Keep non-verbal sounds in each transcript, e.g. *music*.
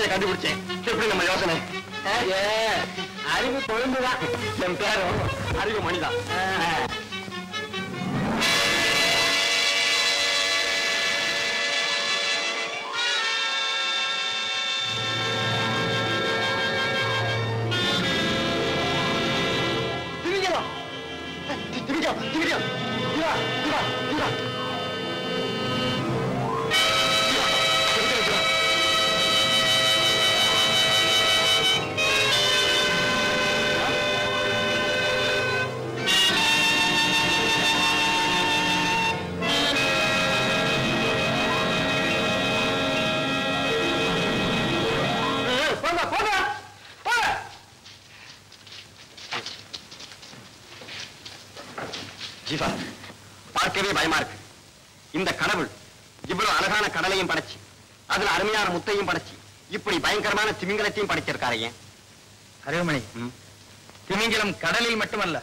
ஆசையை கண்டுபிடிச்சேன். ஜீவா பார்க்கவே பயமா இருக்கு. இந்த கடவுள் இவ்வளவு அழகான கடலையும் படைச்சு அதுல அருமையான முத்தையும் படைச்சு இப்படி பயங்கரமான திமிங்கலத்தையும் படைச்சிருக்காரையே அறிவுமணி திமிங்கலம் கடலில் மட்டுமல்ல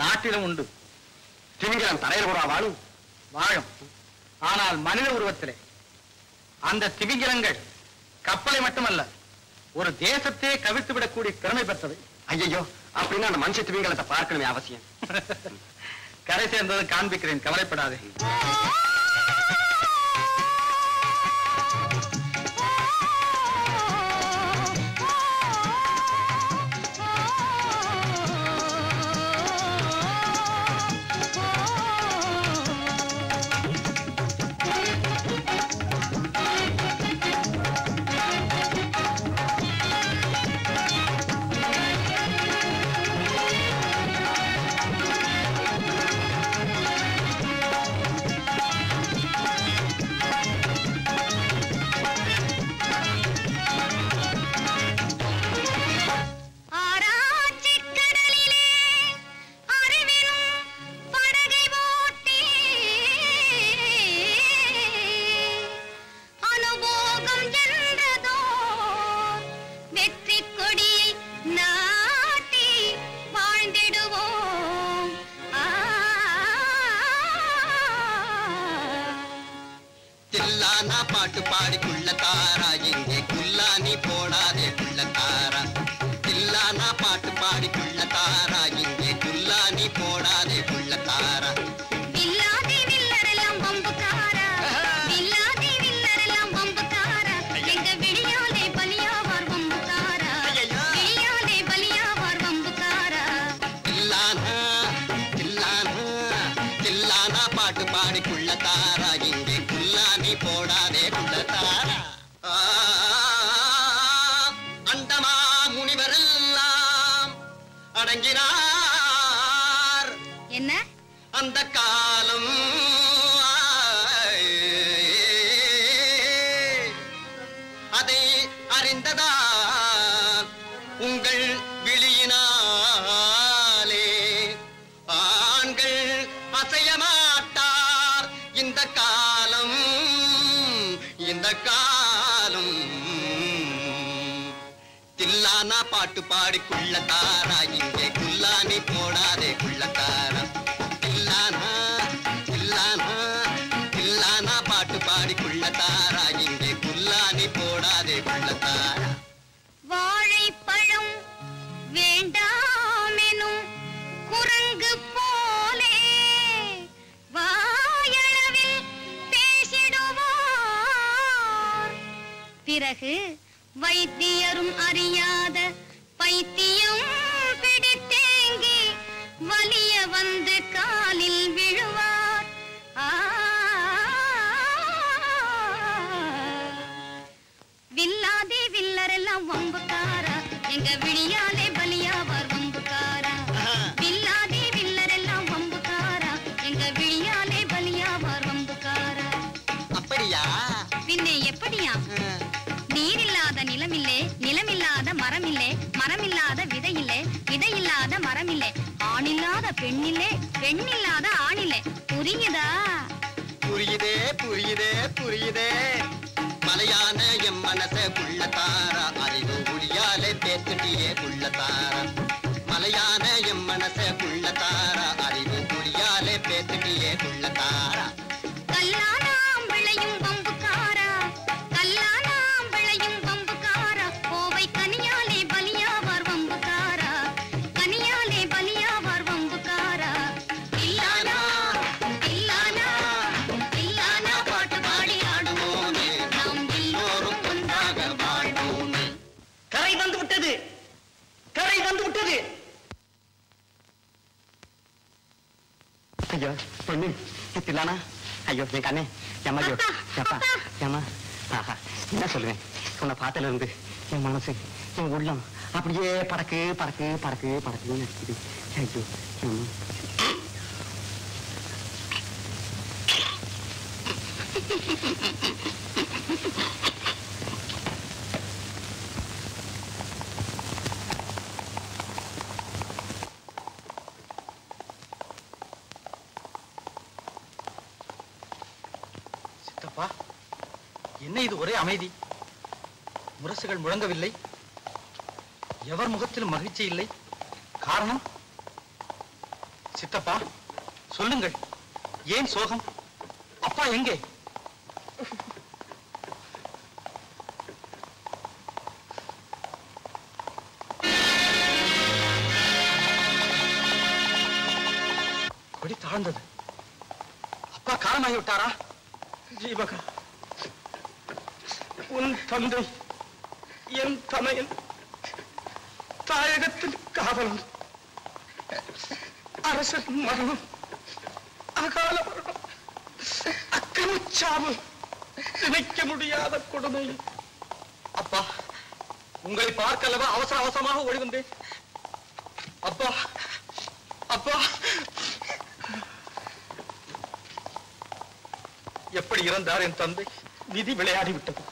நாட்டிலும் உண்டு. திமிங்கலம் தரையில் கூட வாழும் வாழும். ஆனால் மனித உருவத்திலே அந்த திமிங்கலங்கள் கப்பலை மட்டுமல்ல ஒரு தேசத்தையே கவிழ்த்து விடக்கூடிய திறமை பெற்றது ஐயோ அப்படின்னா அந்த மனுஷ திமிங்கலத்தை பார்க்கணுமே அவசியம். *laughs* கரை சேர்ந்தது காண்பிக்கிறேன் கவலைப்படாதே. இல்லை. காரணம்? சித்தப்பா சொல்லுங்கள். ஏன் சோகம்? அப்பா எங்கே? கொடி தாழ்ந்தது. அப்பா காரணமாகி விட்டாரா ஜீவகா உன் தந்தை என் தமையன். தாயகத்தில் காவலன் அரசர் மரணம். அகால மரணம். அக்கிரமச்சாவு நினைக்க முடியாத கொடுமை. அப்பா உங்களை பார்க்கலவா அவசர அவசரமாக ஓடி வந்தேன். அப்பா அப்பா. எப்படி இறந்தார் என் தந்தை? விதி விளையாடி விட்டது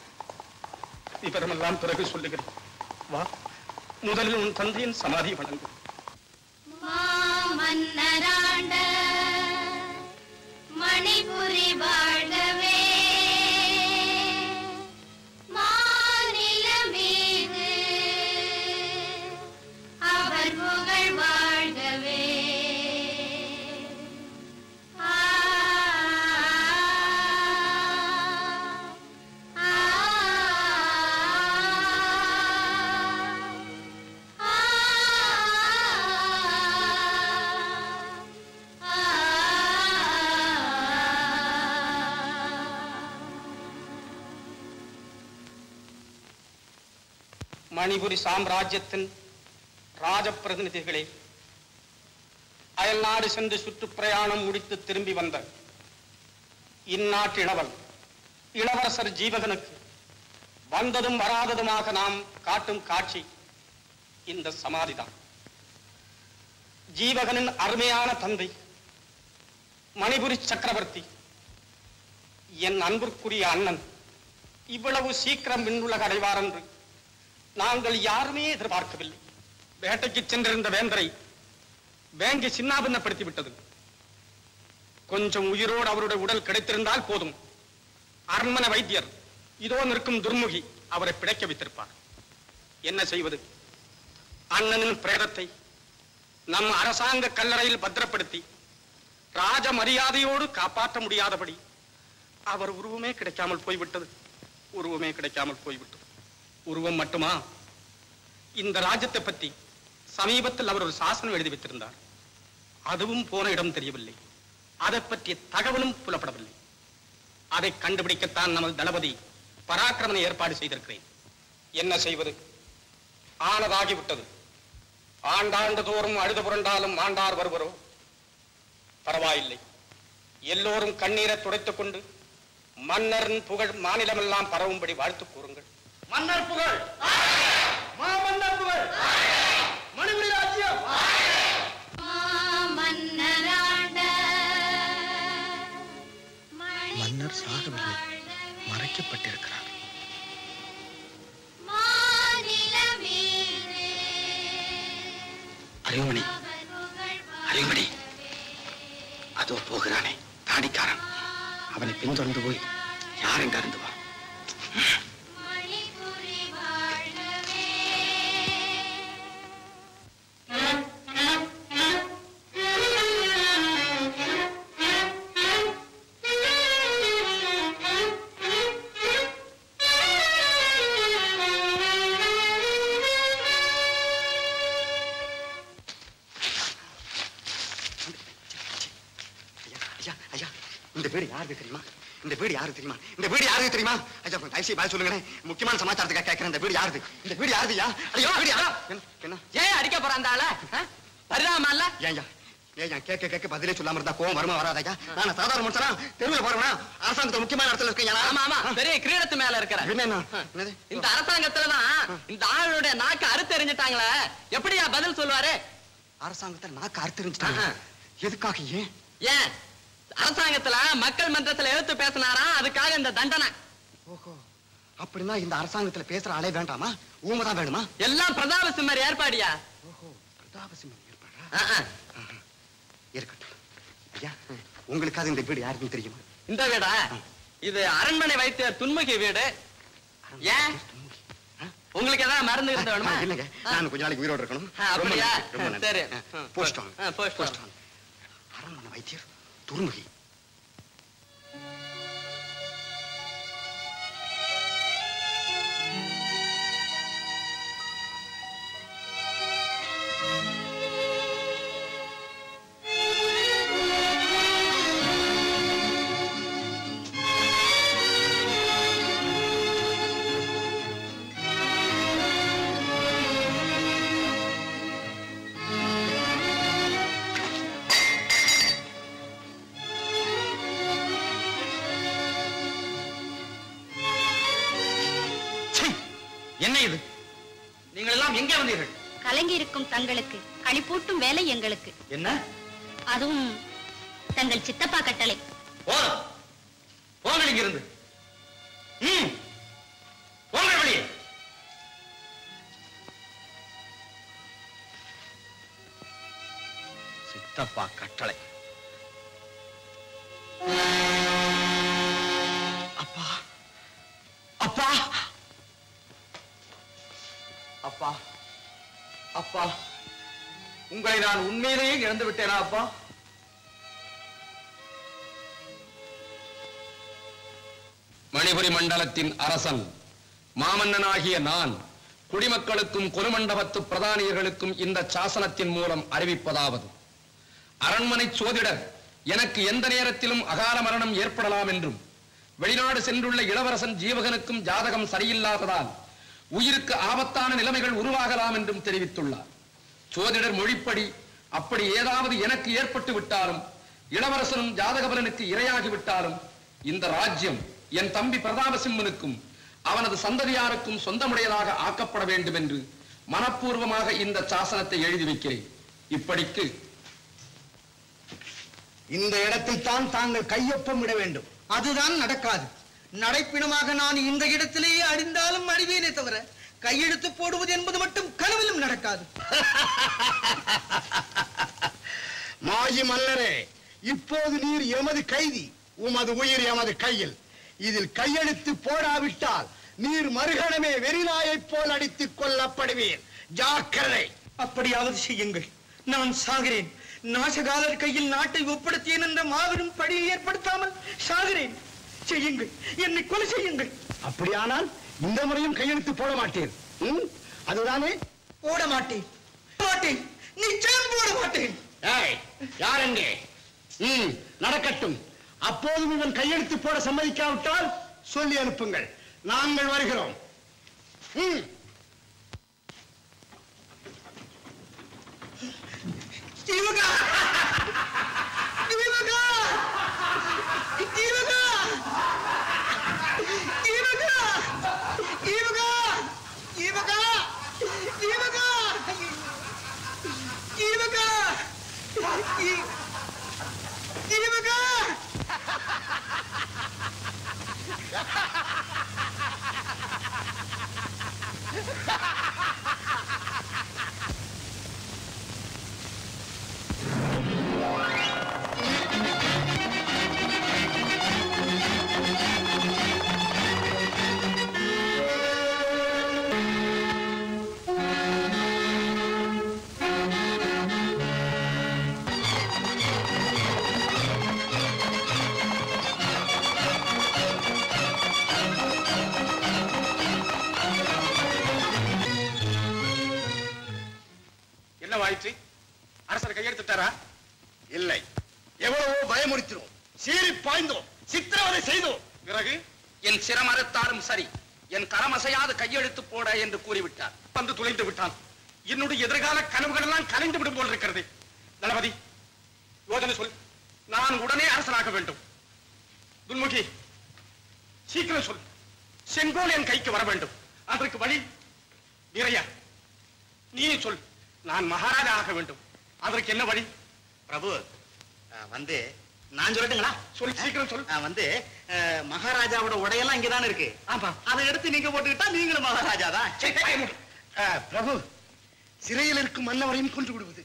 விவரமெல்லாம் பிறகு சொல்லுகிறேன். வா. முதலில் உன் தந்தையின் சமாதி வணங்கும் மணிபுரி சாம்ராஜ்யத்தின் ராஜ பிரதிநிதிகளே அயல்நாடு சென்று சுற்றுப்பிரயாணம் முடித்து திரும்பி வந்த இந்நாட்டு இளவல் இளவரசர் ஜீவகனுக்கு வந்ததும் வராததுமாக நாம் காட்டும் காட்சி இந்த சமாதிதான். ஜீவகனின் அருமையான தந்தை மணிபுரி சக்கரவர்த்தி என் அன்பிற்குரிய அண்ணன் இவ்வளவு சீக்கிரம் விண்ணுலக அடைவார் என்று நாங்கள் யாருமே எதிர்பார்க்கவில்லை. வேட்டைக்கு சென்றிருந்த வேந்தரை வேங்கி சின்னாபின்னப்படுத்தி விட்டது கொஞ்சம் உயிரோடு அவருடைய உடல் கிடைத்திருந்தால் போதும். அரண்மனை வைத்தியர் இதோ நிற்கும் துர்முகி அவரை பிழைக்க வைத்திருப்பார். என்ன செய்வது? அண்ணனின் பிரேதத்தை நம் அரசாங்க கல்லறையில் பத்திரப்படுத்தி ராஜ மரியாதையோடு காப்பாற்ற முடியாதபடி அவர் உருவமே கிடைக்காமல் போய்விட்டது. உருவமே கிடைக்காமல் போய்விட்டது. உருவம் மட்டுமா? இந்த ராஜ்யத்தை பற்றி சமீபத்தில் அவர் ஒரு சாசனம் எழுதி வைத்திருந்தார். அதுவும் போன இடம் தெரியவில்லை. அதை பற்றிய தகவலும் புலப்படவில்லை. அதை கண்டுபிடிக்கத்தான் நமது தளபதி பராக்கிரமனை ஏற்பாடு செய்திருக்கிறேன். என்ன செய்வது? ஆனதாகிவிட்டது. ஆண்டாண்டு தோறும் அழுது புரண்டாலும் ஆண்டார் வருவரோ? பரவாயில்லை. எல்லோரும் கண்ணீரை துடைத்துக் கொண்டு மன்னரின் புகழ் மாநிலமெல்லாம் பரவும்படி வாழ்த்து கூறுங்கள். மன்னர் புகழ். மாமன்னர் புகழ். மணிபுரி ராஜ்யம். மன்னர் சாகவில்லை. மறைக்கப்பட்டிருக்கிறார். புகழ் அறிவுமணி அதோ போகிறானே. தாடிக்காரன். அவனை பின்தொடர்ந்து போய் யார் என்று அறிந்து வா யாருக்கு தெரியுமா? இந்த வீடு யாருக்கு தெரியுமா? ஐயா தயவுசெய்து பாய் சொல்லுங்களேன். முக்கியமான சமாச்சாரத்துக்காக கேட்கிறேன் இந்த வீடு யாருது? இந்த வீடு யாருது ஐயா? வீடு யாரா என்ன ஏன் அடிக்க போற அந்த ஆள? பரிதாபமா இல்ல? ஏன் ஐயா? ஏன் கேட்க கேட்க பதிலே சொல்லாம இருந்தா கோவம் வருமா வராதா ஐயா? நான் சாதாரண மனுஷனா? தெருவில் போறவனா? அரசாங்கத்துல முக்கியமான இடத்துல இருக்கேன் ஆமா ஆமா. பெரிய கிரீடத்து மேல இருக்கிற. இந்த அரசாங்கத்துலதான் இந்த ஆளுடைய நாக்கு அறுத்தெறிஞ்சிட்டாங்களே. எப்படியா பதில் சொல்லுவாரு? அரசாங்கத்துல நாக்கு அறுத்தறிஞ்சிட்டாங்க. எதுக்காக ஏன்? ஏன்? அரசாங்கத்துல மக்கள் மன்றத்துல எடுத்து பேசினாரா? அதுக்காக இந்த தண்டனை. ஓஹோ அப்படின்னா இந்த அரசாங்கத்துல பேசுற ஆளே வேண்டாமா? ஊமைதான் வேணுமா? எல்லாம் பிரதாப சிம்மர் ஏற்பாடியா? ஓஹோ பிரதாபசிம்மன் ஏற்பாடா? ஆ, ஆ. இருக்கட்டும். ஐயா உங்களுக்காவது இந்த வீடு யாருக்குன்னு தெரியுமா? இந்த வீடா? இது அரண்மனை வைத்த துன்முகி வீடு. ஏன்? உங்களுக்கு ஏதாவது மருந்து இருந்த வேணுமா? இல்லைங்க. நான் கொஞ்ச நாளைக்கு உயிரோட இருக்கணும். அப்படியா? சரி. Post post. அரண்மனை வைத்தியர்? дүрнэ хий. கலங்கி இருக்கும் தங்களுக்கு களிப்பூட்டும் வேலை எங்களுக்கு. என்ன? அதுவும் தங்கள் சித்தப்பா கட்டளை. போங்கள் இங்கிருந்து போங்கள் வெளியே. சித்தப்பா கட்டளை. அப்பா. உங்களை நான் உண்மையிலேயே இழந்து விட்டேனா அப்பா? மணிபுரி மண்டலத்தின் அரசன் மாமன்னனாகிய நான் குடிமக்களுக்கும் குருமண்டபத்து பிரதானியர்களுக்கும் இந்த சாசனத்தின் மூலம் அறிவிப்பதாவது. அரண்மனை சோதிடர் எனக்கு எந்த நேரத்திலும் அகால மரணம் ஏற்படலாம் என்றும் வெளிநாடு சென்றுள்ள இளவரசன் ஜீவகனுக்கும் ஜாதகம் சரியில்லாததால் உயிருக்கு ஆபத்தான நிலைமைகள் உருவாகலாம் என்றும் தெரிவித்துள்ளார். சோதிடர் மொழிப்படி அப்படி ஏதாவது எனக்கு ஏற்பட்டு விட்டாலும் இளவரசனும் ஜாதகபலனுக்கு இரையாகி விட்டாலும் இந்த ராஜ்யம் என் தம்பி பிரதாபசிம்மனுக்கும் அவனது சந்ததியாருக்கும் சொந்தமுடையதாக ஆக்கப்பட வேண்டும் என்று மனப்பூர்வமாக இந்த சாசனத்தை எழுதி வைக்கிறேன். இப்படிக்கு இந்த இடத்தில் தான் தாங்கள் கையொப்பம் இட வேண்டும். அதுதான் நடக்காது. நடைப்பிணமாக நான் இந்த இடத்திலேயே அடிந்தாலும் அடிவேனே தவிர கையெழுத்து போடுவது என்பது மட்டும் கனவிலும் நடக்காது. *laughs* மாயி மன்னரே இப்போது நீர் எமது கைதி உமது உயிர் எமது கையில். இதில் கையெழுத்து போடாவிட்டால் நீர் மறுகணமே வெறிநாயைப் போல் அடித்துக் கொல்லப்படுவீர். ஜாக்கிரதை. அப்படியாவது செய்யுங்கள். நான் சாகிறேன். நாசகாலர் கையில் நாட்டை ஒப்படைத்தேன் என்ற மாபெரும் பழியை ஏற்படுத்தாமல் சாகிறேன். செய்யுங்கள். என்னை கொலை செய்யுங்கள். அப்படியானால் இந்த முறையும் கையெழுத்து போட மாட்டீர். ம்? அதுதானே? போட மாட்டேன் மாட்டேன் நிச்சயம் போட மாட்டேன் யார் எங்கே நடக்கட்டும். அப்போதும் இவன் கையெழுத்து போட சம்மதிக்காவிட்டால் சொல்லி அனுப்புங்கள். நாங்கள் வருகிறோம். ம். ஜீவகா ஜீவகா 你，你们干！விட்டாரா இல்லை. எவ்வளவோ பயமுறுத்தினோம். சீறி பாய்ந்தோம். சித்திரவதை செய்தோம். பிறகு? என் சிரமறுத்தாலும் சரி. என் கரமசையாத கையெழுத்து போட என்று கூறிவிட்டார். வந்து துளைந்து விட்டான். என்னுடைய எதிர்கால கனவுகள் எல்லாம் கலைந்து விடும் போல் இருக்கிறது தளபதி யோஜனை சொல். நான் உடனே அரசனாக வேண்டும். துன்முகி சீக்கிரம் சொல். செங்கோல் என் கைக்கு வர வேண்டும். அதற்கு வழி நிறைய. நீ சொல். நான் மகாராஜா ஆக வேண்டும். அதற்கு என்ன வழி? பிரபு வந்து நான் சொல்லட்டுங்களா? சொல் சீக்கிரம் சொல் அஹ், வந்து மகாராஜாவோட உடையெல்லாம் இங்கதானே இருக்கு. ஆமா. அதை எடுத்து நீங்க போட்டுக்கிட்டா நீங்களும் மகாராஜா தான். பிரபு சிறையில் இருக்கும் மன்னவரையும் கொண்டு விடுவது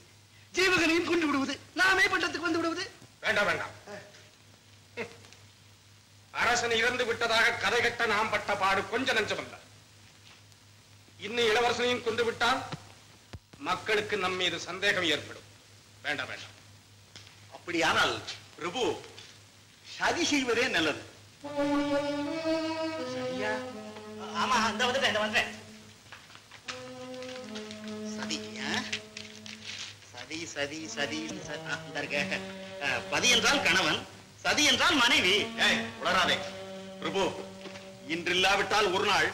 ஜீவகனையும் கொண்டு விடுவது நாமே பட்டத்துக்கு வந்து விடுவது. வேண்டாம் வேண்டாம். அரசன் இறந்து விட்டதாக கதை கட்ட நாம் பட்ட பாடு கொஞ்ச நஞ்சமல்ல இன்னும் இளவரசனையும் கொண்டு விட்டால் மக்களுக்கு நம் மீது சந்தேகம் ஏற்படும். வேண்டாம் வேண்டாம். அப்படியானால் பிரபு சதி செய்வதே நல்லது. ஆமா அந்த வந்துட்டேன் இந்த வந்துட்டேன். சதி? சதி சதி சதி இருக்க. பதி என்றால் கணவன் சதி என்றால் மனைவி. உளராதே பிரபு இன்றில்லாவிட்டால் ஒரு நாள்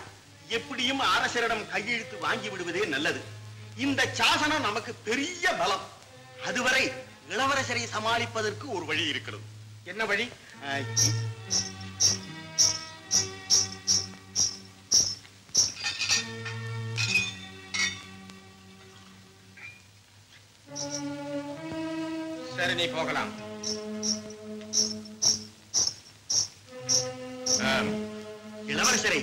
எப்படியும் அரசரிடம் கையெழுத்து வாங்கி விடுவதே நல்லது. இந்த சாசனம் நமக்கு பெரிய பலம். அதுவரை இளவரசரை சமாளிப்பதற்கு ஒரு வழி இருக்கிறது. என்ன வழி? சரி நீ போகலாம். இளவரசரை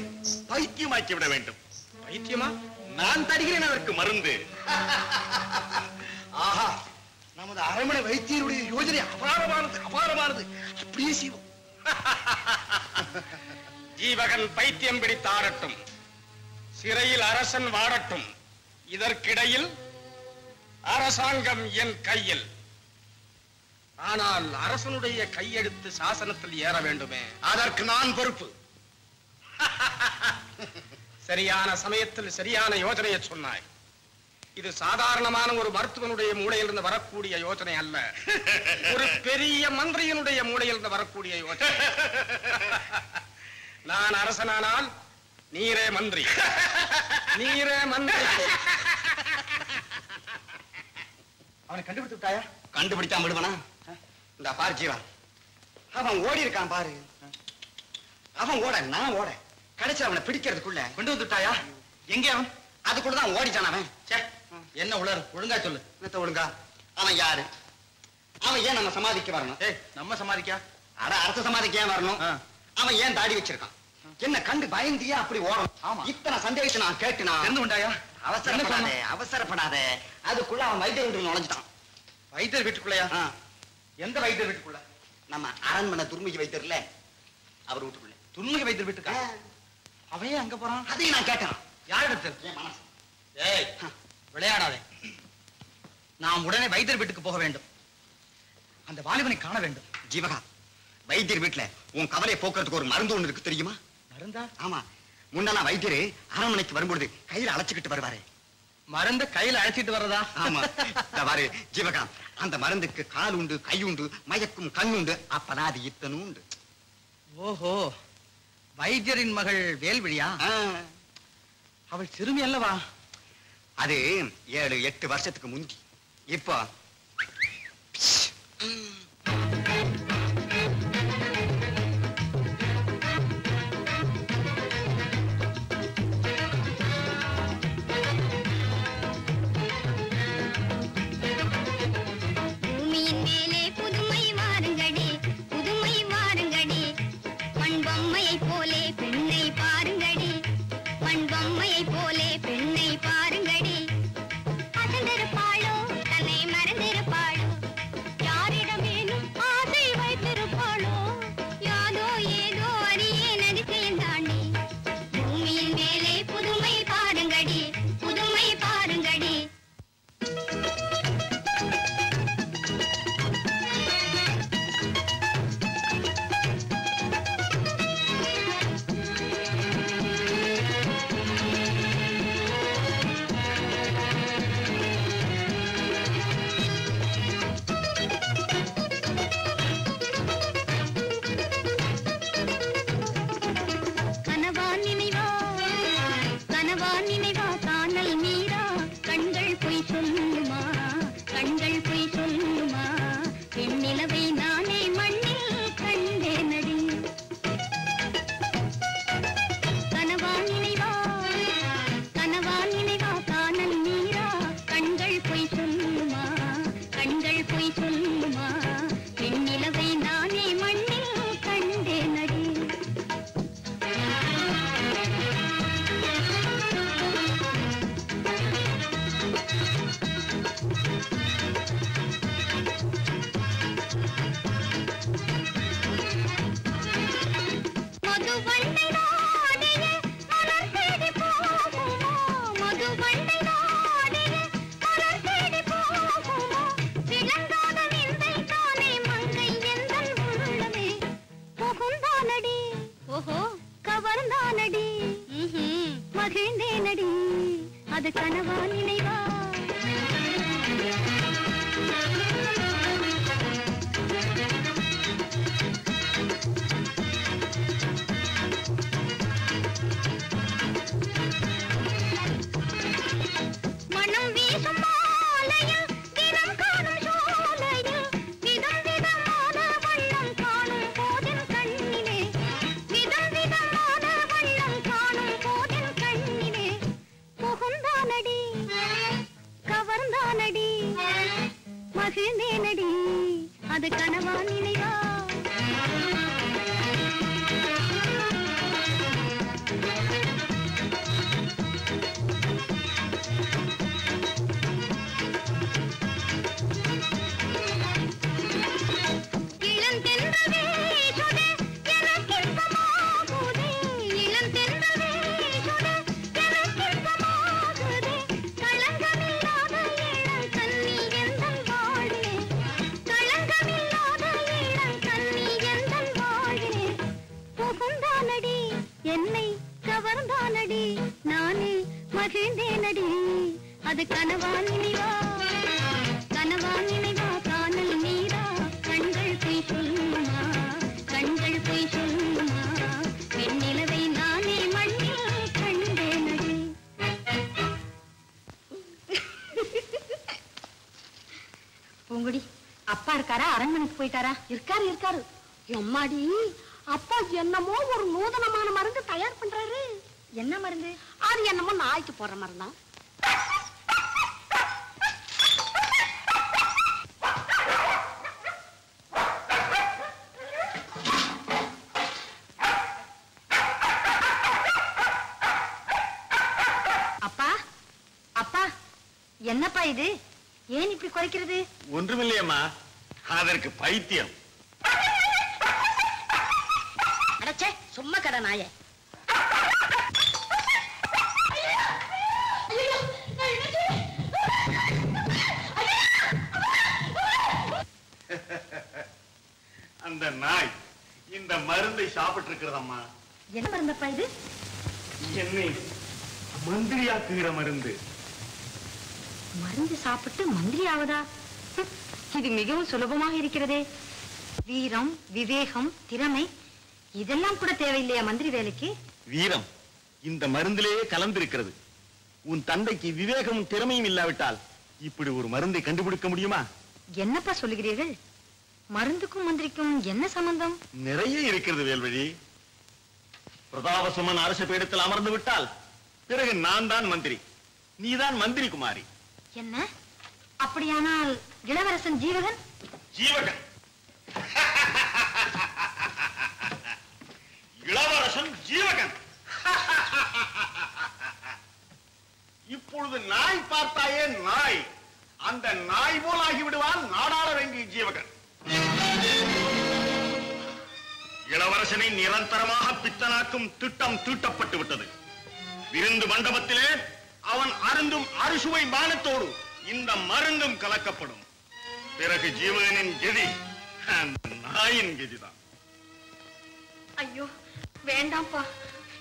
பைத்தியமாக்கி விட வேண்டும். பைத்தியமா? நான் தருகிறேன் அதற்கு மருந்து. *laughs* ஆஹா. நமது அரண்மனை வைத்தியருடைய யோஜனை அபாரமானது அபாரமானது. அப்படியே செய்வோம். *laughs* ஜீவகன் பைத்தியம் பிடித்து ஆடட்டும். சிறையில் அரசன் வாடட்டும். இதற்கிடையில் அரசாங்கம் என் கையில். ஆனால் அரசனுடைய கையெழுத்து சாசனத்தில் ஏற வேண்டுமே. அதற்கு நான் பொறுப்பு. *laughs* சரியான சமயத்தில் சரியான யோசனையை சொன்னாய். இது சாதாரணமான ஒரு மருத்துவனுடைய மூளையிலிருந்து வரக்கூடிய யோசனை அல்ல. ஒரு பெரிய மந்திரியினுடைய மூளையிலிருந்து வரக்கூடிய யோசனை. நான் அரசனானால் நீரே மந்திரி. நீரே மந்திரி. அவனை கண்டுபிடித்து விட்டாயா? கண்டுபிடிக்காம விடுவனா? இந்த பாரு ஜீவா அவன் ஓடி இருக்கான் பாரு. அவன் ஓட நான் ஓட. கடைசி அவனை பிடிக்கிறதுக்குள்ள கொண்டு வந்து விட்டாயா எங்கே அவன்? அதுக்குள்ள தான் ஓடிட்டான் அவன். என்ன உளறு? ஒழுங்கா சொல்லு. என்னத்த ஒழுங்கா? அவன் யாரு? அவன் ஏன் நம்ம சமாதிக்கு வரணும்? ஏய் நம்ம சமாளிக்கா அட அரச சமாதிக்கு ஏன் வரணும். அவன் ஏன் தாடி வச்சிருக்கான்? என்ன கண்டு பயந்தியா அப்படி ஓடும் ஆமா. இத்தனை சந்தேகத்தை நான் கேட்டுனா தெரிந்து கொண்டாயா அவசரப்படாதே அவசரப்படாதே. அதுக்குள்ள அவன் வைத்திய வீட்டுக்கு நுழைஞ்சிட்டான். வைத்தியர் வீட்டுக்குள்ளயா. எந்த வைத்தியர் வீட்டுக்குள்ள? நம்ம அரண்மனை துர்முகி வைத்தியர்ல அவர் வீட்டுக்குள்ள. துன்முகி வைத்தியர் வீட்டுக்கா? ஏன் அங்க போறான்? அதையும் நான் கேட்டேன். யாரிடத்தில் என் மனசு. ஏய் விளையாடாதே. நாம் உடனே வைத்தியர் வீட்டுக்கு போக வேண்டும். அந்த வாலிபனை காண வேண்டும். ஜீவகா வைத்தியர் வீட்டுல உன் கவலையை போக்குறதுக்கு ஒரு மருந்து ஒண்ணு இருக்கு தெரியுமா? மருந்தா? ஆமா. முன்னெல்லாம் வைத்தியர் அரண்மனைக்கு வரும்பொழுது கையில அழைச்சுக்கிட்டு வருவாரு. மருந்த கையில அழைச்சிட்டு வர்றதா? ஆமா. பாரு ஜீவகா அந்த மருந்துக்கு கால் உண்டு கை உண்டு மயக்கும் கண் உண்டு அப்பதான் அது இத்தனும் உண்டு. ஓஹோ. வைத்தியரின் மகள் வேல்விழியா? அவள் சிறுமி அல்லவா? அது ஏழு எட்டு வருஷத்துக்கு முந்தி. இப்போ அரண்மனைக்கு போயிட்டாரா? இருக்காரு இருக்காரு. எம்மாடி அப்பா என்னமோ ஒரு நூதனமான மருந்து தயார் பண்றாரு. என்ன மருந்து? அது என்னமோ நாய்க்கு போடுற மருந்தான் அப்பா அப்பா என்னப்பா இது? ஏன் இப்படி குறைக்கிறது? ஒன்றுமில்லையம்மா. அதற்கு பைத்தியம். அடச்சே சும்மா கடை நாயே. அந்த நாய் இந்த மருந்தை சாப்பிட்டு இருக்கிறதம்மா என்ன மருந்தப்பா இது? என்னை மந்திரியாக்குகிற மருந்து. மருந்து சாப்பிட்டு மந்திரி ஆவதா இது மிகவும் சுலபமாக இருக்கிறதே. வீரம் விவேகம் திறமை இதெல்லாம் கூட தேவையில்லையா மந்திரி வேலைக்கு? வீரம் இந்த மருந்திலேயே கலந்திருக்கிறது. உன் தந்தைக்கு விவேகமும் திறமையும் இல்லாவிட்டால் இப்படி ஒரு மருந்தை கண்டுபிடிக்க முடியுமா? என்னப்பா சொல்லுகிறீர்கள்? மருந்துக்கும் மந்திரிக்கும் என்ன சம்பந்தம்? நிறைய இருக்கிறது வேல்வழி. பிரதாபசுமன் அரச பீடத்தில் அமர்ந்து விட்டால் பிறகு நான் தான் மந்திரி. நீதான் மந்திரி குமாரி. என்ன? அப்படியானால் இளவரசன் ஜீவகன்? ஜீவகன். இளவரசன் ஜீவகன். இப்பொழுது நாய் பார்த்தாயே நாய். அந்த நாய் போல் ஆகிவிடுவான் நாடாள வேண்டிய ஜீவகன். இளவரசனை நிரந்தரமாக பித்தனாக்கும் திட்டம் தீட்டப்பட்டு விட்டது. விருந்து மண்டபத்திலே அவன் அருந்தும் அறுசுவை பானத்தோடு இந்த மருந்தும் கலக்கப்படும். பிறகு ஜீவகனின் கெதி. நாயின் கெதிதான். ஐயோ வேண்டாம்ப்பா.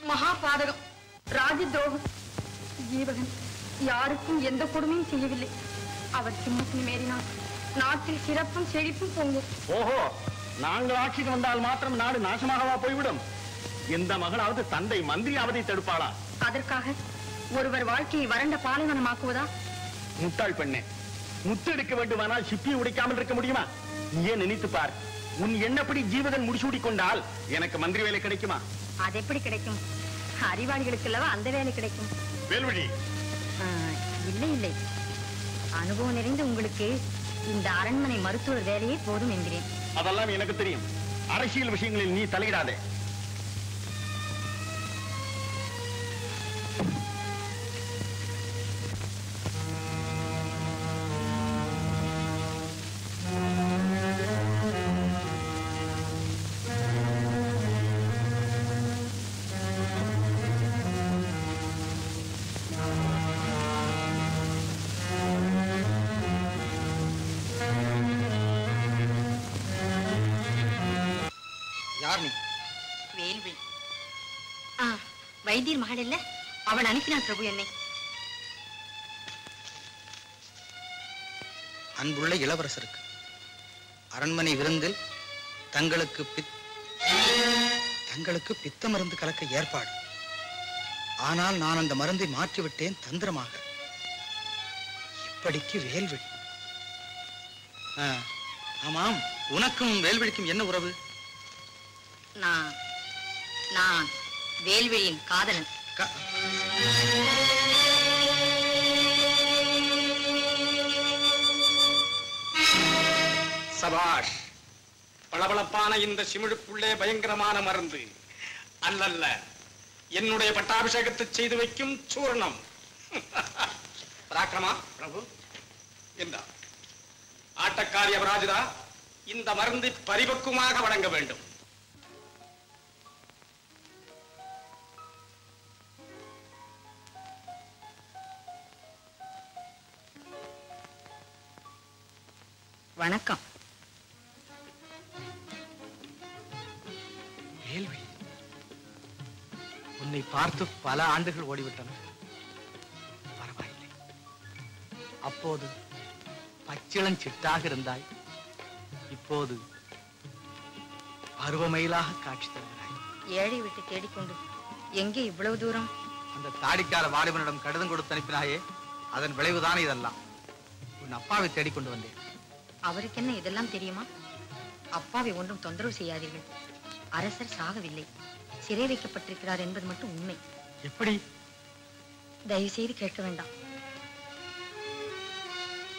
மகா பாதகம் ராஜ துரோகம். ஜீவகன் யாருக்கும் எந்த கொடுமையும் செய்யவில்லை. அவர் சிம்மத்தில் மேறினார் நாட்டில் சிறப்பும் செழிப்பும் பொங்கும். ஓஹோ நாங்கள் ஆட்சிக்கு வந்தால் மாத்திரம் நாடு நாசமாகவா போய்விடும்? எந்த மகளாவது தந்தை மந்திரி அவதை தடுப்பாளா? அதற்காக ஒருவர் வாழ்க்கையை வறண்ட பாலைவனமாக்குவதா? முட்டாள் பெண்ணே முத்தெடுக்க வேண்டுமானால் சிப்பியை உடைக்காமல் இருக்க முடியுமா? நீயே நினைத்து பார். உன் எண்ணப்படி ஜீவகன் முடிசூடி கொண்டால் எனக்கு மந்திரி வேலை கிடைக்குமா? அது எப்படி கிடைக்கும்? அறிவாளிகளுக்கு அல்லவா அந்த வேலை கிடைக்கும்? வேல்வழி இல்லை இல்லை. அனுபவம் நிறைந்த உங்களுக்கு இந்த அரண்மனை மருத்துவர் வேலையே போதும் என்கிறேன். அதெல்லாம் எனக்கு தெரியும். அரசியல் விஷயங்களில் நீ தலையிடாதே. வைத்தியர் மகள் இல்ல அவன் அனுப்பினான் பிரபு என்னை. அன்புள்ள இளவரசருக்கு அரண்மனை விருந்தில் தங்களுக்கு தங்களுக்கு பித்த மருந்து கலக்க ஏற்பாடு. ஆனால் நான் அந்த மருந்தை மாற்றிவிட்டேன் தந்திரமாக. இப்படிக்கு வேல்விழி. ஆ, ஆமாம் உனக்கும் வேல்விழிக்கும் என்ன உறவு? நான் நான். வேல்விழியின் காதலன். க- சபாஷ் பளபளப்பான இந்த சிமிழுக்குள்ளே பயங்கரமான மருந்து. அல்லல்ல என்னுடைய பட்டாபிஷேகத்தை செய்து வைக்கும் சூர்ணம். பராக்கிரமா பிரபு. என்ன ஆட்டக்காரி அபராஜிதா இந்த மருந்து பரிபக்குமாக வழங்க வேண்டும். வணக்கம். வேல்விழி உன்னை பார்த்து பல ஆண்டுகள் ஓடிவிட்டன. பரவாயில்லை. அப்போது பச்சிளம் சிட்டாக இருந்தாய். இப்போது பருவமயிலாக காட்சி தருகிறாய். ஏழை விட்டு தேடிக்கொண்டு எங்கே இவ்வளவு தூரம்? அந்த தாடிக்கார வாலிபனிடம் கடிதம் கொடுத்து அனுப்பினாயே அதன் விளைவுதான் இதெல்லாம். உன் அப்பாவை தேடிக்கொண்டு வந்தேன். அவருக்கு என்ன இதெல்லாம் தெரியுமா? அப்பாவை ஒன்றும் தொந்தரவு செய்யாதீர்கள். அரசர் சாகவில்லை. சிறை வைக்கப்பட்டிருக்கிறார் என்பது மட்டும் உண்மை. எப்படி? தயவு செய்து கேட்க வேண்டாம்.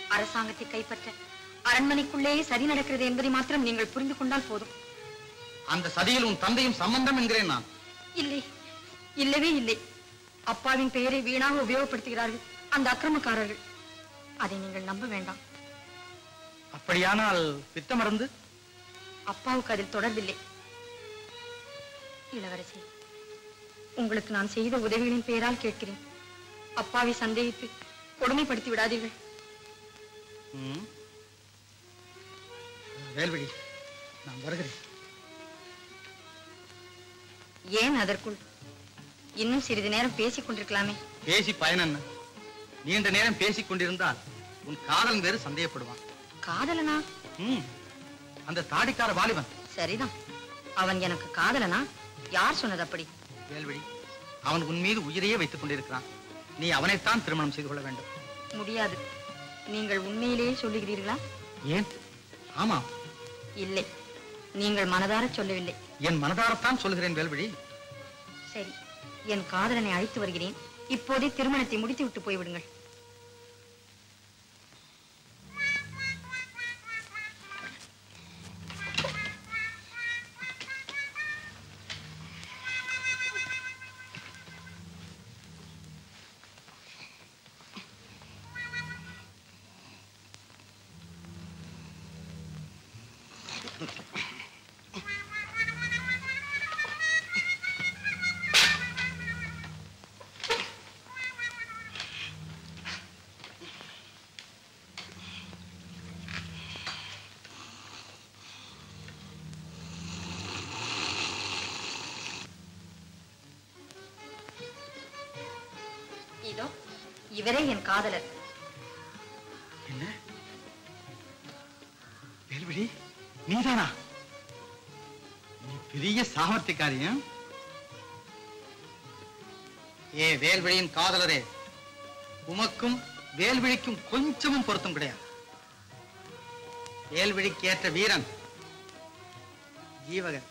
அரசாங்கத்தை கைப்பற்ற அரண்மனைக்குள்ளேயே சரி நடக்கிறது என்பதை மாத்திரம் நீங்கள் புரிந்து கொண்டால் போதும். அந்த சதியில் உன் தந்தையும் சம்பந்தம் என்கிறேன் நான். இல்லை. இல்லவே இல்லை. அப்பாவின் பெயரை வீணாக உபயோகப்படுத்துகிறார்கள் அந்த அக்கிரமக்காரர்கள். அதை நீங்கள் நம்ப வேண்டாம். அப்படியானால் பித்த மருந்து? அப்பாவுக்கு அதில் தொடர்பில்லை. இளவரசி உங்களுக்கு நான் செய்த உதவிகளின் பெயரால் கேட்கிறேன். அப்பாவை சந்தேகித்து கொடுமைப்படுத்தி விடாதீர்கள். வேல்விழி நான் வருகிறேன். ஏன் அதற்குள்? இன்னும் சிறிது நேரம் பேசிக் கொண்டிருக்கலாமே. பேசி பயன் என்ன நீண்ட நேரம் பேசிக் கொண்டிருந்தால் உன் காதலன் வேறு சந்தேகப்படுவான். காதலனா. அந்த தாடிக்கார வாலிபன். சரிதான். அவன் எனக்கு காதலனா? யார் சொன்னது அப்படி? வேல்விழி அவன் உன் மீது உயிரையே வைத்துக் கொண்டிருக்கிறான். நீ அவனைத்தான் திருமணம் செய்து கொள்ள வேண்டும். முடியாது. நீங்கள் உண்மையிலேயே சொல்லுகிறீர்களா? ஏன்? ஆமாம் இல்லை. நீங்கள் மனதார சொல்லவில்லை. என் மனதாரத்தான் சொல்கிறேன் வேல்விழி. சரி. என் காதலனை அழைத்து வருகிறேன். இப்போதே திருமணத்தை முடித்து விட்டு போய்விடுங்கள். இவரே என் காதலர். என்ன? வேல்விழி நீதானா? நீ பெரிய சாமர்த்தியக்காரியம் ஏ வேல்விழியின் காதலரே உமக்கும் வேல்விழிக்கும் கொஞ்சமும் பொருத்தம் கிடையாது. வேல்விழிக்கு ஏற்ற வீரன் ஜீவகன்.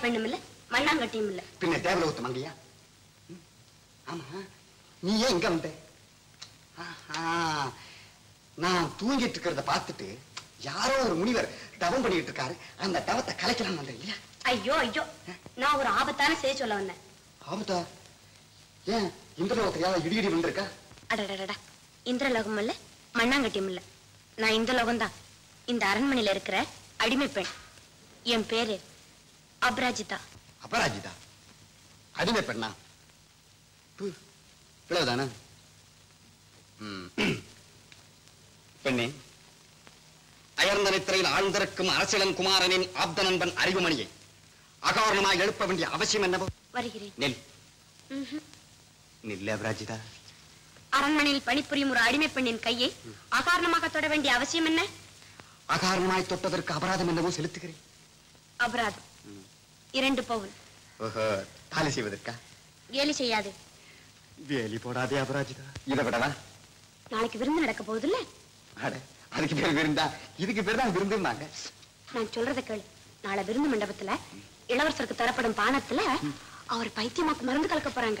மாய பெண்ணும் இல்ல மண்ணாங்கட்டியும் இல்ல. பின்ன தேவலோகத்து மங்கையா? ம், ஆமா. நீ ஏன் இங்க வந்த? நான் தூங்கிட்டு இருக்கிறத பார்த்துட்டு யாரோ ஒரு முனிவர் தவம் பண்ணிட்டு இருக்காரு. அந்த தவத்தை கலைக்கலாம் வந்தேன் இல்லையா? ஐயோ ஐயோ. நான் ஒரு ஆபத்தான செய்தி சொல்ல வந்தேன். ஆபத்தா? ஏன் இந்த லோகத்துல யாராவது இடி இடி வந்திருக்கா அடடடடா இந்திரலோகம் இல்ல மண்ணாங்கட்டியும் இல்ல. நான் இந்த லோகம்தான். இந்த அரண்மனையில இருக்கிற அடிமை பெண். என் பேரு அபராஜிதா. அபராஜிதா? அடிமை பெண்ணா? இவ்வளவுதானா. பெண்ணே அயர்ந்த நித்திரையில் ஆழ்ந்திருக்கும் அரசியலன் குமாரனின் ஆப்த நண்பன் அறிவுமணியை எழுப்ப வேண்டிய அவசியம் என்னவோ? வருகிறேன். நெல். நில்ல அபராஜிதா. அரண்மனையில் பணிபுரியும் ஒரு அடிமை பெண்ணின் கையை அகாரணமாக தொட வேண்டிய அவசியம் என்ன? அகாரணமாய் தொட்டதற்கு அபராதம் என்னவோ செலுத்துகிறேன். அபராதம். இரண்டு பவுன் ஓஹோ தாலி செய்வதற்கா? கேலி செய்யாது. வேலி போடாதே அபராஜிதா. இதை விடவா? நாளைக்கு விருந்து நடக்க போகுதுல்ல? அதுக்கு பேர் விருந்தா? இதுக்கு பேர் தான் விருந்துனாங்க நான் சொல்றத கேளு. நாளை விருந்து மண்டபத்துல இளவரசருக்கு தரப்படும் பானத்துல அவர் பைத்தியமாக்கு மருந்து கலக்க போறாங்க.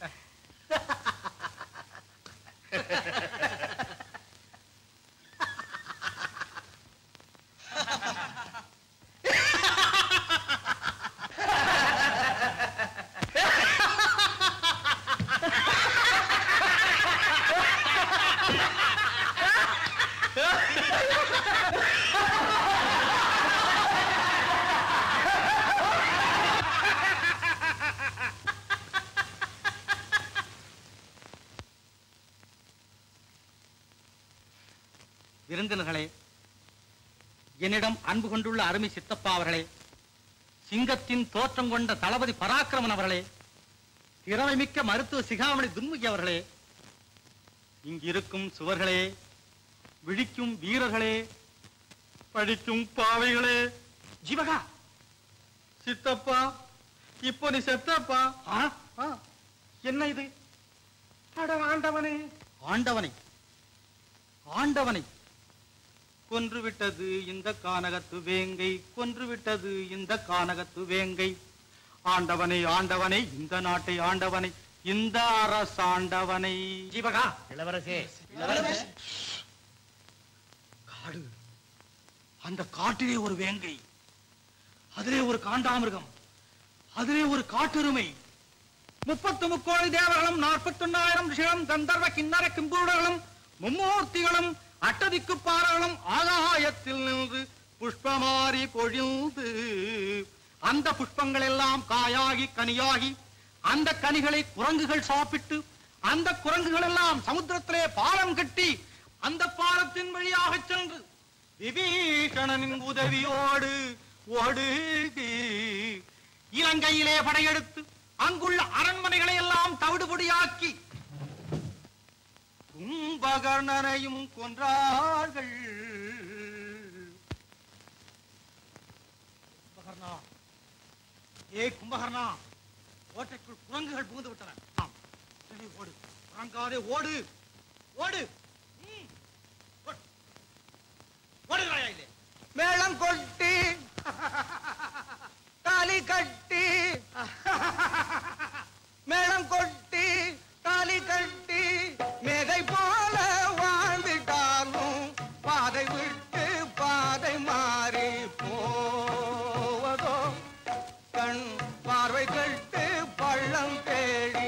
அன்பு கொண்டுள்ள அருமை சித்தப்பா அவர்களே சிங்கத்தின் தோற்றம் கொண்ட தளபதி பராக்கிரமன் அவர்களே திறமைமிக்க மருத்துவ சிகாமணி துன்முகி அவர்களே இங்கிருக்கும் சுவர்களே விழிக்கும் வீரர்களே படிக்கும் பாவைகளே. ஜீவகா! சித்தப்பா இப்போ நீ செத்தப்பா? என்ன இது? ஆண்டவனே! ஆண்டவனை ஆண்டவனை கொன்று விட்டது இந்த கானகத்து வேங்கை கொன்று விட்டது இந்த கானகத்து வேங்கை. ஆண்டவனை ஆண்டவனை இந்த நாட்டை ஆண்டவனை இந்த அரசாண்டவனை. ஜீவகா! இளவரசே. காடு. அந்த காட்டிலே ஒரு வேங்கை. அதிலே ஒரு காண்டாமிருகம். அதிலே ஒரு காட்டெருமை. முப்பத்து முக்கோடி தேவர்களும் நாற்பத்தொன்னாயிரம் ரிஷிகளும் கந்தர்வ கிண்ணற கிம்பூடர்களும் மும்மூர்த்திகளும் அட்டதிக்கு பாராளம் ஆகாயத்தில் நின்று புஷ்பமாரி பொழிந்து அந்த புஷ்பங்கள் எல்லாம் காயாகி கனியாகி அந்த கனிகளை குரங்குகள் சாப்பிட்டு அந்த குரங்குகள் எல்லாம் சமுத்திரத்திலே பாலம் கட்டி அந்த பாலத்தின் வழியாக சென்று விபீஷணனின் உதவியோடு ஓடு இலங்கையிலே படையெடுத்து அங்குள்ள அரண்மனைகளை எல்லாம் தவிடுபொடியாக்கி கும்பகர்ணனையும் கொன்றார்கள். கும்பகர்ணா. ஏ கும்பகர்ணா கோட்டைக்குள் குரங்குகள் புகுந்து விட்டன ஆம். ஓடு. குரங்காதே ஓடு. ஓடு. ஓடுகிறாயா இல்லையா மேளம் கொட்டி தாலி கட்டி மேளம் கொட்டி தாலி கட்டி மேதை போல வாழ்ந்துட்டாலும் பாதை விட்டு பாதை மாறி போவதோ. கண் பார்வை கட்டு பள்ளம் தேடி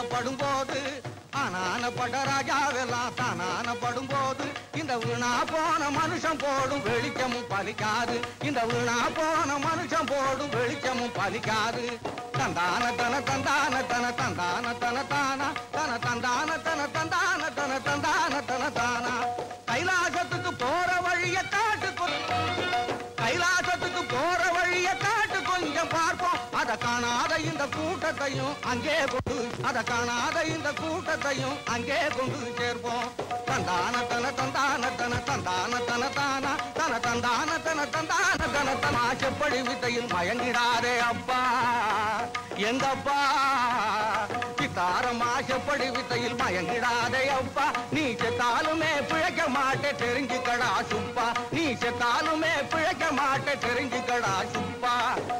தானானப்படும் போது ஆனான பட ராஜாவெல்லாம் தானான படும்போது இந்த வீணா போன மனுஷன் போடும் வெளிச்சமும் பலிக்காது. இந்த வீணா போன மனுஷன் போடும் வெளிச்சமும் பலிக்காது. தந்தான தன தந்தான தன தந்தான தன தானா தன தந்தான தன தந்தான தன தந்தான தன தானா. கைலாசத்துக்கு போற வழிய காட்டுக்கு அத காணாத இந்த கூட்டத்தையும் அங்கே கொண்டு அத காணாத இந்த கூட்டத்தையும் அங்கே கொண்டு சேர்ப்போம். தந்தான தன தந்தான தன தந்தான தன தானா தன தந்தான தன தந்தான தன தனாச்சப்படி வித்தையில் மயங்கிடாதே அப்பா எங்கப்பா சித்தாரம் ஆசைப்படி வித்தையில் மயங்கிடாதே அப்பா. நீ செத்தாலுமே பிழைக்க மாட்டே தெரிஞ்சுக்கடா சுப்பா. நீ செத்தாலுமே பிழைக்க மாட்டே தெரிஞ்சுக்கடா சுப்பா.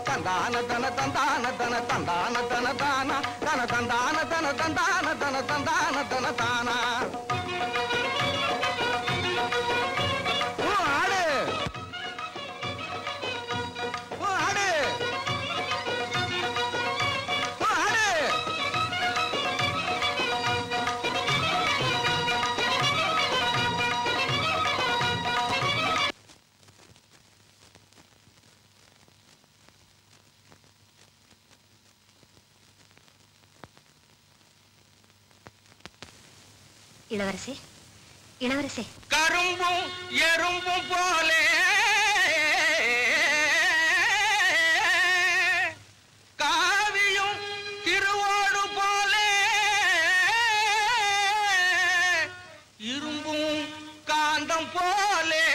தந்தான தன தந்தான தன தந்தான தன தானா தன தந்தான தன தந்தான தன தந்தான தன தானா. இளவரசி இளவரசி. கரும்பும் எறும்பும் போலே. காவியும் திருவோடு போலே. இரும்பும் காந்தம் போலே.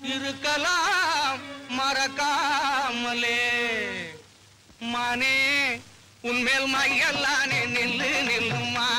இருக்கலாம் மறக்காமலே. மானே உன்மேல் மையல்லானே நில்லு நில்லுமா.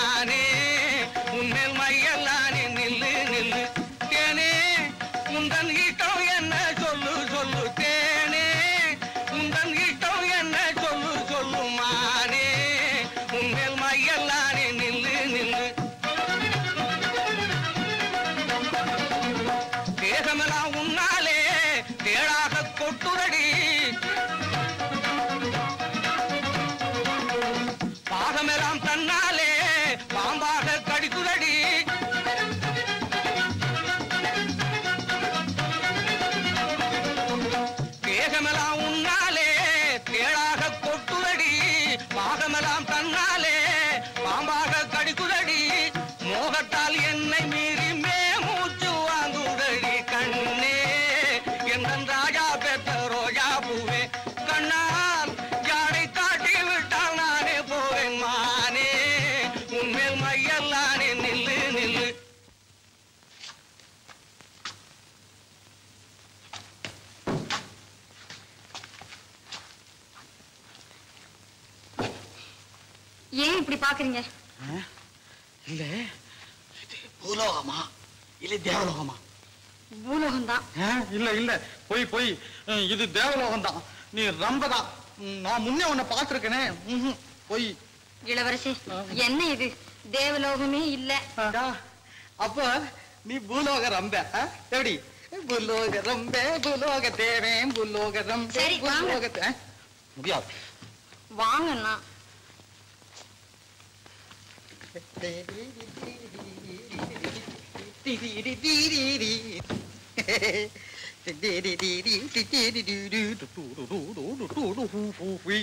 பாக்குறீங்க. இல்ல. இது பூலோகமா? இல்ல தேவலோகமா? பூலோகம் தான் இல்ல இல்ல. போய் போய். இது தேவலோகம் தான் நீ ரம்பதான் நான் முன்னே உன்னை பார்த்திருக்கேனே. போய். இளவரசி என்ன இது? தேவலோகமே இல்ல. அப்ப நீ பூலோக ரம்ப? எப்படி பூலோக ரம்ப பூலோக தேவேன் பூலோக ரம்ப. பூலோக? முடியாது. வாங்கண்ணா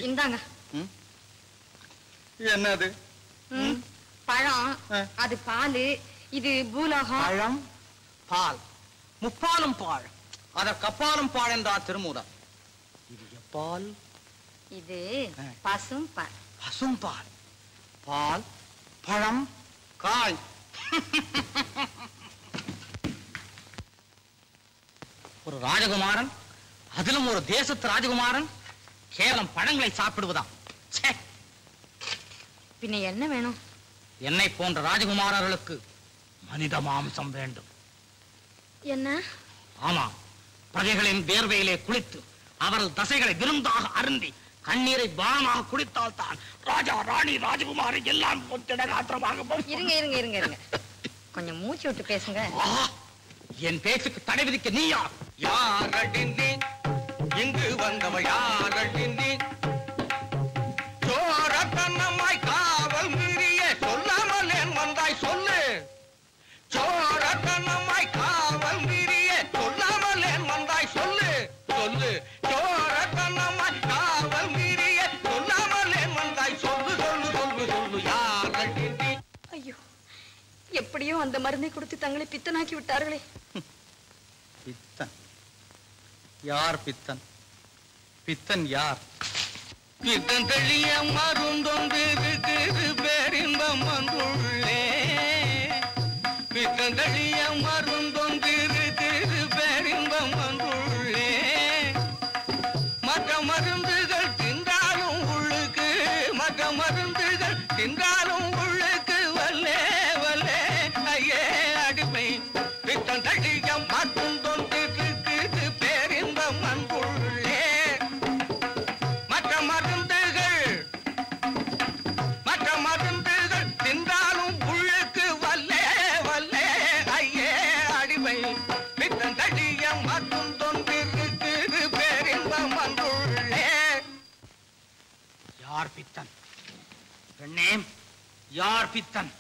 இந்தாங்க. என்னது? பழம் அது பாலு இது பூலோகம். பழம் பால். முப்பாலும் பால். அதற்கப்பாலும் பால் என்றா திருமூலம். இது எப்பால்? இது பசும் பால். பசும் பால். பால் பழம் காய். ஒரு ராஜகுமாரன் அதிலும் ஒரு தேசத்து ராஜகுமாரன் கேவலம் பழங்களை சாப்பிடுவதாம்! பின்ன என்ன வேணும்? என்னை போன்ற ராஜகுமாரர்களுக்கு மனித மாம்சம் வேண்டும். என்ன? ஆமா பிரஜைகளின் வேர்வையிலே குளித்து அவர்கள் தசைகளை விருந்தாக அருந்தி கண்ணீரை பானமாக குடித்தால் தான் ராஜா ராணி ராஜகுமாரி எல்லாம் திடகாத்திரமாக இருங்க இருங்க இருங்க இருங்க. கொஞ்சம் மூச்சு விட்டு பேசுங்க. என் பேச்சுக்கு தடை விதிக்க நீ யார்? இங்கு வந்தவ யாரடி எப்படியோ அந்த மருந்தை கொடுத்து தங்களை பித்தனாக்கி விட்டார்களே. பித்தன். யார் பித்தன்? பித்தன் யார்? பித்தன் தெளிய மருந்தொன்று பேரின்பம் வந்துள்ளே. பித்தன் தெளிய மருந்தொன்று பெண்ணே யார் பித்தன்?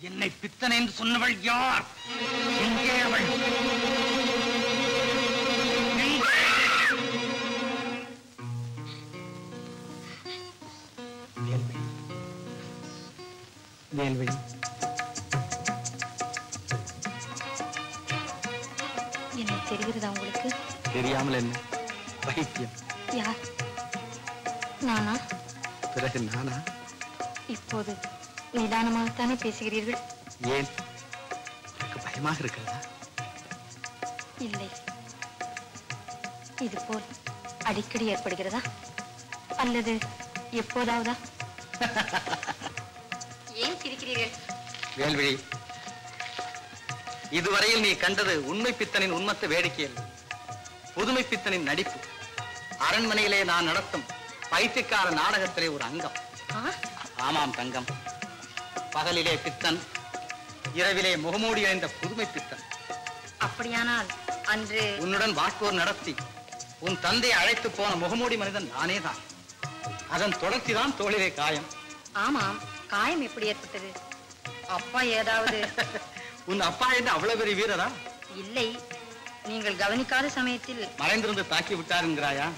என்னை பித்தன் என்று சொன்னவள் யார்? எங்கே அவள். வேல்வழி என்ன தெரிகிறதா உங்களுக்கு? தெரியாமல் என்ன? பைத்தியம் யார்? நானா? பிறகு நானா? இப்போது நிதானமாகத்தானே பேசுகிறீர்கள்? ஏன்? உனக்கு பயமாக இருக்கிறதா? இல்லை. இது போல் அடிக்கடி ஏற்படுகிறதா? அல்லது எப்போதாவதா? *laughs* ஏன் சிரிக்கிறீர்கள்? வேல்விழி இதுவரையில் நீ கண்டது உண்மை பித்தனின் உண்மத்த வேடிக்கை அல்ல. புதுமை பித்தனின் நடிப்பு. அரண்மனையிலே நான் நடத்தும் பைத்தியக்கார நாடகத்திலே ஒரு அங்கம். ஆமாம் தங்கம். பகலிலே பித்தன் இரவிலே முகமூடி அணிந்த புதுமை பித்தன். அப்படியானால் அன்று உன்னுடன் வாக்கோர் நடத்தி உன் தந்தை அழைத்து போன முகமூடி மனிதன் நானே தான் அதன் தொடர்ச்சிதான் தோளிலே காயம். ஆமாம் காயம் எப்படி ஏற்பட்டது? அப்பா ஏதாவது? *laughs* உன் அப்பா என்று அவ்வளவு பெரிய வீரரா? இல்லை நீங்கள் கவனிக்காத சமயத்தில் மறைந்திருந்து தாக்கி விட்டார் என்கிறாயா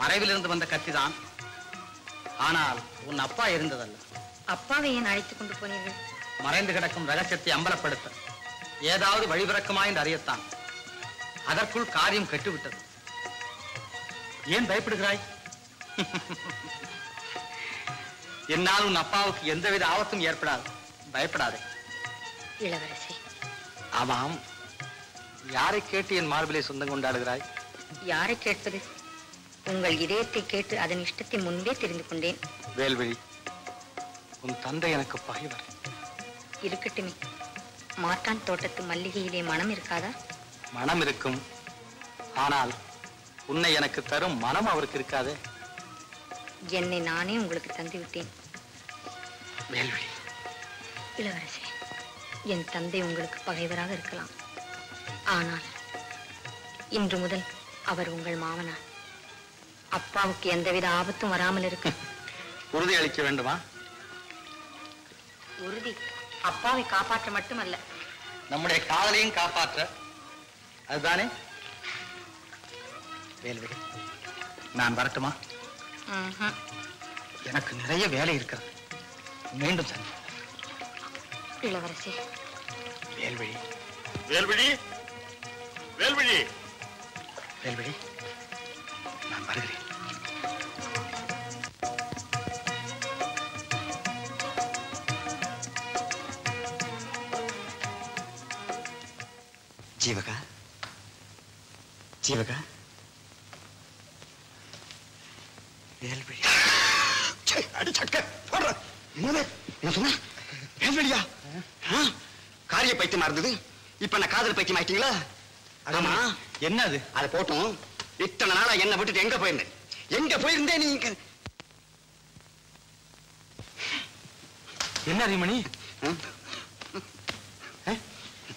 மறைவிலிருந்து வந்த கத்திதான். ஆனால் உன் அப்பா இருந்ததல்ல. அப்பாவை ஏன் அழைத்துக் கொண்டு போனீர்கள்? மறைந்து கிடக்கும் ரகசியத்தை அம்பலப்படுத்த. ஏதாவது வழிபிறக்குமா என்று அறியத்தான். அதற்குள் காரியம் கெட்டுவிட்டது. ஏன் பயப்படுகிறாய்? *laughs* என்னால் உன் அப்பாவுக்கு எந்தவித ஆபத்தும் ஏற்படாது. பயப்படாதே. இளவரசி. ஆமாம். யாரை கேட்டு என் மார்பிலே சொந்தம் கொண்டாடுகிறாய்? யாரை கேட்பது? உங்கள் இதயத்தை கேட்டு அதன் இஷ்டத்தை முன்பே தெரிந்து கொண்டேன். வேல்விழி உன் தந்தை எனக்கு பகைவர். இருக்கட்டுமே. மாட்டான் தோட்டத்து மல்லிகையிலே மனம் இருக்காதா? மனம் இருக்கும். ஆனால் உன்னை எனக்கு தரும் மனம் அவருக்கு இருக்காதே. என்னை நானே உங்களுக்கு தந்து விட்டேன் வேல்விழி. இளவரசி என் தந்தை உங்களுக்கு பகைவராக இருக்கலாம். ஆனால் இன்று முதல் அவர் உங்கள் மாமனார். அப்பாவுக்கு எந்தவித ஆபத்தும் வராமல் இருக்க. *laughs* உறுதி அளிக்க வேண்டுமா? உறுதி அப்பாவை காப்பாற்ற மட்டுமல்ல. நம்முடைய காதலையும் காப்பாற்ற. அதுதானே? வேல்விழி நான் வரட்டுமா. எனக்கு நிறைய வேலை இருக்கிறது. மீண்டும் சந்தி இளவரசி. வேல்விழி வேல்விழி வேல்விழி வேல்விழி வருகிறேன் ஜீவகா? ஜீவகா? வேல்விழி அடி சக்க போடுற. என்ன சொன்ன? வேல்விழியா? காரிய பைத்தியமா இருந்தது இப்ப நான் காதல் பைத்தியம் ஆயிட்டீங்களா? ஆமா. என்னது? அதை போட்டும். இத்தனை நாளா என்ன விட்டுட்டு எங்க போயிருந்தேன்? எங்க போயிருந்தேன் நீங்க என்ன அறிமணி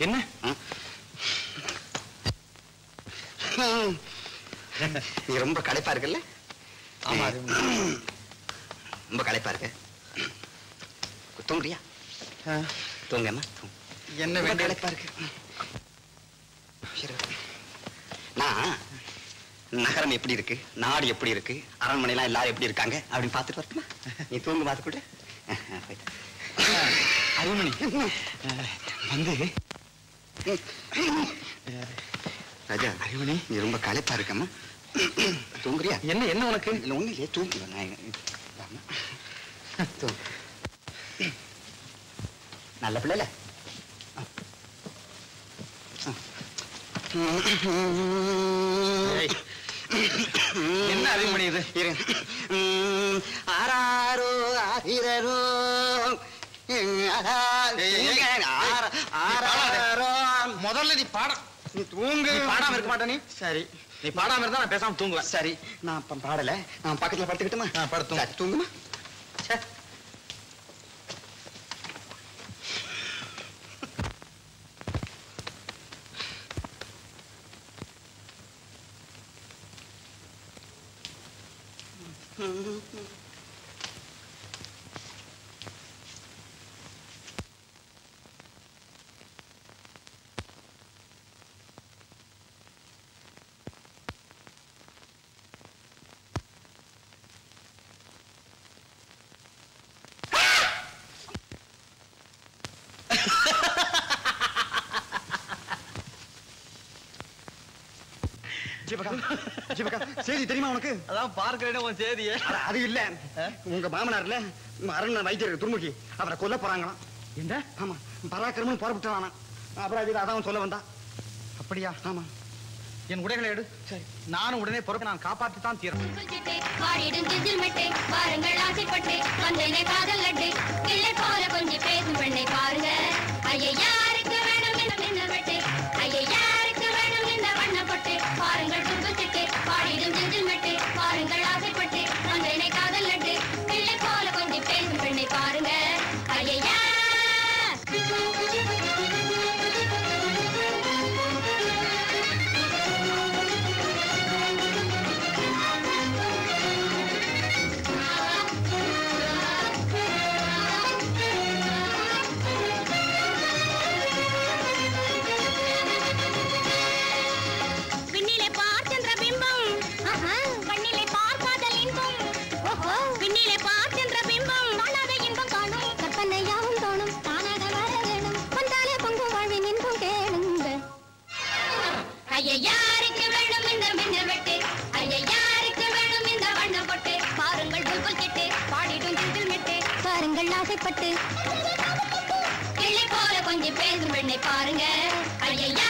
என்ன? நீ ரொம்ப களைப்பா இருக்குல்ல? ஆமா ரொம்ப களைப்பா இருக்கு. தூங்குறியா? தூங்கம்மா. தூங்கு என்ன களைப்பா இருக்கு. நான் நகரம் எப்படி இருக்கு? நாடு எப்படி இருக்கு? அரண்மனைலாம் எல்லாரும் எப்படி இருக்காங்க? அப்படின்னு பார்த்துட்டு வரட்டுமா? நீ தூங்கு பார்த்து கூட அருமணி வந்து. ராஜா அறிவணி நீ ரொம்ப களைப்பா இருக்கம்மா. தூங்குறியா? என்ன என்ன உனக்கு? இல்ல ஒண்ணு இல்லையே தூங்குவேன் நான். தூங்கு. நல்ல பிள்ளைல? என்ன அறிவுமணி இது? இரு. ஆர- ஆராரோ முதல்ல நீ பாட. நீ தூங்கு. பாடாம இருக்க மாட்டே நீ. சரி. நீ பாடாம இருந்தா நான் பேசாம தூங்குவேன். சரி. நான் பாடல. நான் பக்கத்துல படுத்துக்கிட்டுமா? படுத்து தூங்கு. சரி, தூங்குமா சே. ஜீவகா ஜீவகா செய்தி தெரியுமா உனக்கு? அதான் பார்க்கிறேன் உன் செய்தியே. அது இல்ல. உங்க மாமனார்ல அரண் வைத்தியர் துர்முகி. அவரை கொல்ல போறாங்களாம். இந்த ஆமா பராக்கிரமம் புறப்பட்டானா அப்புறம் அது அதான் சொல்ல வந்தா அப்படியா? ஆமா. என் உடைகளை எடு. சரி. நானும் உடனே பொறுப்பை நான் காப்பாற்றி தான் தீரணும் ஆசைப்பட்டு, காதல் லட்டு. போல பேசும் பெண்ணை பாருங்க. ஐயே, ஆசைப்பட்டு கிளி போல கொஞ்சம் பேசும் பெண்ணை பாருங்க. ஐயா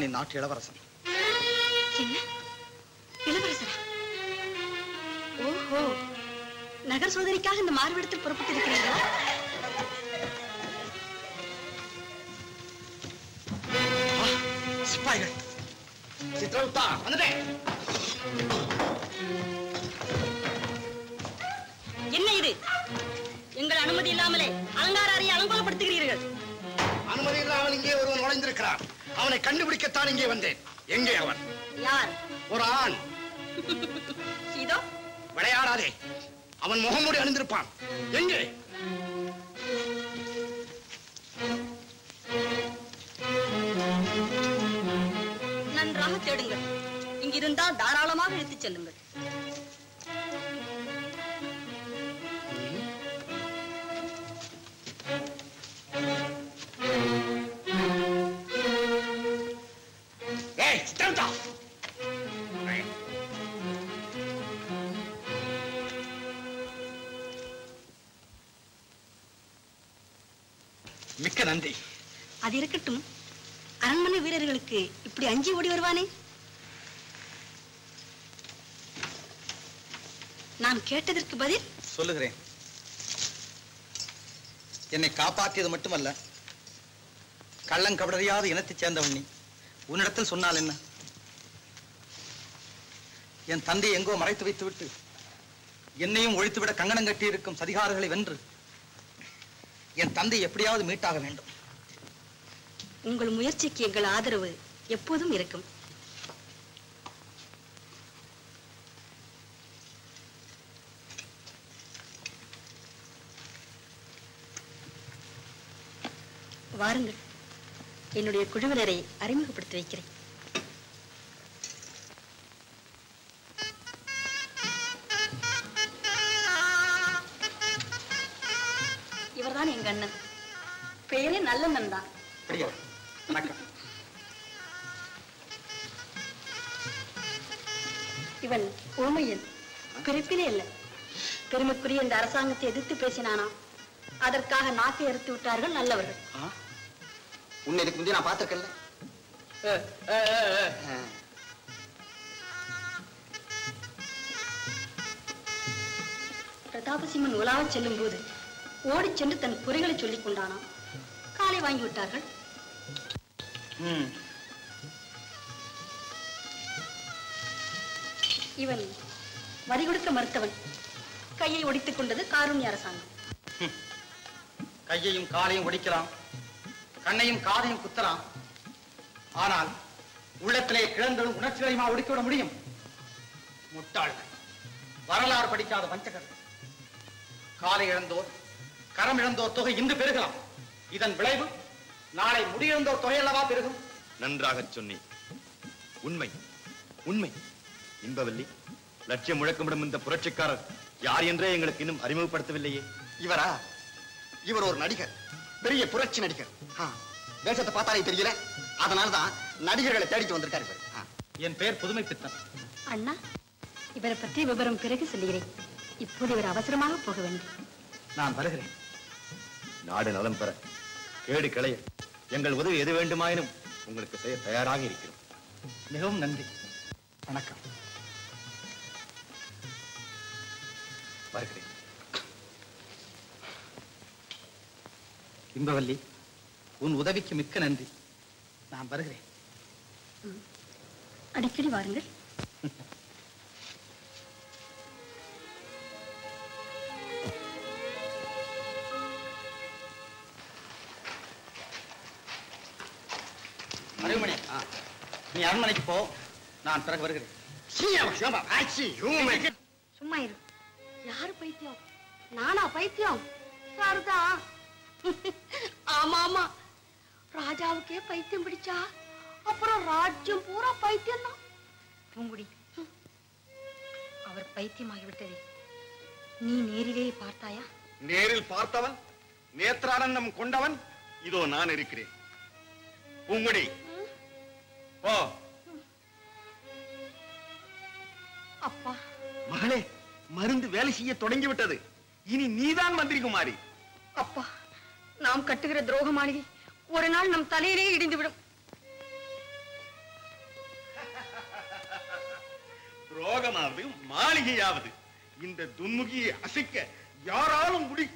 நான் தான் இந்நாட்டு சொல்லுகிறேன். என்னை காப்பாற்றியது மட்டுமல்ல கள்ளங்கபடறியாத இனத்தைச் சேர்ந்தவன் நீ. உன்னிடத்தில் சொன்னால் என்ன? என் தந்தை எங்கோ மறைத்து வைத்துவிட்டு என்னையும் ஒழித்துவிட கங்கணம் கட்டியிருக்கும் சதிகாரர்களை வென்று என் தந்தை எப்படியாவது மீட்டாக வேண்டும். உங்கள் முயற்சிக்கு எங்கள் ஆதரவு எப்போதும் இருக்கும். வாருங்கள். என்னுடைய குழுவினரை அறிமுகப்படுத்தி வைக்கிறேன். இவர்தான் எங்க அண்ணன். பெயரே நல்லண்ணன் தான். இவன் ஊமையன் பிறப்பிலே இல்ல. பெருமைக்குரிய இந்த அரசாங்கத்தை எதிர்த்து பேசினானா? அதற்காக நாக்கை அறுத்து விட்டார்கள் நல்லவர்கள். உன்னை இதுக்கு முந்தைய நான் பார்த்திருக்கேன்ல. பிரதாபசிம்மன் உலாவச் செல்லும் போது ஓடிச் சென்று தன் குறைகளை சொல்லிக் கொண்டானாம். காலை வாங்கி விட்டார்கள். ம். இவன் வரி கொடுக்க மறுத்தவன். கையை ஒடித்துக் கொண்டது காருண்ய அரசாங்கம். கையையும் காலையும் ஒடிக்கலாம். கண்ணையும் காதையும் குத்தலாம். ஆனால் உள்ளத்திலே கிழந்தழும் உணர்ச்சிகளையுமா ஒடுக்கிவிட முடியும். முட்டாள்கள் வரலாறு படிக்காத வஞ்சகர்கள். காலை இழந்தோர் கரம் இழந்தோர் தொகை இன்று பெருகலாம். இதன் விளைவு நாளை முடியிழந்தோர் தொகை அல்லவா பெருகும்? நன்றாகச் சொன்னேன். உண்மை உண்மை. இன்பவல்லி லட்சியம் முழக்கமிடும் இந்த புரட்சிக்காரர் யார் என்றே எங்களுக்கு இன்னும் அறிமுகப்படுத்தவில்லையே. இவரா? இவர் ஒரு நடிகர். பெரிய புரட்சி நடிகர். வேஷத்தை பார்த்தாலே தெரியல. அதனாலதான் நடிகர்களை தேடிட்டு வந்திருக்காரு. என் பெயர் புதுமை பித்தன். அண்ணா இவரை பற்றி விவரம் பிறகு சொல்லுகிறேன். இப்போது இவர் அவசரமாக போக வேண்டும். நான் வருகிறேன். நாடு நலம் பெற கேடு களைய எங்கள் உதவி எது வேண்டுமாயினும் உங்களுக்கு செய்ய தயாராக இருக்கிறோம். மிகவும் நன்றி. வணக்கம். வருகிறேன். இன்பவல்லி உன் உதவிக்கு மிக்க நன்றி. நான் வருகிறேன். அடிக்கடி வாருங்கள். அறிவுமணி நீ அரண்மனைக்கு போ. நான் பிறகு வருகிறேன். சும்மா இரு. யாரு பைத்தியம்? நானா பைத்தியம்? சரிதான் ஆமா ஆமா ராஜாவுக்கே பைத்தியம் பிடிச்சா அப்புறம் ராஜ்யம் பூரா பைத்தியம் தான் பூங்குடி அவர் பைத்தியமாகிவிட்டதே. நீ நேரிலேயே பார்த்தாயா? நேரில் பார்த்தவன் நேத்ரானந்தம் கொண்டவன் இதோ நான் இருக்கிறேன். பூங்குடி ஓ அப்பா. மகளே மருந்து வேலை செய்ய தொடங்கி விட்டது இனி நீதான் மந்திரி குமாரி. அப்பா. நாம் கட்டுகிற துரோக மாளிகை ஒரு நாள் நம் தலையிலே இடிந்துவிடும் துரோகமாவது மாளிகையாவது இந்த துன்முகியை அசைக்க யாராலும் முடி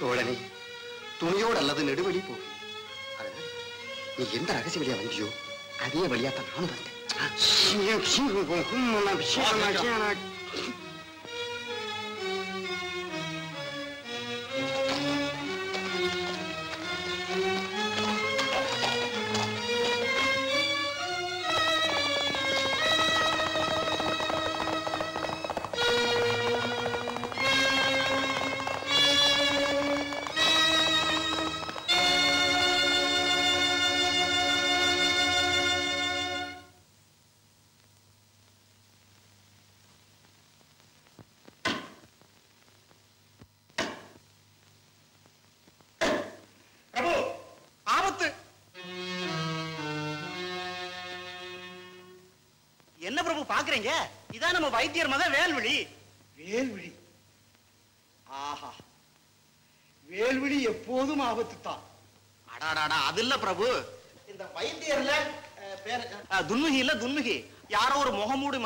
தோழனே துணையோடு அல்லது நெடுவழி போ அதனால நீ எந்த ரகசிய வழியா வந்தியோ அதே வழியா தான் நானும் வந்தேன்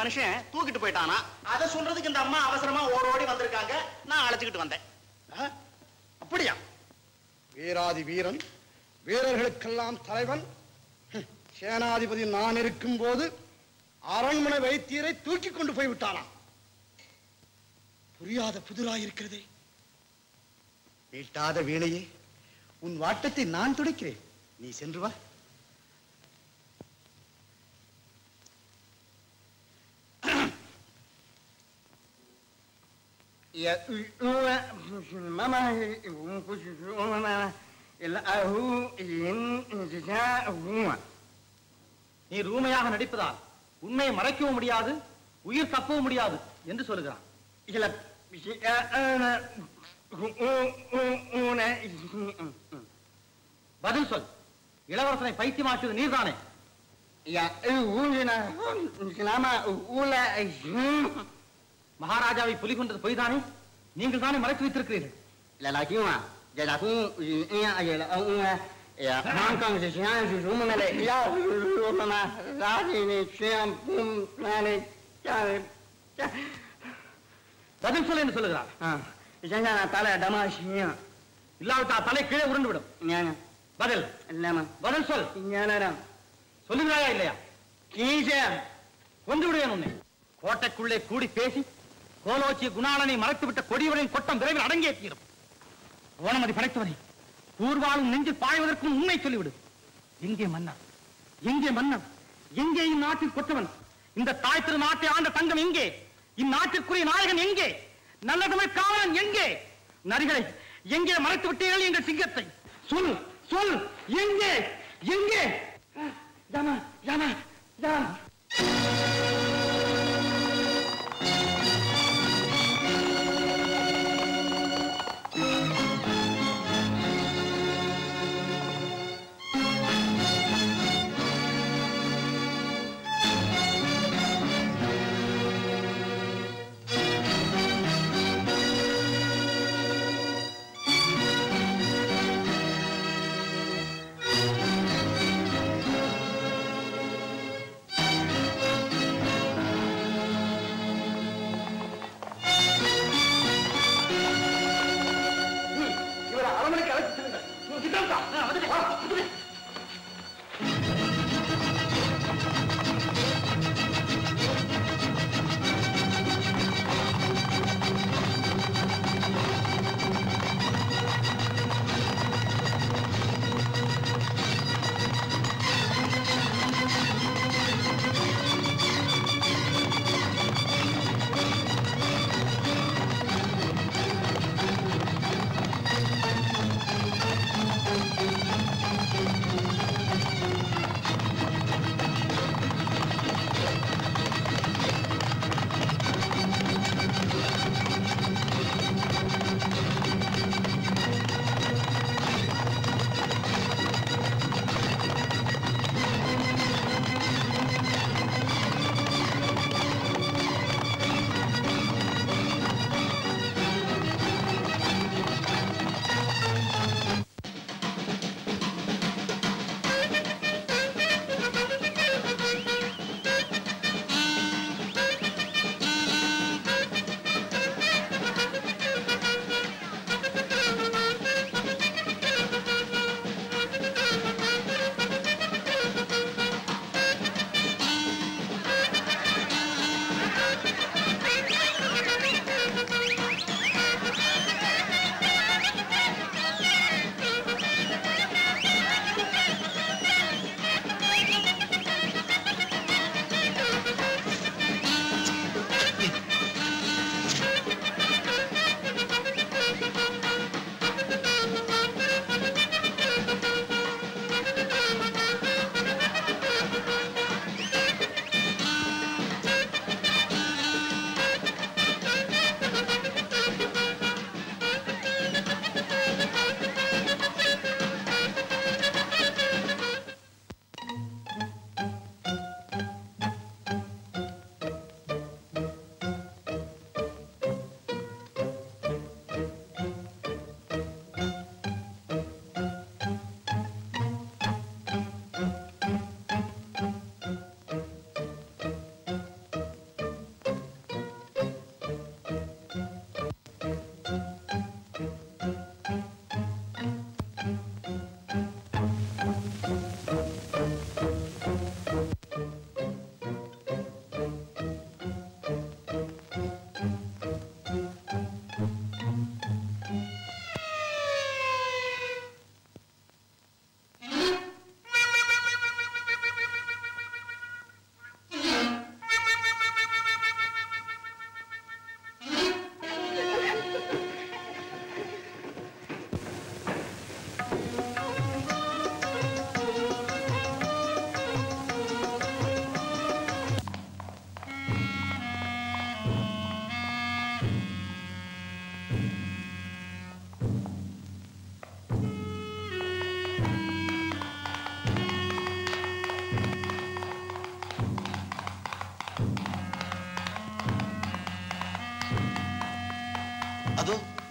மனுஷன் தூக்கிட்டு போயிட்டானா? அதை சொல்றதுக்கு இந்த அம்மா அவசரமா ஓடி ஓடி வந்திருக்காங்க. நான் அழைச்சுக்கிட்டு வந்தேன். அப்படியா? வீராதி வீரன் வீரர்களுக்கெல்லாம் தலைவன். சேனாதிபதி நான் இருக்கும் போது அரண்மனை வைத்தியரை தூக்கி கொண்டு போய்விட்டானா புரியாத புதிராயிருக்கிறதே வீட்டாத வீணையே உன் வாட்டத்தை நான் துடைக்கிறேன். நீ சென்று வா. நீ ரூமையாக நடிப்பதால் உண்மையை மறைக்கவும் முடியாது உயிர் தப்பவும் முடியாது என்று சொல்லுகிறான் பதில் சொல் இளவரசனை பைத்தியமாக்கியது நீர்தானே மகாராஜாவை புலி கொண்டது பொய்தானே? நீங்கள் தானே மறைத்து வைத்திருக்கிறீர்கள். பதில் சொல் என்று சொல்லுகிறார். தலை டமாஷியம் இல்லாவிட்டா தலை கீழே உருண்டு விடும் பதில். பதில் சொல். சொல்லுகிறாயா இல்லையா? கொண்டு விடுவேன் உன்னை. கோட்டைக்குள்ளே கூடி பேசி கோலோச்சி குணாளனை மறைத்துவிட்ட கொடியவரின் கொட்டம் விரைவில் அடங்கியே தீரும். ஓனமதி படைத்தவனை ஊர்வாலும் நெஞ்சில் பாய்வதற்கும் உண்மை சொல்லிவிடு. எங்கே மன்னன் எங்கே மன்னன் எங்கே இந்நாட்டில் கொற்றவன்? இந்த தாய் திரு நாட்டை ஆண்ட தங்கம் எங்கே? இந்நாட்டிற்குரிய நாயகன் எங்கே? நல்லதுமை காவலன் எங்கே? நரிகளை எங்கே மறைத்து விட்டீர்கள் எங்கள் சிங்கத்தை? சொல் சொல் எங்கே? எங்கே? யாமா யாமா யாமா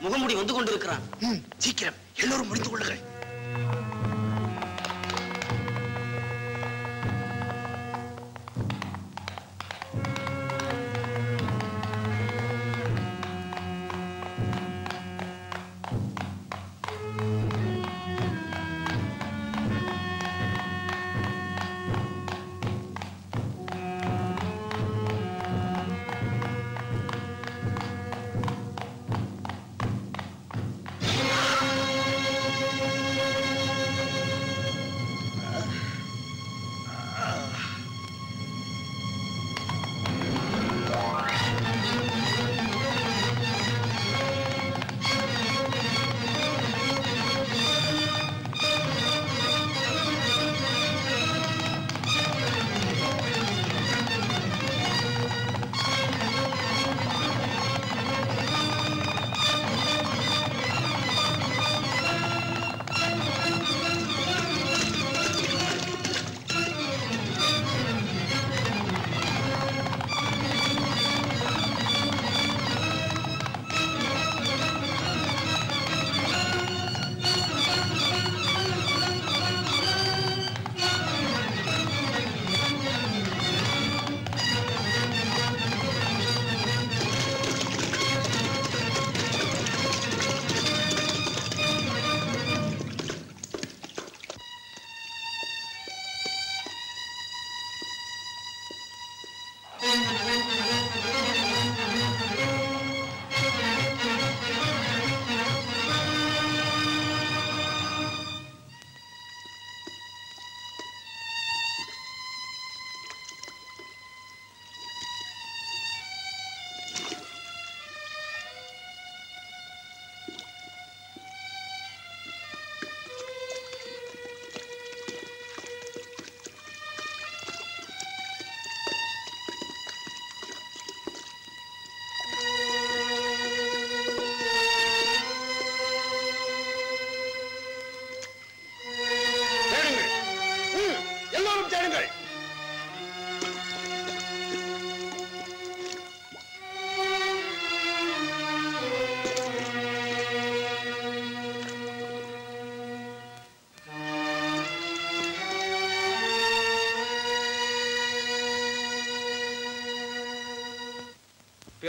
முகமுடி வந்து கொண்டிருக்கிறான். சீக்கிரம் எல்லோரும் முடித்துக் கொள்ளுங்கள்.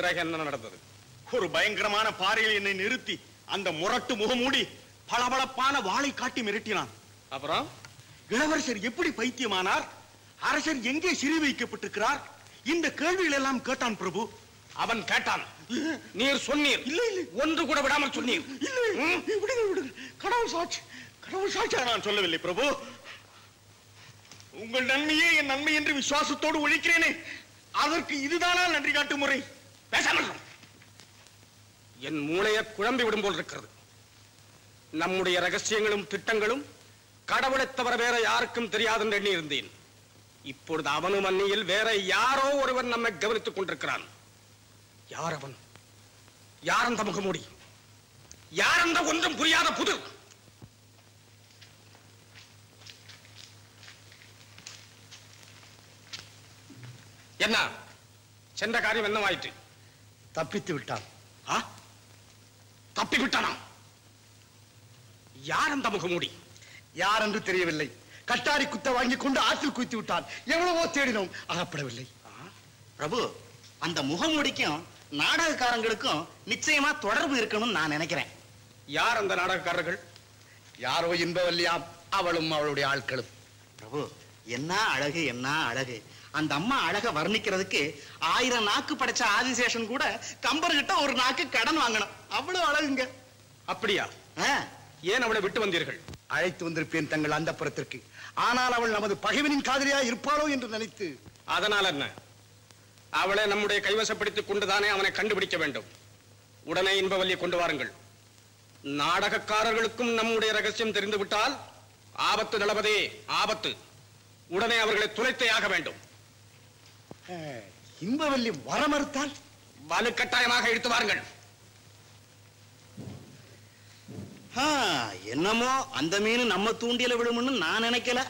பிறகு என்ன நடந்தது? ஒரு பயங்கரமான பாறையில் என்னை நிறுத்தி அந்த முரட்டு முகமூடி பளபளப்பான வாளை காட்டி மிரட்டினான். அப்புறம்? இளவரசர் எப்படி பைத்தியமானார்? அரசர் எங்கே சிறை வைக்கப்பட்டிருக்கிறார்? இந்த கேள்விகள் எல்லாம் கேட்டான் பிரபு. அவன் கேட்டான் நீர் சொன்னீர். இல்ல இல்ல. ஒன்று கூட விடாமல் சொன்னீர். இல்ல விடுங்க விடுங்க கடவுள் சாட்சி கடவுள் சாட்சியா நான் சொல்லவில்லை பிரபு. உங்கள் நன்மையே என் நன்மை என்று விசுவாசத்தோடு ஒழிக்கிறேனே. அதற்கு இதுதானா நன்றி காட்டும் முறை. என் மூளையை குழம்பி விடும் போல் இருக்கிறது. நம்முடைய ரகசியங்களும் திட்டங்களும் கடவுளைத் தவிர வேற யாருக்கும் தெரியாது என்று எண்ணி இருந்தேன் இப்பொழுது அவனும் அந்நியில் வேற யாரோ ஒருவன் நம்மை கவனித்துக் கொண்டிருக்கிறான். யார் அவன்? யார் அந்த முகமூடி? யார் அந்த ஒன்றும் புரியாத புது? என்ன? சென்ற காரியம் என்னவாயிற்று? தப்பித்து விட்டான். ஆ? தப்பி விட்டானா யார் அந்த முகமூடி? யார் என்று தெரியவில்லை. கட்டாரி குத்த வாங்கி கொண்டு ஆற்றில் குய்த்து விட்டான். எவ்வளவோ தேடினோம். அகப்படவில்லை. பிரபு அந்த முகமூடிக்கும் நாடகக்காரங்களுக்கும் நிச்சயமா தொடர்பு இருக்கணும்னு நான் நினைக்கிறேன். யார் அந்த நாடகக்காரர்கள்? யாரோ இன்பவல்லியாம். அவளும் அவளுடைய ஆட்களும். பிரபு என்ன அழகு என்ன அழகு. அந்த அம்மா அழக வர்ணிக்கிறதுக்கு ஆயிரம் நாக்கு படைச்ச ஆதிசேஷன் கூட கம்பர்கிட்ட ஒரு நாக்கு கடன் வாங்கணும். அவ்வளவு அழகுங்க. அப்படியா? ஏன் அவளை விட்டு வந்தீர்கள்? அழைத்து வந்திருப்பேன் தங்கள் அந்த புறத்திற்கு ஆனால் அவள் நமது பகைவனின் காதலியா இருப்பாளோ என்று நினைத்து. அதனால் என்ன? அவளை நம்முடைய கைவசப்படுத்திக் கொண்டுதானே அவனை கண்டுபிடிக்க வேண்டும். உடனே இன்பவல்லியை கொண்டு வாருங்கள். நாடகக்காரர்களுக்கும் நம்முடைய ரகசியம் தெரிந்து விட்டால் ஆபத்து நிலவதே ஆபத்து. உடனே அவர்களை துளைத்தே ஆக வேண்டும். இன்பவல்லி வர மறுத்தால்? வலுக்கட்டாயமாக இழுத்து வாருங்கள் ஆ, என்னமோ அந்த மீன் நம்ம தூண்டில விழுமுன்னு நான் நினைக்கல.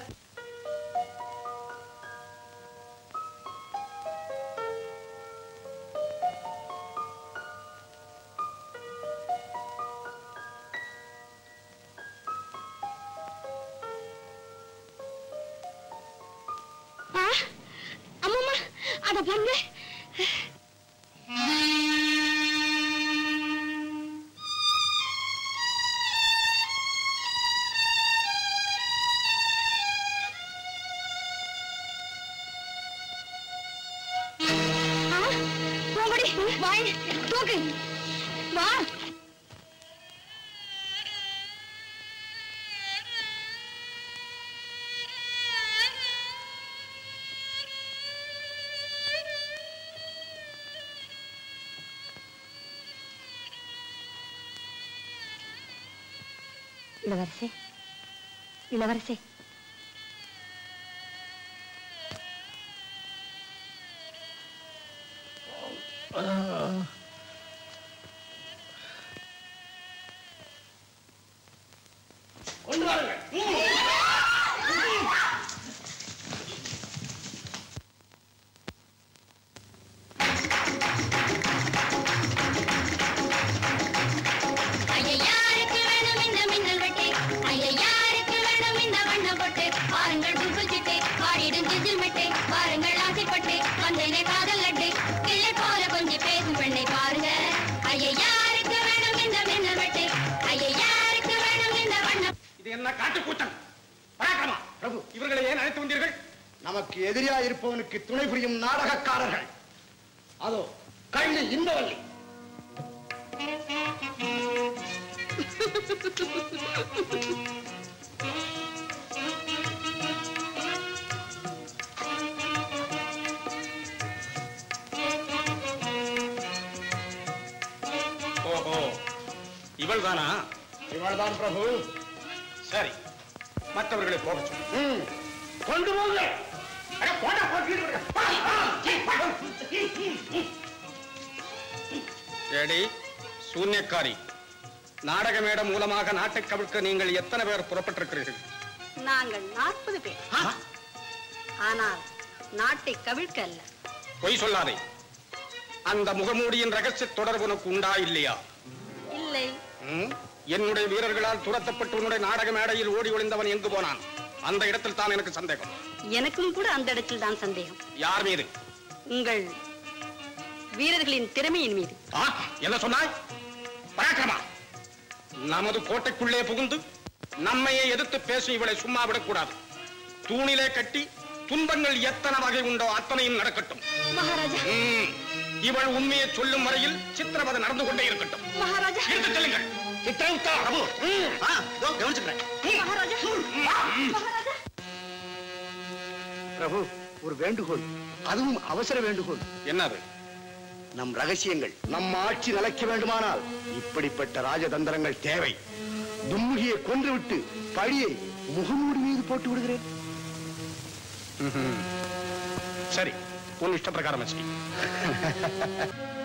இளவரசே இளவரசே மூலமாக நாட்டை கவிழ்க்க நீங்கள் எத்தனை பேர் புறப்பட்டிருக்கிறீர்கள்? நாங்கள் நாற்பது பேர். ஆனால் நாட்டை கவிழ்க்க அல்ல. பொய் சொல்லாதே. அந்த முகமூடியின் ரகசிய தொடர்பு உனக்கு உண்டா இல்லையா? இல்லை? என்னுடைய வீரர்களால் துரத்தப்பட்டு உன்னுடைய நாடக மேடையில் ஓடி ஒளிந்தவன் எங்கு போனான்? அந்த இடத்தில் தான் எனக்கு சந்தேகம். எனக்கும் கூட அந்த இடத்தில் தான் சந்தேகம். யார் மீது? உங்கள் வீரர்களின் திறமையின் மீது. என்ன சொன்னாய்? பராக்கிரமா! நமது கோட்டைக்குள்ளே புகுந்து நம்மையே எதிர்த்து பேசும் இவளை சும்மா விடக்கூடாது. தூணிலே கட்டி துன்பங்கள் எத்தனை வகை உண்டோ அத்தனையும் நடக்கட்டும். இவள் உண்மையை சொல்லும் வரையில் சித்திரவதை நடந்து கொண்டே இருக்கட்டும். மகாராஜா. செல்லுங்கள். பிரபு ஒரு வேண்டுகோள். அதுவும் அவசர வேண்டுகோள். என்னது? நம் ரகசியங்கள் நம் ஆட்சி நிலைக்க வேண்டுமானால் இப்படிப்பட்ட ராஜதந்திரங்கள் தேவை. தும்முகியை கொன்றுவிட்டு பழியை முகமூடி மீது போட்டு விடுகிறேன். சரி உன் இஷ்ட பிரகாரம் *laughs*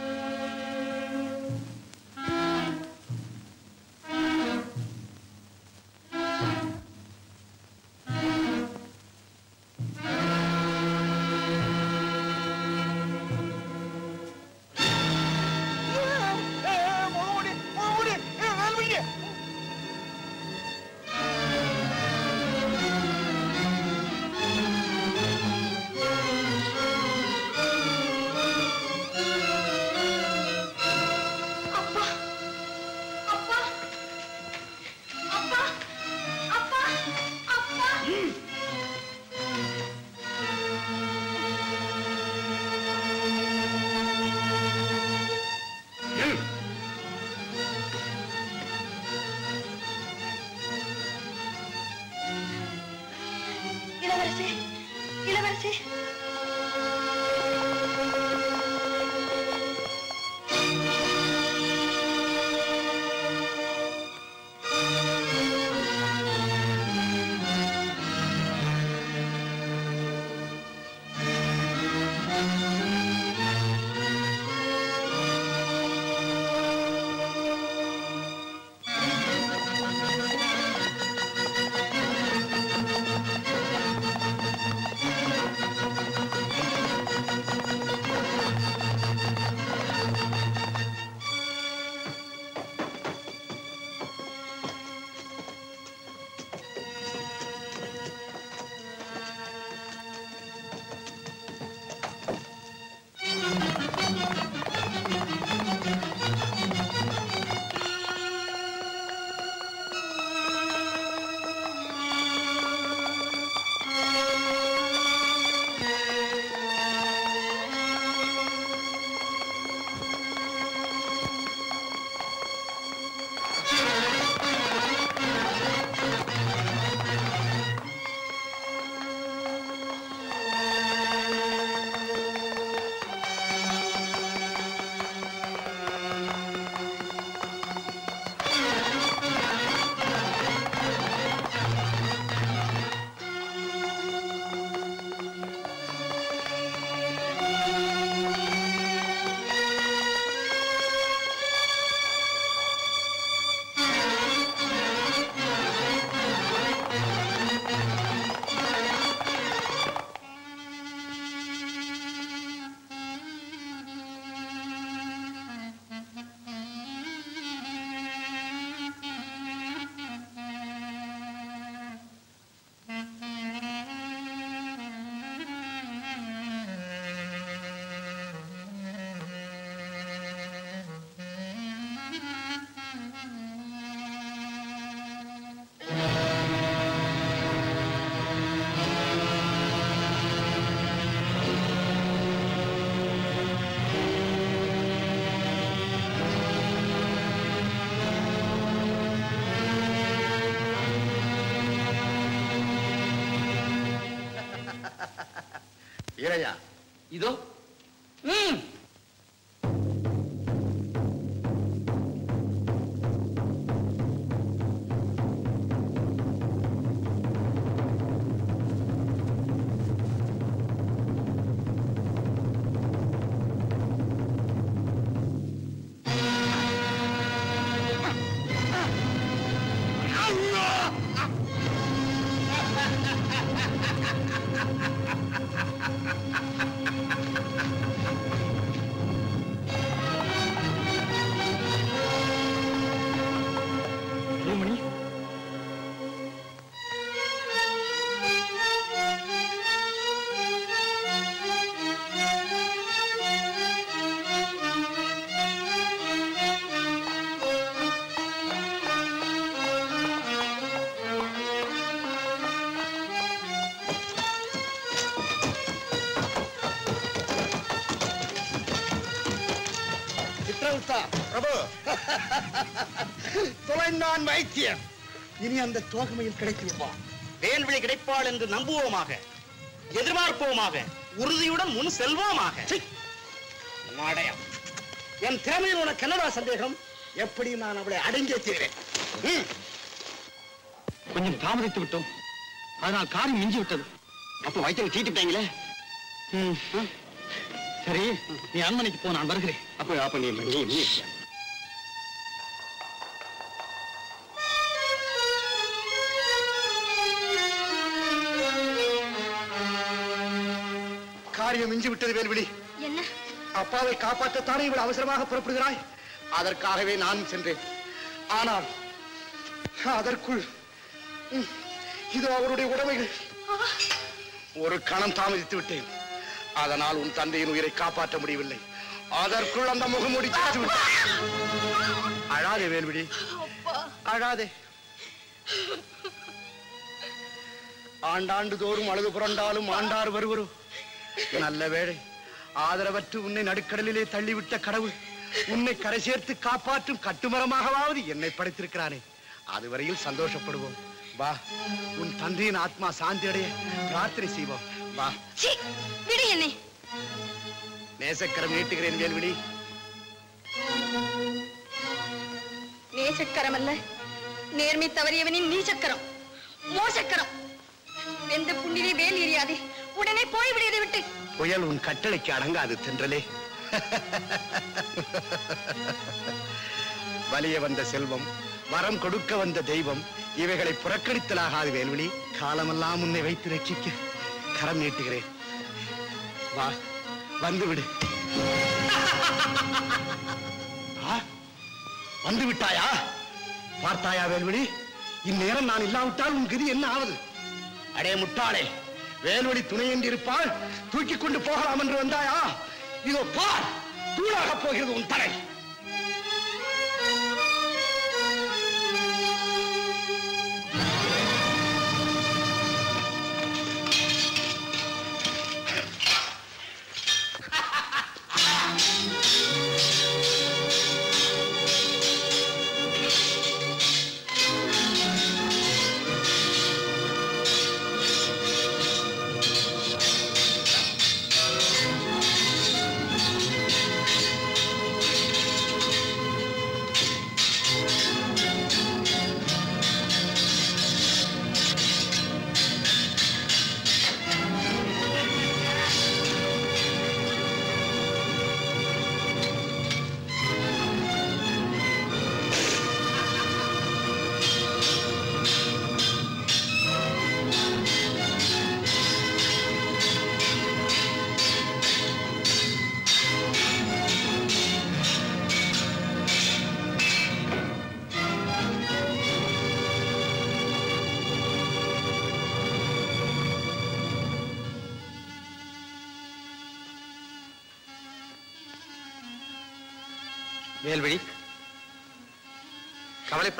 வைத்தியன் இனி அந்த தோகமையில் கிடைத்து விடுவான் வேல்விழி கிடைப்பாள் என்று நம்புவோமாக எதிர்பார்ப்போமாக உறுதியுடன் முன் செல்வோமாக. என் திறமையில் உனக்கு என்னடா சந்தேகம்? எப்படி நான் அவளை ம். கொஞ்சம் தாமதித்து விட்டோம். அதனால் காரியம் மிஞ்சி விட்டது. அப்ப வைத்தியம் தீட்டிட்டாங்களே. சரி நீ அரண்மனைக்கு போ நான் வருகிறேன். அப்ப அப்ப நீ. அப்பாவை காப்பாற்றத்தானே இவள் அவசரமாக புறப்படுகிறாய்? அதற்காகவே நான் சென்றேன். ஆனால் அதற்குள் இதோ அவருடைய உடைமைகள். ஒரு கணம் தாமதித்து விட்டேன். அதனால் உன் தந்தையின் உயிரை காப்பாற்ற முடியவில்லை. அதற்குள் அந்த முகமூடி அழாதே வேல்விழி. அழாதே. ஆண்டாண்டு தோறும் அழுது புரண்டாலும் ஆண்டார் வருவரோ? நல்ல வேளை. ஆதரவற்று உன்னை நடுக்கடலிலே தள்ளிவிட்ட கடவுள் உன்னை கரை சேர்த்து காப்பாற்றும் கட்டுமரமாகவாவது என்னை படைத்திருக்கிறானே. அதுவரையில் சந்தோஷப்படுவோம். வா உன் தந்தையின் ஆத்மா சாந்தி அடைய பிரார்த்தனை செய்வோம். வா. விடு என்னை. நேசக்கரம் நீட்டுகிறேன் வேல்விழி. நேசக்கரம் அல்ல நேர்மை தவறியவனின் நீச்சக்கரம் மோசக்கரம். வெந்த புண்ணிலே வேல் எறியாதே உடனே போய்விடுவதை விட்டு. புயல் உன் கட்டளைக்கு அடங்காது தென்றலே. வலிய வந்த செல்வம் வரம் கொடுக்க வந்த தெய்வம் இவைகளை புறக்கணித்தலாகாது வேல்விழி. காலமெல்லாம் உன்னை வைத்து ரட்சிக்க கரம் நீட்டுகிறேன். வா வந்துவிடு ஆ, வந்து விட்டாயா? பார்த்தாயா வேல்விழி? இந்நேரம் நான் இல்லாவிட்டால் உன் கதி என்ன ஆவது? அடே முட்டாளே வேல்வழி துணையின்றி இருப்பால் தூக்கி கொண்டு போகலாம் என்று வந்தாயா? இதோ பார் தூளாக போகிறது உன் தலை.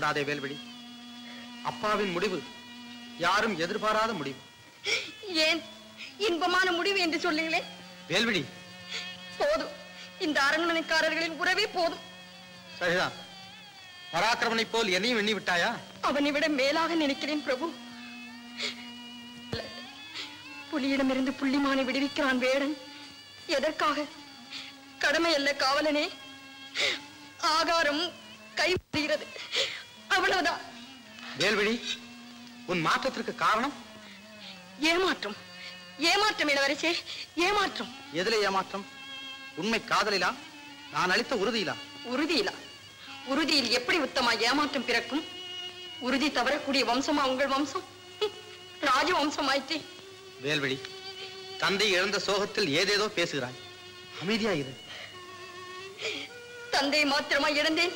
கவலைப்படாதே வேல்விழி. அப்பாவின் முடிவு யாரும் எதிர்பாராத முடிவு. ஏன்? இன்பமான முடிவு என்று சொல்லுங்களேன். வேல்விழி. போதும். இந்த அரண்மனைக்காரர்களின் உறவே போதும். சரிதான் பராக்கிரமனை போல் என்னையும் எண்ணி விட்டாயா அவனை விட மேலாக நினைக்கிறேன் பிரபு. புலியிடமிருந்து புள்ளிமானை விடுவிக்கிறான் வேடன். எதற்காக? கடமை அல்ல காவலனே. ஆகாரம் கைவிடுகிறது அவ்வளவுதான். வேல்விழி உன் மாற்றத்திற்கு காரணம்? ஏமாற்றம். ஏமாற்றம் இளவரசே ஏமாற்றம். எதிலே ஏமாற்றம்? உண்மை காதலிலா? நான் அளித்த உறுதியிலா? உறுதியிலா? உறுதியில் எப்படி உத்தமா ஏமாற்றம் பிறக்கும்? உறுதி தவறக்கூடிய வம்சமா உங்கள் வம்சம்? ராஜ வம்சமாயிற்றே. வேல்விழி தந்தை இழந்த சோகத்தில் ஏதேதோ பேசுகிறாய். அமைதியா இரு. தந்தை மாத்திரமா இழந்தேன்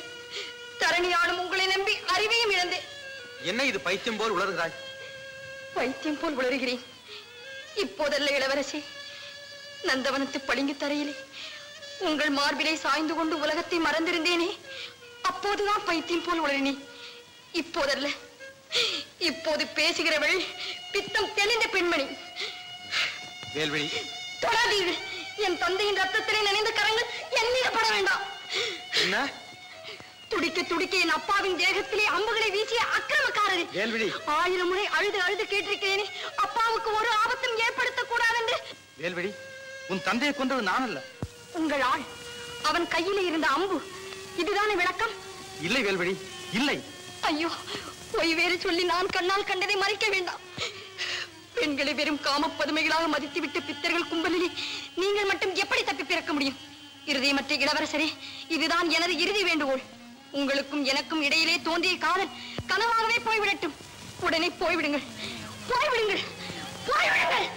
தரணியாடும் உங்களை நம்பி அறிவையும் இழந்தேன் என்ன இது பைத்தியம் போல் உளறுகிறாய்? பைத்தியம் போல் உளறுகிறேன். இப்போதல்ல இளவரசி நந்தவனத்து பளிங்கு தரையிலே உங்கள் மார்பிலை சாய்ந்து கொண்டு உலகத்தை மறந்திருந்தேனே அப்போதுதான் பைத்தியம் போல் உளறினேன். இப்போதல்ல இப்போது பேசுகிறவள் பித்தம் தெளிந்த பெண்மணி. வேல்விழி. தொடாதீர்கள். என் தந்தையின் ரத்தத்திலே நனைந்த கரங்கள் என் மீது பட வேண்டாம். என்ன? துடிக்க துடிக்க என் அப்பாவின் தேகத்திலே அம்புகளை வீசிய அக்கிரமக்காரரே வேல்விழி. ஆயிரம் முறை அழுது அழுது கேட்டிருக்கிறேனே. அப்பாவுக்கு ஒரு ஆபத்தும் ஏற்படுத்தக் கூடாதென்று வேல்விழி உன் தந்தையை கொன்றது நான் அல்ல உங்கள் ஆள் அவன் கையிலே இருந்த அம்பு. இதுதானே விளக்கம்? இல்லை வேல்விழி இல்லை. ஐயோ பொய் வேறு சொல்லி நான் கண்ணால் கண்டதை மறைக்க வேண்டாம். பெண்களை வெறும் காமப்பதுமைகளாக மதித்துவிட்ட பித்தர்கள் கும்பலிலே நீங்கள் மட்டும் எப்படி தப்பி பிறக்க முடியும்? இருதயமற்ற இளவரசரே இதுதான் எனது இறுதி வேண்டுகோள். உங்களுக்கும் எனக்கும் இடையிலே தோன்றிய காதல் கனவாகவே போய்விடட்டும். உடனே போய்விடுங்கள். போய்விடுங்கள். போய்விடுங்கள்.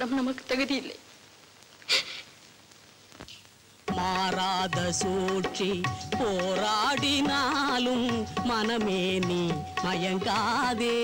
இடம் நமக்கு தகுதி இல்லை மாறாத சூழ்ச்சி போராடினாலும் மனமே நீ மயங்காதே.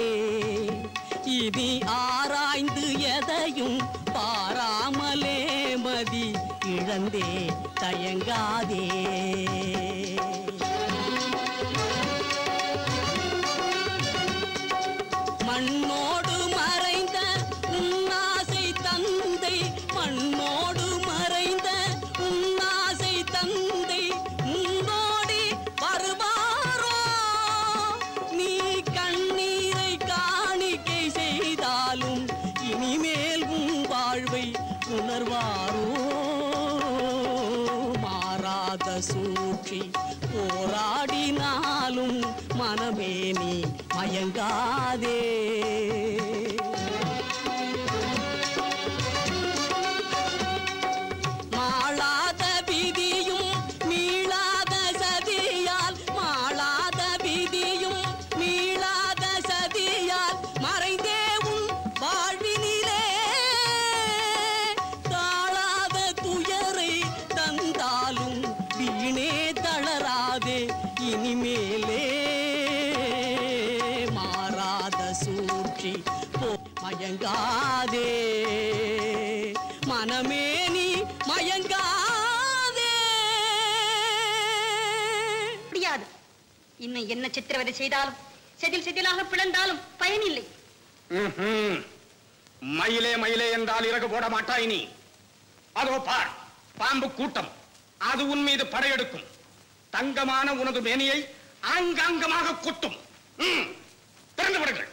இன்னும் செய்தாலும் செதில் செதிலாக பிளந்தாலும் பயனில்லை. மயிலே மயிலே என்றால் இறகு போட மாட்டாய் நீ. அதோ பார் பாம்பு கூட்டம். அது உன் மீது படையெடுக்கும். தங்கமான உனது மேனியை ஆங்காங்கமாக கொட்டும். திறந்து விடுங்கள்.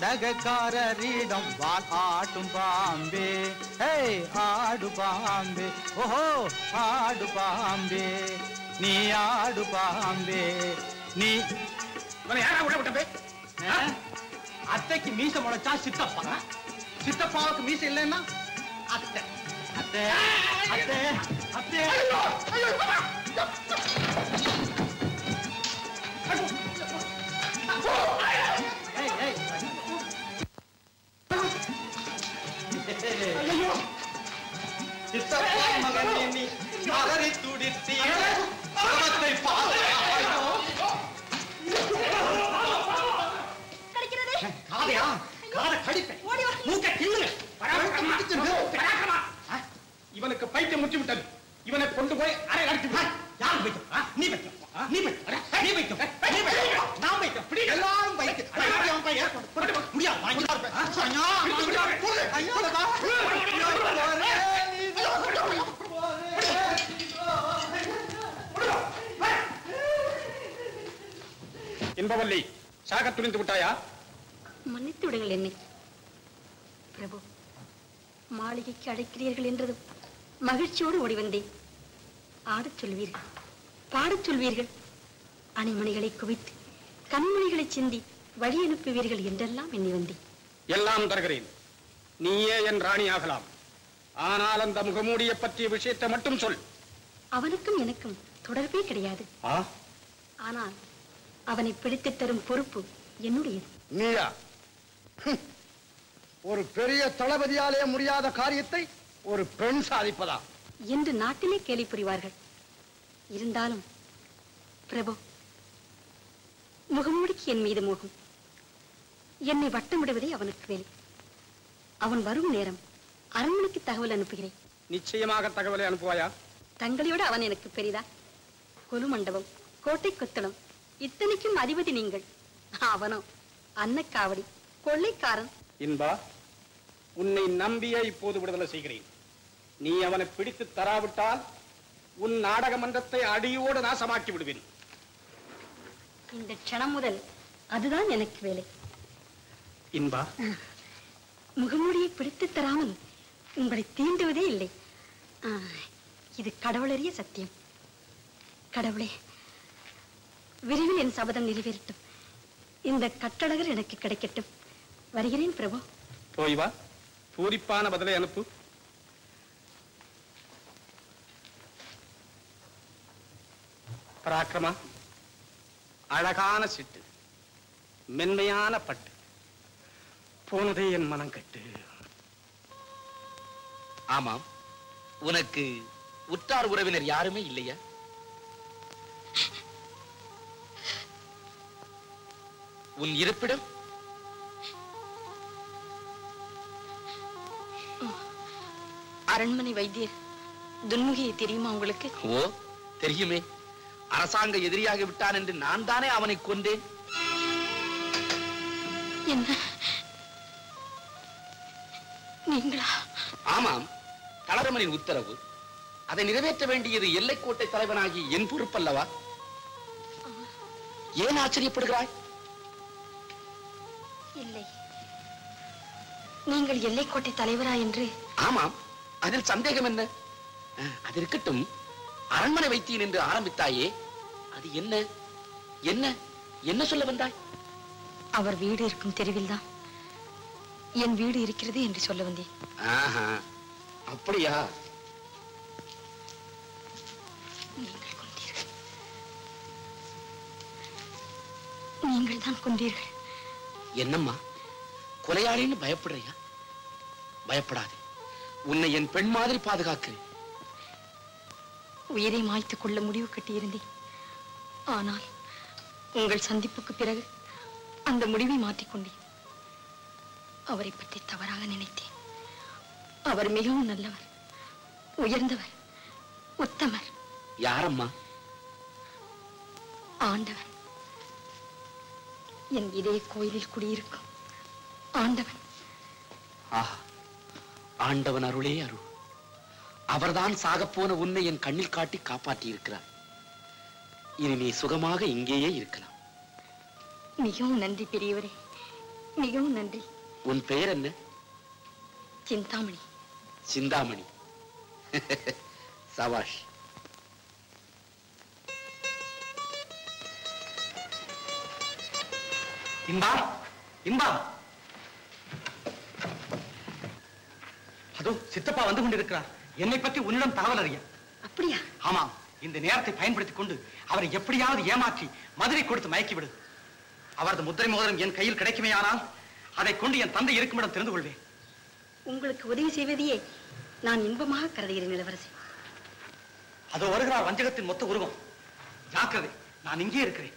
நாடகக்காரரிடம் வால் ஆட்டும் பாம்பே. ஹே ஆடு பாம்பே. ஓஹோ ஆடு பாம்பே. நீ ஆடு பாம்பே. நீ யாரா விட விட்டது அத்தைக்கு மீச முளைச்சா சித்தப்பா. சித்தப்பாவுக்கு மீச இல்லைன்னா அத்தை. அத்தை அத்தை. அத்தை ஏய், சித்தப்பா மகனே நீ மகனை துடித்தீ சமத்தை காதையா காத கடிப்பேன் மூக்க கிள்ளுங்க இவனுக்கு பைத்தியம் முற்றி விட்டது இவனை கொண்டு போய் அரை அடித்து யார் வைக்கும் நீ வைக்கும் நீ வைக்கும் நீ வைக்கும் நீ வைக்கும் நான் வைக்கும் பிடி எல்லாரும் வைக்கும் முடியாது இன்பவல்லி சாக துணிந்து விட்டாயா? மன்னித்து விடுங்கள் என்னை. பிரபு மாளிகைக்கு அழைக்கிறீர்கள் என்றதும் மகிழ்ச்சியோடு ஓடி வந்தேன். ஆடச் சொல்வீர்கள் பாடச் சொல்வீர்கள். அணிமணிகளை குவித்து கண்மணிகளை சிந்தி வழி அனுப்புவீர்கள் என்றெல்லாம் எண்ணி வந்தேன். எல்லாம் தருகிறேன். நீயே என் ராணி ஆகலாம் ஆனால் அந்த முகமூடியை பற்றிய விஷயத்தை மட்டும் சொல். அவனுக்கும் எனக்கும் தொடர்பே கிடையாது. ஆனால் அவனை பிடித்துத் தரும் பொறுப்பு என்னுடையது. நீயா. ஒரு பெரிய தளபதியாலே முடியாத காரியத்தை ஒரு பெண் சாதிப்பதா? என்று நாட்டிலே கேலி புரிவார்கள். இருந்தாலும் பிரபு முகமூடிக்கு என் மீது மோகம். என்னை வட்டமிடுவதே அவனுக்கு வேலை. அவன் வரும் நேரம் அரண்மனைக்கு தகவல் அனுப்புகிறேன். நிச்சயமாக தகவலை அனுப்புவாயா? தங்களை விட அவன் எனக்கு பெரிதா. கொலு மண்டபம் கோட்டை கொத்தளம் இத்தனைக்கும் அதிபதி நீங்கள். அவனோ அன்னக்காவடி. கொள்ளைக்காரன். இன்பா உன்னை நம்பியே இப்போது விடுதலை செய்கிறேன். நீ அவனை பிடித்து தராவிட்டால் உன் நாடக மன்றத்தை அடியோடு நாசமாக்கி விடுவேன். இந்த க்ஷணம் முதல் அதுதான் எனக்கு வேலை. இன்பா. முகமூடியை பிடித்து தராமல் உங்களை தீண்டுவதே இல்லை. இது கடவுளறிய சத்தியம். கடவுளே விரைவில் என் சபதம் நிறைவேறட்டும். இந்த கட்டழகர் எனக்கு கிடைக்கட்டும். வருகிறேன் பிரபு. போய் வா. பூரிப்பான பதிலை அனுப்பு. பராக்கிரமா அழகான சிட்டு மென்மையான பட்டு போனதே என் மனம் கட்டு ஆமாம். உனக்கு உற்றார் உறவினர் யாருமே இல்லையா? *laughs* உன் இருப்பிடம்? அரண்மனை வைத்தியர் துன்முகியை தெரியுமா உங்களுக்கு? ஓ தெரியுமே. அரசாங்க எதிரியாகி விட்டான் என்று நான் தானே அவனை கொண்டேன் என்ன? நீங்களா? ஆமாம் தளரமனின் உத்தரவு. அதை நிறைவேற்ற வேண்டியது எல்லைக்கோட்டை தலைவனாகி என் பொறுப்பல்லவா? ஏன் ஆச்சரியப்படுகிறாய்? இல்லை. நீங்கள் எல்லைக்கோட்டை தலைவரா என்று? ஆமாம். அதில் சந்தேகம் என்ன? அது இருக்கட்டும். அரண்மனை வைத்தீன் என்று ஆரம்பித்தாயே அது என்ன? என்ன? என்ன சொல்ல வந்தாய்? அவர் வீடு இருக்கும் தெருவில்தான். என் வீடு இருக்கிறது என்று சொல்ல வந்தேன். அப்படியா? நீங்கள் கொண்டீர்கள். நீங்கள் தான் கொண்டீர்கள். என்னம்மா? கொலையாளின்னு பயப்படுறியா? பயப்படாதே. உன்னை என் பெண் மாதிரி பாதுகாக்கிறேன். உயிரை மாய்த்துக் கொள்ள முடிவு கட்டியிருந்தேன். ஆனால் உங்கள் சந்திப்புக்கு பிறகு அந்த முடிவை மாற்றிக்கொண்டேன் அவரை பற்றி தவறாக நினைத்தேன். அவர் மிகவும் நல்லவர் உயர்ந்தவர் உத்தமர். யாரம்மா? ஆண்டவன் என் இதய கோயிலில் குடியிருக்கும் ஆண்டவன். ஆஹா ஆண்டவன் அருளே அருள். அவர்தான் சாகப்போன உன்னை என் கண்ணில் காட்டி காப்பாற்றி இருக்கிறார் இனி நீ சுகமாக இங்கேயே இருக்கலாம். மிகவும் நன்றி பெரியவரே மிகவும் நன்றி. உன் பெயர் என்ன? சிந்தாமணி. சிந்தாமணி. *laughs* சபாஷ். இன்பா இன்பா. அதோ சித்தப்பா வந்து கொண்டிருக்கிறார். என்னை பற்றி உன்னிடம் தகவல் அறிய. அப்படியா? ஆமாம் இந்த நேரத்தை பயன்படுத்திக் கொண்டு அவரை எப்படியாவது ஏமாற்றி மதுரை கொடுத்து மயக்கிவிடு. அவரது முத்திரை மோதிரம் என் கையில் கிடைக்குமேயானால் அதை கொண்டு என் தந்தை இருக்குமிடம் தெரிந்து கொள்வேன். உங்களுக்கு உதவி செய்வதையே நான் இன்பமாக கருதுகிறேன் இளவரசி. அதோ வருகிறார் வஞ்சகத்தின் மொத்த உருவம். ஜாக்கிரதை நான் இங்கே இருக்கிறேன்.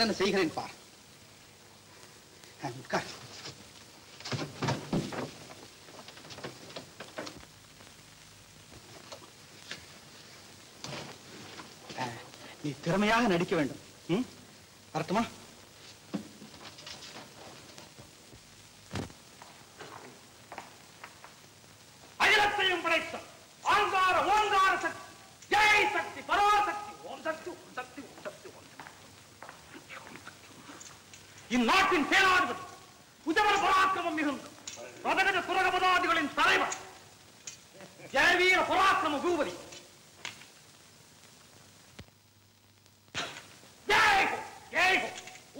என்னென்ன செய்கிறேன் பார். உட்கார். நீ திறமையாக நடிக்க வேண்டும். ம்? வரட்டுமா அகிலத்தையும் படைத்த ஆங்கார ஓங்கார சக்தி ஜெய் சக்தி பராசக்தி ஓம் சக்தி ஓம் சக்தி ஓம் சக்தி ஓம் சக்தி இந்நாட்டின் சேனாதிபதி உஜவர பராக்கிரமம் மிகுந்த ரதகஜ சுரகபதாதிகளின் தலைவர் ஜெயவீர பராக்கிரம பூபதி ஜெய் ஹோ, ஜெய் ஹோ.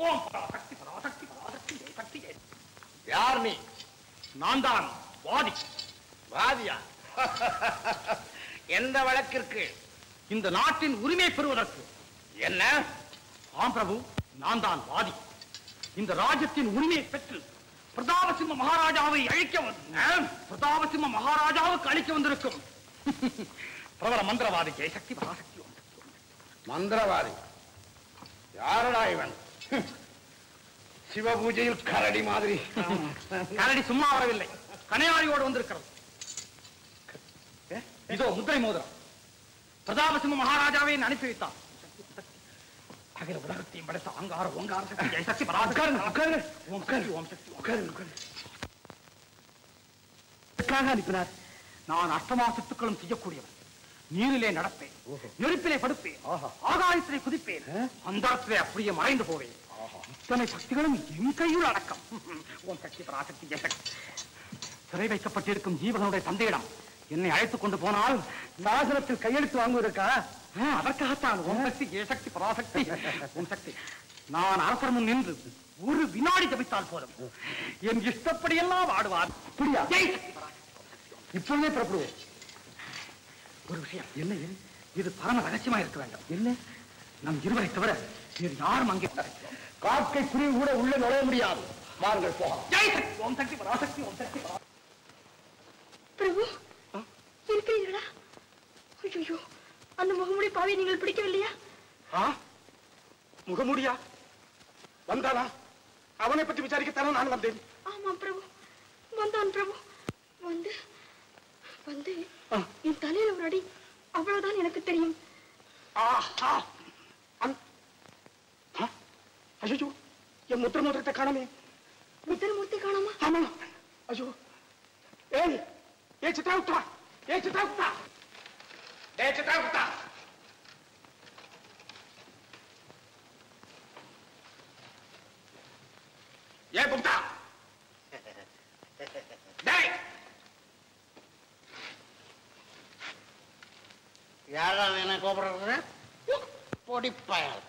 ஓம் பராசக்தி பராசக்தி பராசக்தி ஜெய் சக்தி ஜெய் யார் நீ நான் தான் வாதி வாதியா எந்த வழக்கிற்கு இந்த நாட்டின் உரிமை பெறுவதற்கு. என்ன? ஆம் பிரபு நான் தான் வாதி. இந்த ராஜ்யத்தின் உரிமையை பெற்று பிரதாபசிம்ம மகாராஜாவை அழிக்க வந்து பிரதாபசிம்ம மகாராஜாவுக்கு அழிக்க வந்திருக்கும். *laughs* பிரபல மந்திரவாதி ஜெயசக்தி பராசக்தி மந்திரவாதி? யாரடா இவன்? *laughs* சிவபூஜையில் கரடி மாதிரி. கரடி சும்மா வரவில்லை. கனையாளியோடு வந்திருக்கிறது. இதோ முத்திரை மோதிரம். என்னை அனுப்பி வைத்தார் அகில உலகத்தையும் படைத்த அங்கார ஓங்கார சக்தி ஜெய சக்தி பராசக்தி ஓம் சக்தி ஓம் சக்தி ஓம் எதற்காக அனுப்பினார்? நான் அஷ்டமா சித்துக்களும் செய்யக்கூடியவன். நீரிலே நடப்பேன் நெருப்பிலே படுப்பேன் ஆகாயத்திலே குதிப்பேன் அந்தரத்திலே அப்படியே மறைந்து போவேன். இத்தனை சக்திகளும் என் கையில் அடக்கம். ஓம் சக்தி பராசக்தி ஜெய சக்தி. சிறை வைக்கப்பட்டிருக்கும் ஜீவகனுடைய தந்தையிடம் என்னை அழைத்துக் கொண்டு போனால் சாசனத்தில் கையெழுத்து வாங்குவதற்கா? அதற்காகத்தான் ஓம் சக்தி ஏ சக்தி பராசக்தி. ஓம் சக்தி. நான் அரசர் முன் நின்று ஒரு வினாடி ஜபித்தால் போதும். என் இஷ்டப்படியெல்லாம் ஆடுவார் புரியா இப்பொழுதே புறப்படுவோம். ஒரு விஷயம். என்ன இது? இது பரம ரகசியமா இருக்க வேண்டும். என்ன? நம் இருவரை தவிர வேறு யாரும் அங்கே காக்கை குருவி கூட உள்ள நுழைய முடியாது. வாருங்கள் போகலாம். ஜெய்! சக்தி ஓம் சக்தி பராசக்தி ஓம் சக்தி. பரா- பிரபு இருக்கிறீர்களா? ஐயோ அந்த முகமுடி பாவை நீங்கள் பிடிக்கவில்லையா? ஆ? முகமூடியா? வந்தானா? அவனை பற்றி விசாரிக்கத்தானே நான் வந்தேன். ஆமா பிரபு. வந்தான் பிரபு. வந்து வந்து என் தலையில ஒரு அடி. அவ்வளவுதான் எனக்கு தெரியும். ஐயோ என் முத்திர மோதிரத்தை காணமே. முத்திரமூர்த்தி காணாமா? ஆமா. ஏய் ஏ சித்தா விட்டா ஏ சித்தா விட்டா ஏ சித்தா விட்டா ஏ குப்தா டேய் யாரா என்ன கூப்பிடுறது பொடிப்பயல்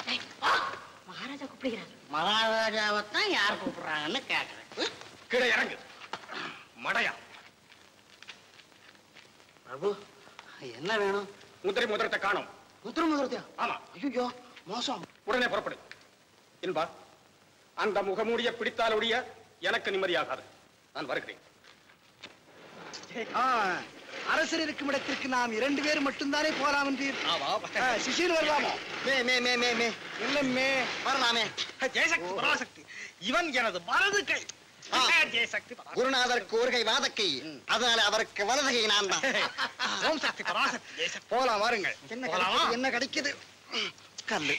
மகாராஜா கூப்பிடுகிறார் மகாராஜாவைத்தான் யார் கூப்பிடுறாங்கன்னு கேட்கிறேன் கீழே இறங்கு மடையா பிரபு என்ன வேணும் முத்திரை மோதிரத்தை காணும். முத்திர முதிரத்தையா? ஆமா. ஐயோ மோசம். உடனே புறப்படு. இன்பா அந்த முகமூடிய பிடித்தால் ஒழிய எனக்கு நிம்மதியாகாது. நான் வருகிறேன். அரசர் இருக்கும் இடத்திற்கு நாம் இரண்டு பேர் மட்டும்தானே போலாம் என்றீர்? சிஷியன் வரலாமோ மே மே மே மே மே. இல்லம்மே. வரலாமே. ஜெயசக்தி பராசக்தி. இவன் எனது வலது கை. குருநாதருக்கு ஒரு கை வாதக்கை. அதனால அவருக்கு வலது கை நான் தான். *laughs* ஓம் சக்தி பராசக்தி. போலாம் வாருங்கள். என்ன என்ன கிடைக்குது? கல்லு.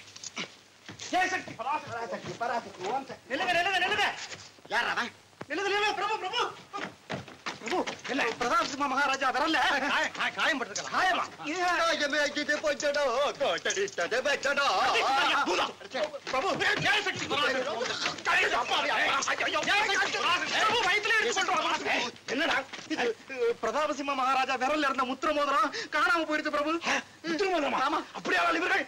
ஜெயசக்தி பராசக்தி. பராசக்தி ஓம் சக்தி. நில்லுங்க நில்லுங்க நில்லுங்க யார் அவன்? நில்லுங்க நில்லுங்க பிரபு பிரபு. பிரபு என்ன பிரதாப் சிம்ம மகாராஜா வரல காயம்? காயம் காயம் பட்டிருக்கலாம் காயமா பிரபு ஜெயசக்தி என்னடா? இது பிரதாபசிம்ம மகாராஜா விரல்ல இருந்த முத்திர மோதிரம் காணாம போயிடுச்சு பிரபு. முத்திர மோதிரம் ஆமா. அப்படியே இவர்கள்?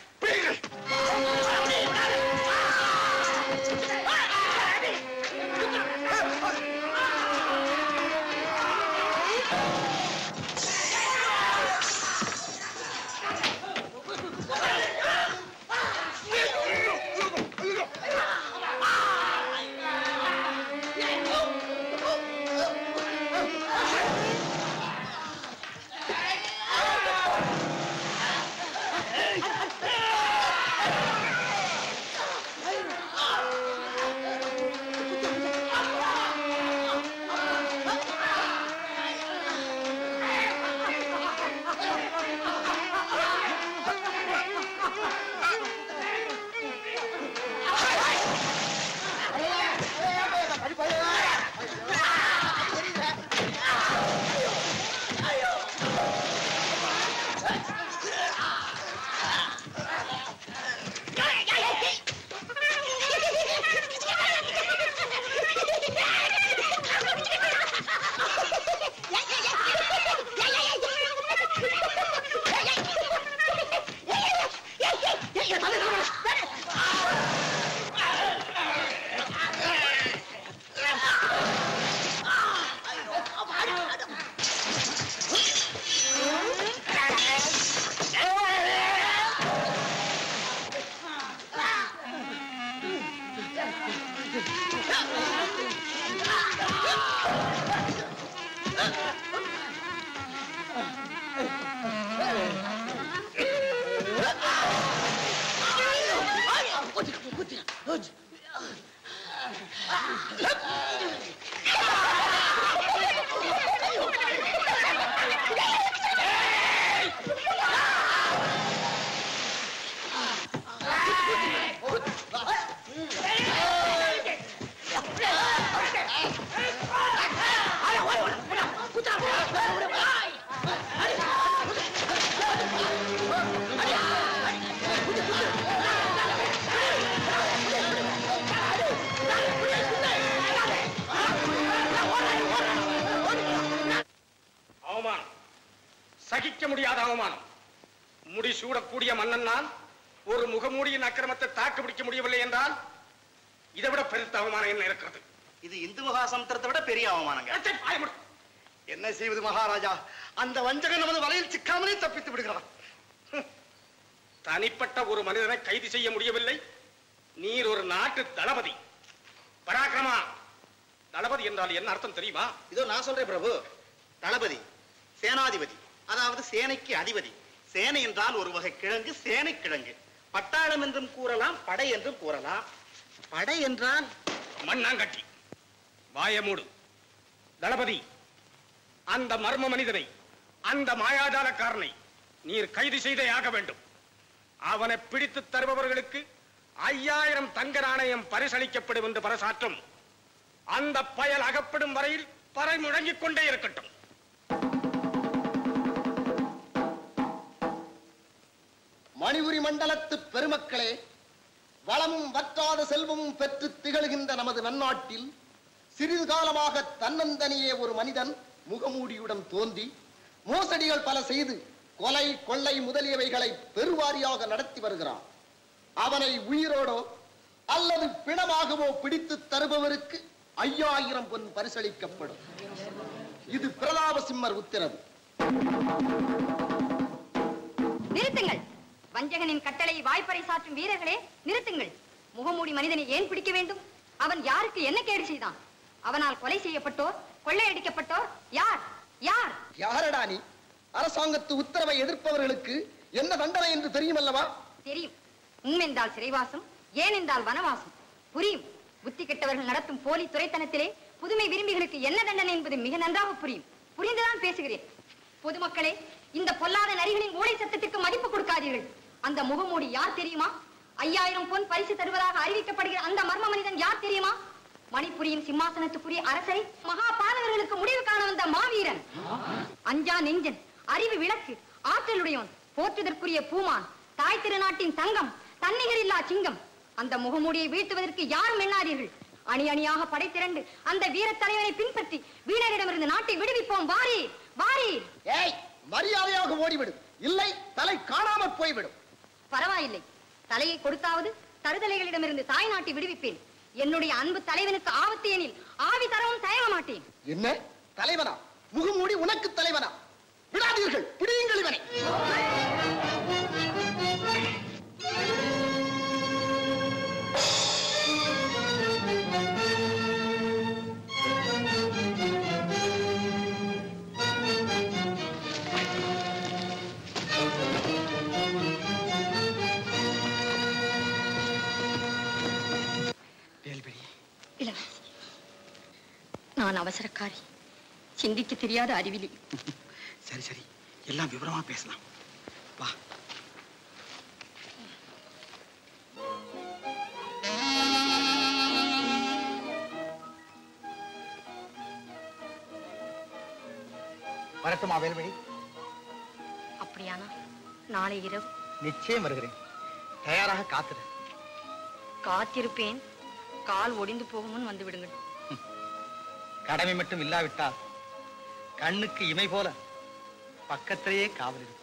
உங்களுக்கு தெரியுமா? இதோ நான் சொல்றேன் பிரபு. தளபதி சேனாதிபதி அதாவது சேனைக்கு அதிபதி. சேனை என்றால் ஒரு வகை கிழங்கு சேனை கிழங்கு. பட்டாளம் என்றும் கூறலாம் படை என்றும் கூறலாம். படை என்றால் மண்ணாங்கட்டி. வாய மூடு. தளபதி அந்த மர்ம மனிதனை அந்த மாயாஜாலக்காரனை நீர் கைது செய்தே ஆக வேண்டும். அவனை பிடித்து தருபவர்களுக்கு ஐயாயிரம் தங்க நாணயம் பரிசளிக்கப்படும் என்று பரசாற்றும் அந்த பயல் அகப்படும் வரையில் பறை முழங்கிக் கொண்டே இருக்கட்டும். மணிபுரி மண்டலத்து பெருமக்களே வளமும் வற்றாத செல்வமும் பெற்று திகழ்கின்ற நமது நன்னாட்டில் சிறிது காலமாக தன்னந்தனியே ஒரு மனிதன் முகமூடியுடன் தோன்றி மோசடிகள் பல செய்து கொலை கொள்ளை முதலியவைகளை பெருவாரியாக நடத்தி வருகிறான். அவனை உயிரோடோ அல்லது பிணமாகவோ பிடித்து தருபவருக்கு ஐயாயிரம் பொன் பரிசளிக்கப்படும். இது பிரதாப சிம்மர் உத்தரவு. நிறுத்துங்கள். வஞ்சகனின் கட்டளை வாய்ப்பறை சாற்றும் வீரர்களே நிறுத்துங்கள். முகமூடி மனிதனை ஏன் பிடிக்க வேண்டும்? அவன் யாருக்கு என்ன கேடு செய்தான்? அவனால் கொலை செய்யப்பட்டோர் கொள்ளையடிக்கப்பட்டோர் யார்? யார்? யாரடா நீ? அரசாங்கத்து உத்தரவை எதிர்ப்பவர்களுக்கு என்ன தண்டனை என்று தெரியுமல்லவா? தெரியும். உம் என்றால் சிறைவாசம் ஏன் என்றால் வனவாசம். புரியும். புத்தி கெட்டவர்கள் நடத்தும் போலி துறைத்தனத்திலே புதுமை விரும்பிகளுக்கு என்ன தண்டனை என்பது மிக நன்றாக புரியும். புரிந்துதான் பேசுகிறேன். பொதுமக்களே இந்த பொல்லாத நரிகளின் ஊழல் சத்தத்திற்கு மதிப்பு கொடுக்காதீர்கள். அந்த முகமூடி யார் தெரியுமா? ஐயாயிரம் பொன் பரிசு தருவதாக அறிவிக்கப்படுகிற அந்த மர்ம மனிதன் யார் தெரியுமா? மணிபுரியின் சிம்மாசனத்துக்குரிய அரசரை மகா பாலகர்களுக்கு முடிவு காண வந்த மாவீரன். அஞ்சா நெஞ்சன் அறிவு விளக்கு ஆற்றலுடையவன் போற்றுதற்குரிய பூமான் தாய் திருநாட்டின் தங்கம் தன்னிகரில்லா சிங்கம் அந்த முகமூடியை வீழ்த்துவதற்கு யாரும் எண்ணாதீர்கள். அணி அணியாக படை திரண்டு அந்த வீர தலைவரை பின்பற்றி வீரரிடமிருந்து நாட்டை விடுவிப்போம். வாரி வாரி. ஏய் மரியாதையாக ஓடிவிடு. இல்லை தலை காணாமற் போய்விடும். பரவாயில்லை. தலையை கொடுத்தாவது தருதலைகளிடமிருந்து தாய் நாட்டை விடுவிப்பேன். என்னுடைய அன்பு தலைவனுக்கு ஆபத்து எனில் ஆவி தரவும் தயங்க மாட்டேன். என்ன? தலைவனா? முகமூடி உனக்கு தலைவனா? விடாதீர்கள். பிடியுங்கள் இவனை. நான் அவசரக்காரி. சிந்திக்க தெரியாத அறிவிலி. *laughs* சரி சரி. எல்லாம் விவரமா பேசலாம். வா. வரட்டுமா வேல்வழி அப்படியானா? நாளை இரவு. நிச்சயம் வருகிறேன். தயாராக காத்துரு. காத்திருப்பேன். கால் ஒடிந்து போகும் வந்து விடுங்கள். கடமை மட்டும் இல்லாவிட்டால் கண்ணுக்கு இமை போல பக்கத்திலேயே காவல் இருப்பேன்.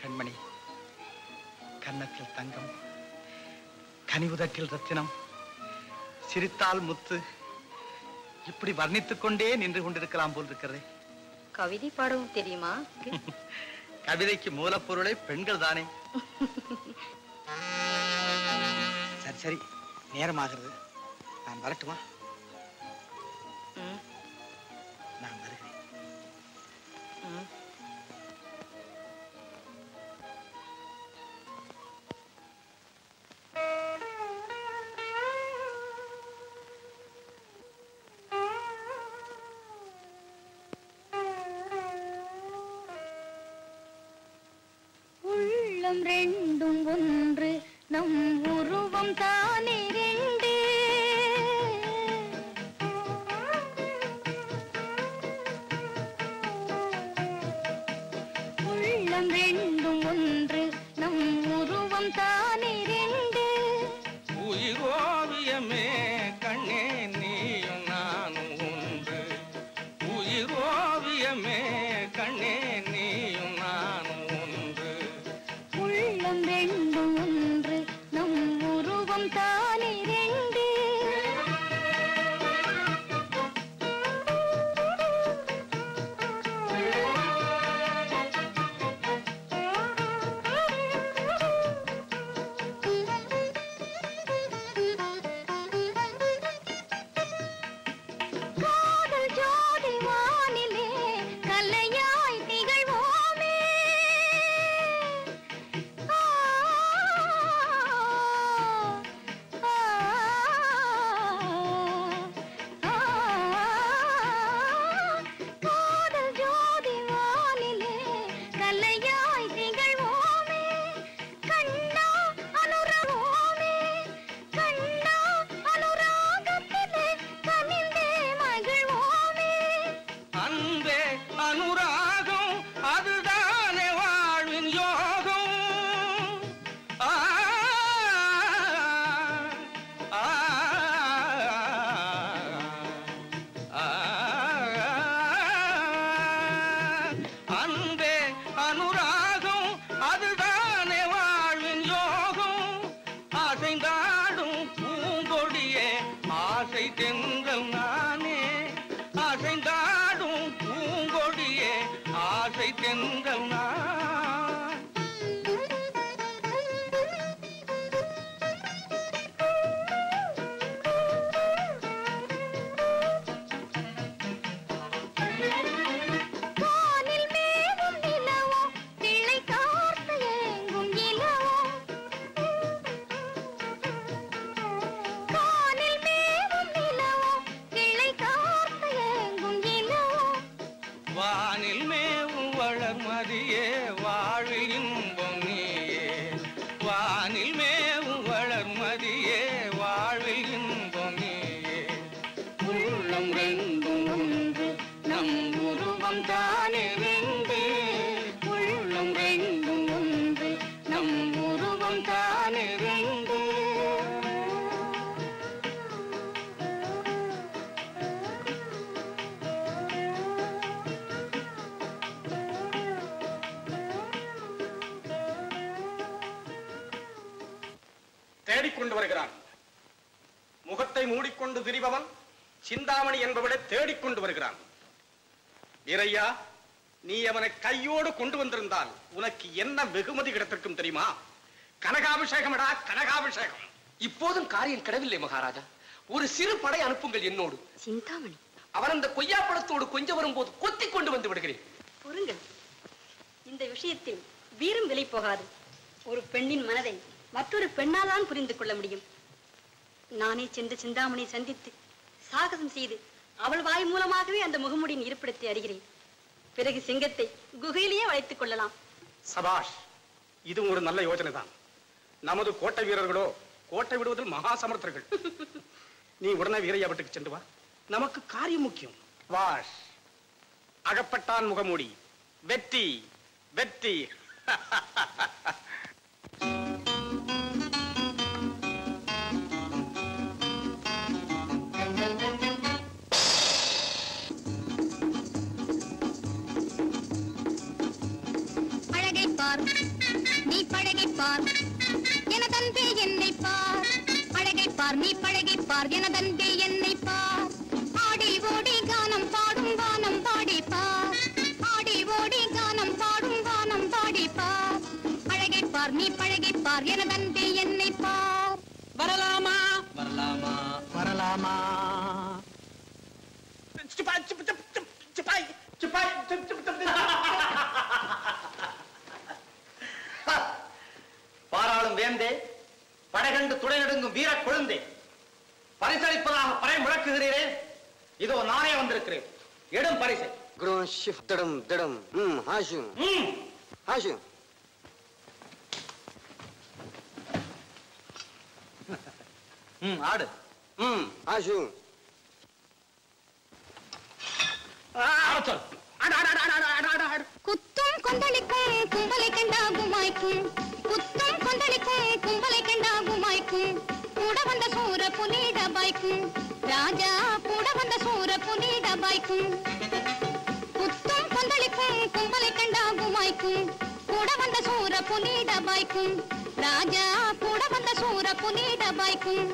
கண்மணி கன்னத்தில் தங்கம் கனிவுதட்டில் ரத்தினம் சிரித்தால் முத்து இப்படி வர்ணித்துக் கொண்டே நின்று கொண்டிருக்கலாம் போல் இருக்கிறதே. கவிதை பாடவும் தெரியுமா? *laughs* கவிதைக்கு மூலப்பொருளே பெண்கள் தானே. *laughs* சரி சரி. நேரமாகிறது. நான் வரட்டுமா? நான் வருகிறேன். உள்ளம் ரெண்டும் ஒன்று நம் உருவம் தானே? வெகுமதி கிடைத்திருக்கும் தெரியுமா? கனகாபிஷேகமடா கனகாபிஷேகம். இப்போதும் காரியம் கிடவில்லை மகாராஜா. ஒரு சிறு படை அனுப்புங்கள் என்னோடு. சிந்தாமணி. அவன் அந்த கொய்யாப்பழத்தோடு கொஞ்சம் வரும்போது கொத்தி கொண்டு வந்து விடுகிறேன். இந்த விஷயத்தில் வீரம் விலை போகாது. ஒரு பெண்ணின் மனதை மற்றொரு பெண்ணால்தான் புரிந்து கொள்ள முடியும். நானே சென்று சிந்தாமணியை சந்தித்து சாகசம் செய்து அவள் வாய் மூலமாகவே அந்த முகமுடியின் இருப்பிடத்தை அறிகிறேன். பிறகு சிங்கத்தை குகையிலேயே வளைத்துக் கொள்ளலாம். சபாஷ் இது ஒரு நல்ல யோசனை தான் நமது கோட்டை வீரர்களோ கோட்டை விடுவதில் மகா சமர்த்தர்கள். நீ உடனே வீரையா வீட்டுக்கு சென்று வா. நமக்கு காரியம் முக்கியம். வாஷ். அகப்பட்டான் முகமூடி. வெற்றி வெற்றி *laughs* பார் எனதன்பே என்னை பார் அழகை பார் நீ பழகை பார் எனதன்பே என்னை பார் ஆடி ஓடி கானம் பாடும் வானம் பாடி பார் ஆடி ஓடி கானம் பாடும் வானம் பாடி பார் அழகை பார் நீ பழகை பார் எனதன்பே என்னை பார் வரலாமா வரலாமா வரலாமா சிப்பாய் சிப் சிப் சிப் சிப்பாய் சிப்பாய் பாராளும் வேந்தே படைகண்டு துணை நடுங்கும் வீர கொழுந்தே பரிசளிப்பதாக படை முழக்குகிறீரே இதோ நானே வந்திருக்கிறேன் எடும் பரிசை குரோன் ஷிஃப்ட் திடம் திடம் ம் ஹாஷு ஹாஷு ம் ஆடு ம் ஹாஷு குத்தும் வந்த சூர பாய்க்கும் ராஜா கூட வந்த சூர புலிட பாய்க்கும் புத்தும் கொந்தளிக்கும் கும்பலை கண்டா குமாய்க்கும் கூட வந்த சூர புலிட பாய்க்கும் ராஜா கூட வந்த சூர புலிட பாய்க்கும்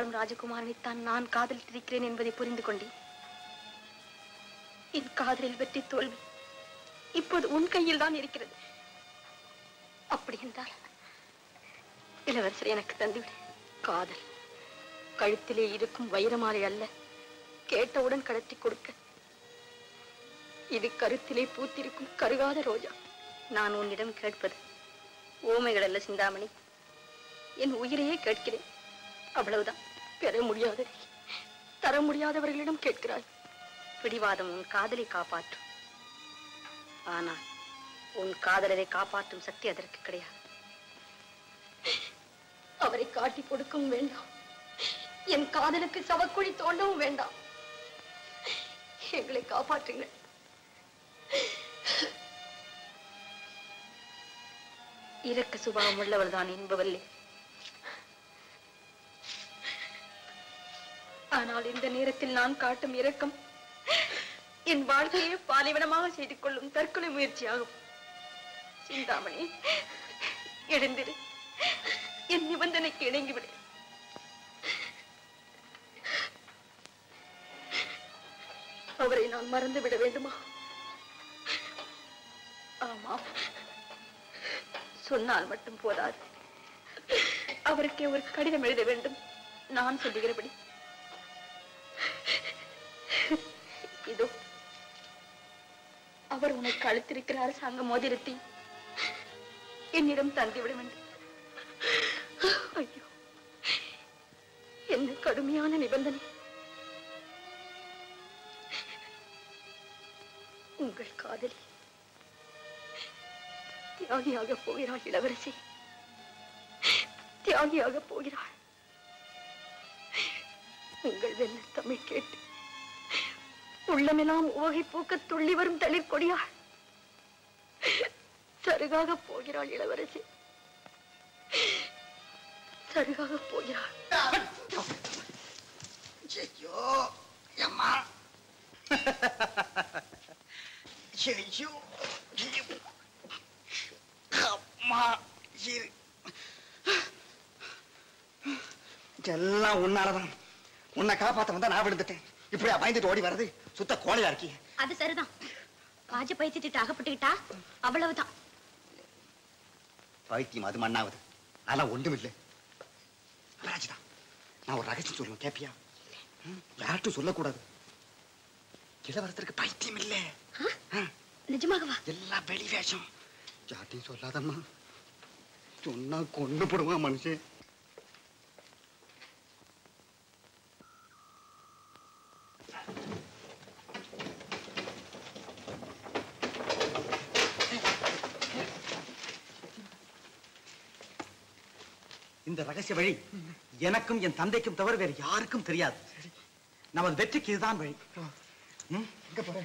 வாழும் ராஜகுமாரனைத்தான் நான் காதலித்திருக்கிறேன் என்பதை புரிந்து கொண்டேன். என் காதலில் வெற்றி தோல்வி இப்போது உன் கையில் தான் இருக்கிறது. அப்படி என்றால் இளவரசர் எனக்கு தந்துவிடு. காதல் கழுத்திலே இருக்கும் வைரமாலை அல்ல. கேட்டவுடன் கடத்தி கொடுக்க. இது கருத்திலே பூத்திருக்கும் கருகாத ரோஜா. நான் உன்னிடம் கேட்பது ஓமைகள் அல்ல சிந்தாமணி. என் உயிரையே கேட்கிறேன். அவ்வளவுதான். பெற முடியாததை தர முடியாதவர்களிடம் கேட்கிறாய். பிடிவாதம் உன் காதலை காப்பாற்றும். ஆனால் உன் காதலரை காப்பாற்றும் சக்தி அதற்கு கிடையாது. அவரை காட்டி கொடுக்கவும் வேண்டாம். என் காதலுக்கு சவக்குழி தோண்டவும் வேண்டாம். எங்களை காப்பாற்றுங்கள். இறக்க சுபாவம் உள்ளவள்தான் என்பவல்லே ஆனால் இந்த நேரத்தில் நான் காட்டும் இரக்கம் என் வாழ்க்கையை பாலைவனமாக செய்து கொள்ளும் தற்கொலை முயற்சியாகும். சிந்தாமணி எழுந்திரு. என் நிபந்தனைக்கு இணங்கிவிடு. அவரை நான் மறந்து விட வேண்டுமா? ஆமா. சொன்னால் மட்டும் போதாது. அவருக்கே ஒரு கடிதம் எழுத வேண்டும். நான் சொல்லுகிறபடி. இதோ. அவர் உனக்கு அழுத்திருக்கிறார் சாங்க மோதிரத்தை. என்னிடம் தந்துவிட வேண்டும் ஐயோ என்ன கடுமையான நிபந்தனை. உங்கள் காதலி தியாகியாக போகிறாள் இளவரசி. தியாகியாக போகிறாள். உங்கள் வெள்ள தமிழ் கேட்டு உள்ளமெல்லாம் ஓகை பூக்க துள்ளி வரும் தளிர் கொடியாள். சருகாக போகிறாள் இளவரசி. சருகாக போகிறாள். ஐயோ அம்மா அம்மா எல்லாம் உன்னாலதான். உன்னை காப்பாத்த வந்தா நான் விழுந்துட்டேன். இப்படியா பயந்துட்டு ஓடி வர்றது? சுத்த கோழையா இருக்கீங்க. அது சரிதான். ராஜ பைத்தியத்திட்டு அகப்பட்டுக்கிட்டா அவ்வளவுதான். பைத்தியம் அது மண்ணாவது. அதெல்லாம் ஒன்றும் இல்லை ராஜிதா நான் ஒரு ரகசியம் சொல்லுவேன் கேப்பியா? ம், யார்கிட்டும் சொல்லக்கூடாது. இளவரசருக்கு பைத்தியம் இல்லை. நிஜமாகவா? எல்லாம் வெளி வேஷம். யார்ட்டையும் சொல்லாதம்மா. சொன்னா கொண்டு போடுவான் மனுஷன். இந்த ரகசிய வழி. எனக்கும் என் தந்தைக்கும் தவிர வேறு யாருக்கும் தெரியாது. நமது வெற்றிக்கு இதுதான் வழி? எங்க போற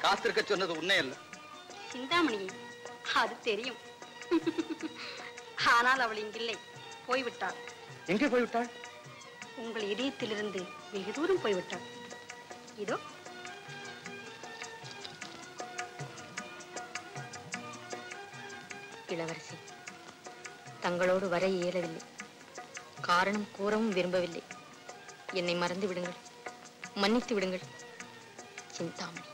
நான் காத்திருக்க சொன்னது உண்மை அல்ல. சிந்தாமணியை அது தெரியும். ஆனால் அவள் இங்கில்லை. போய்விட்டாள். எங்கே போய்விட்டாள்? உங்கள் இதயத்திலிருந்து வெகு தூரம் போய்விட்டாள். இதோ. இளவரசி தங்களோடு வர இயலவில்லை. காரணம் கூறவும் விரும்பவில்லை. என்னை மறந்து விடுங்கள். மன்னித்து விடுங்கள். சிந்தாமணி.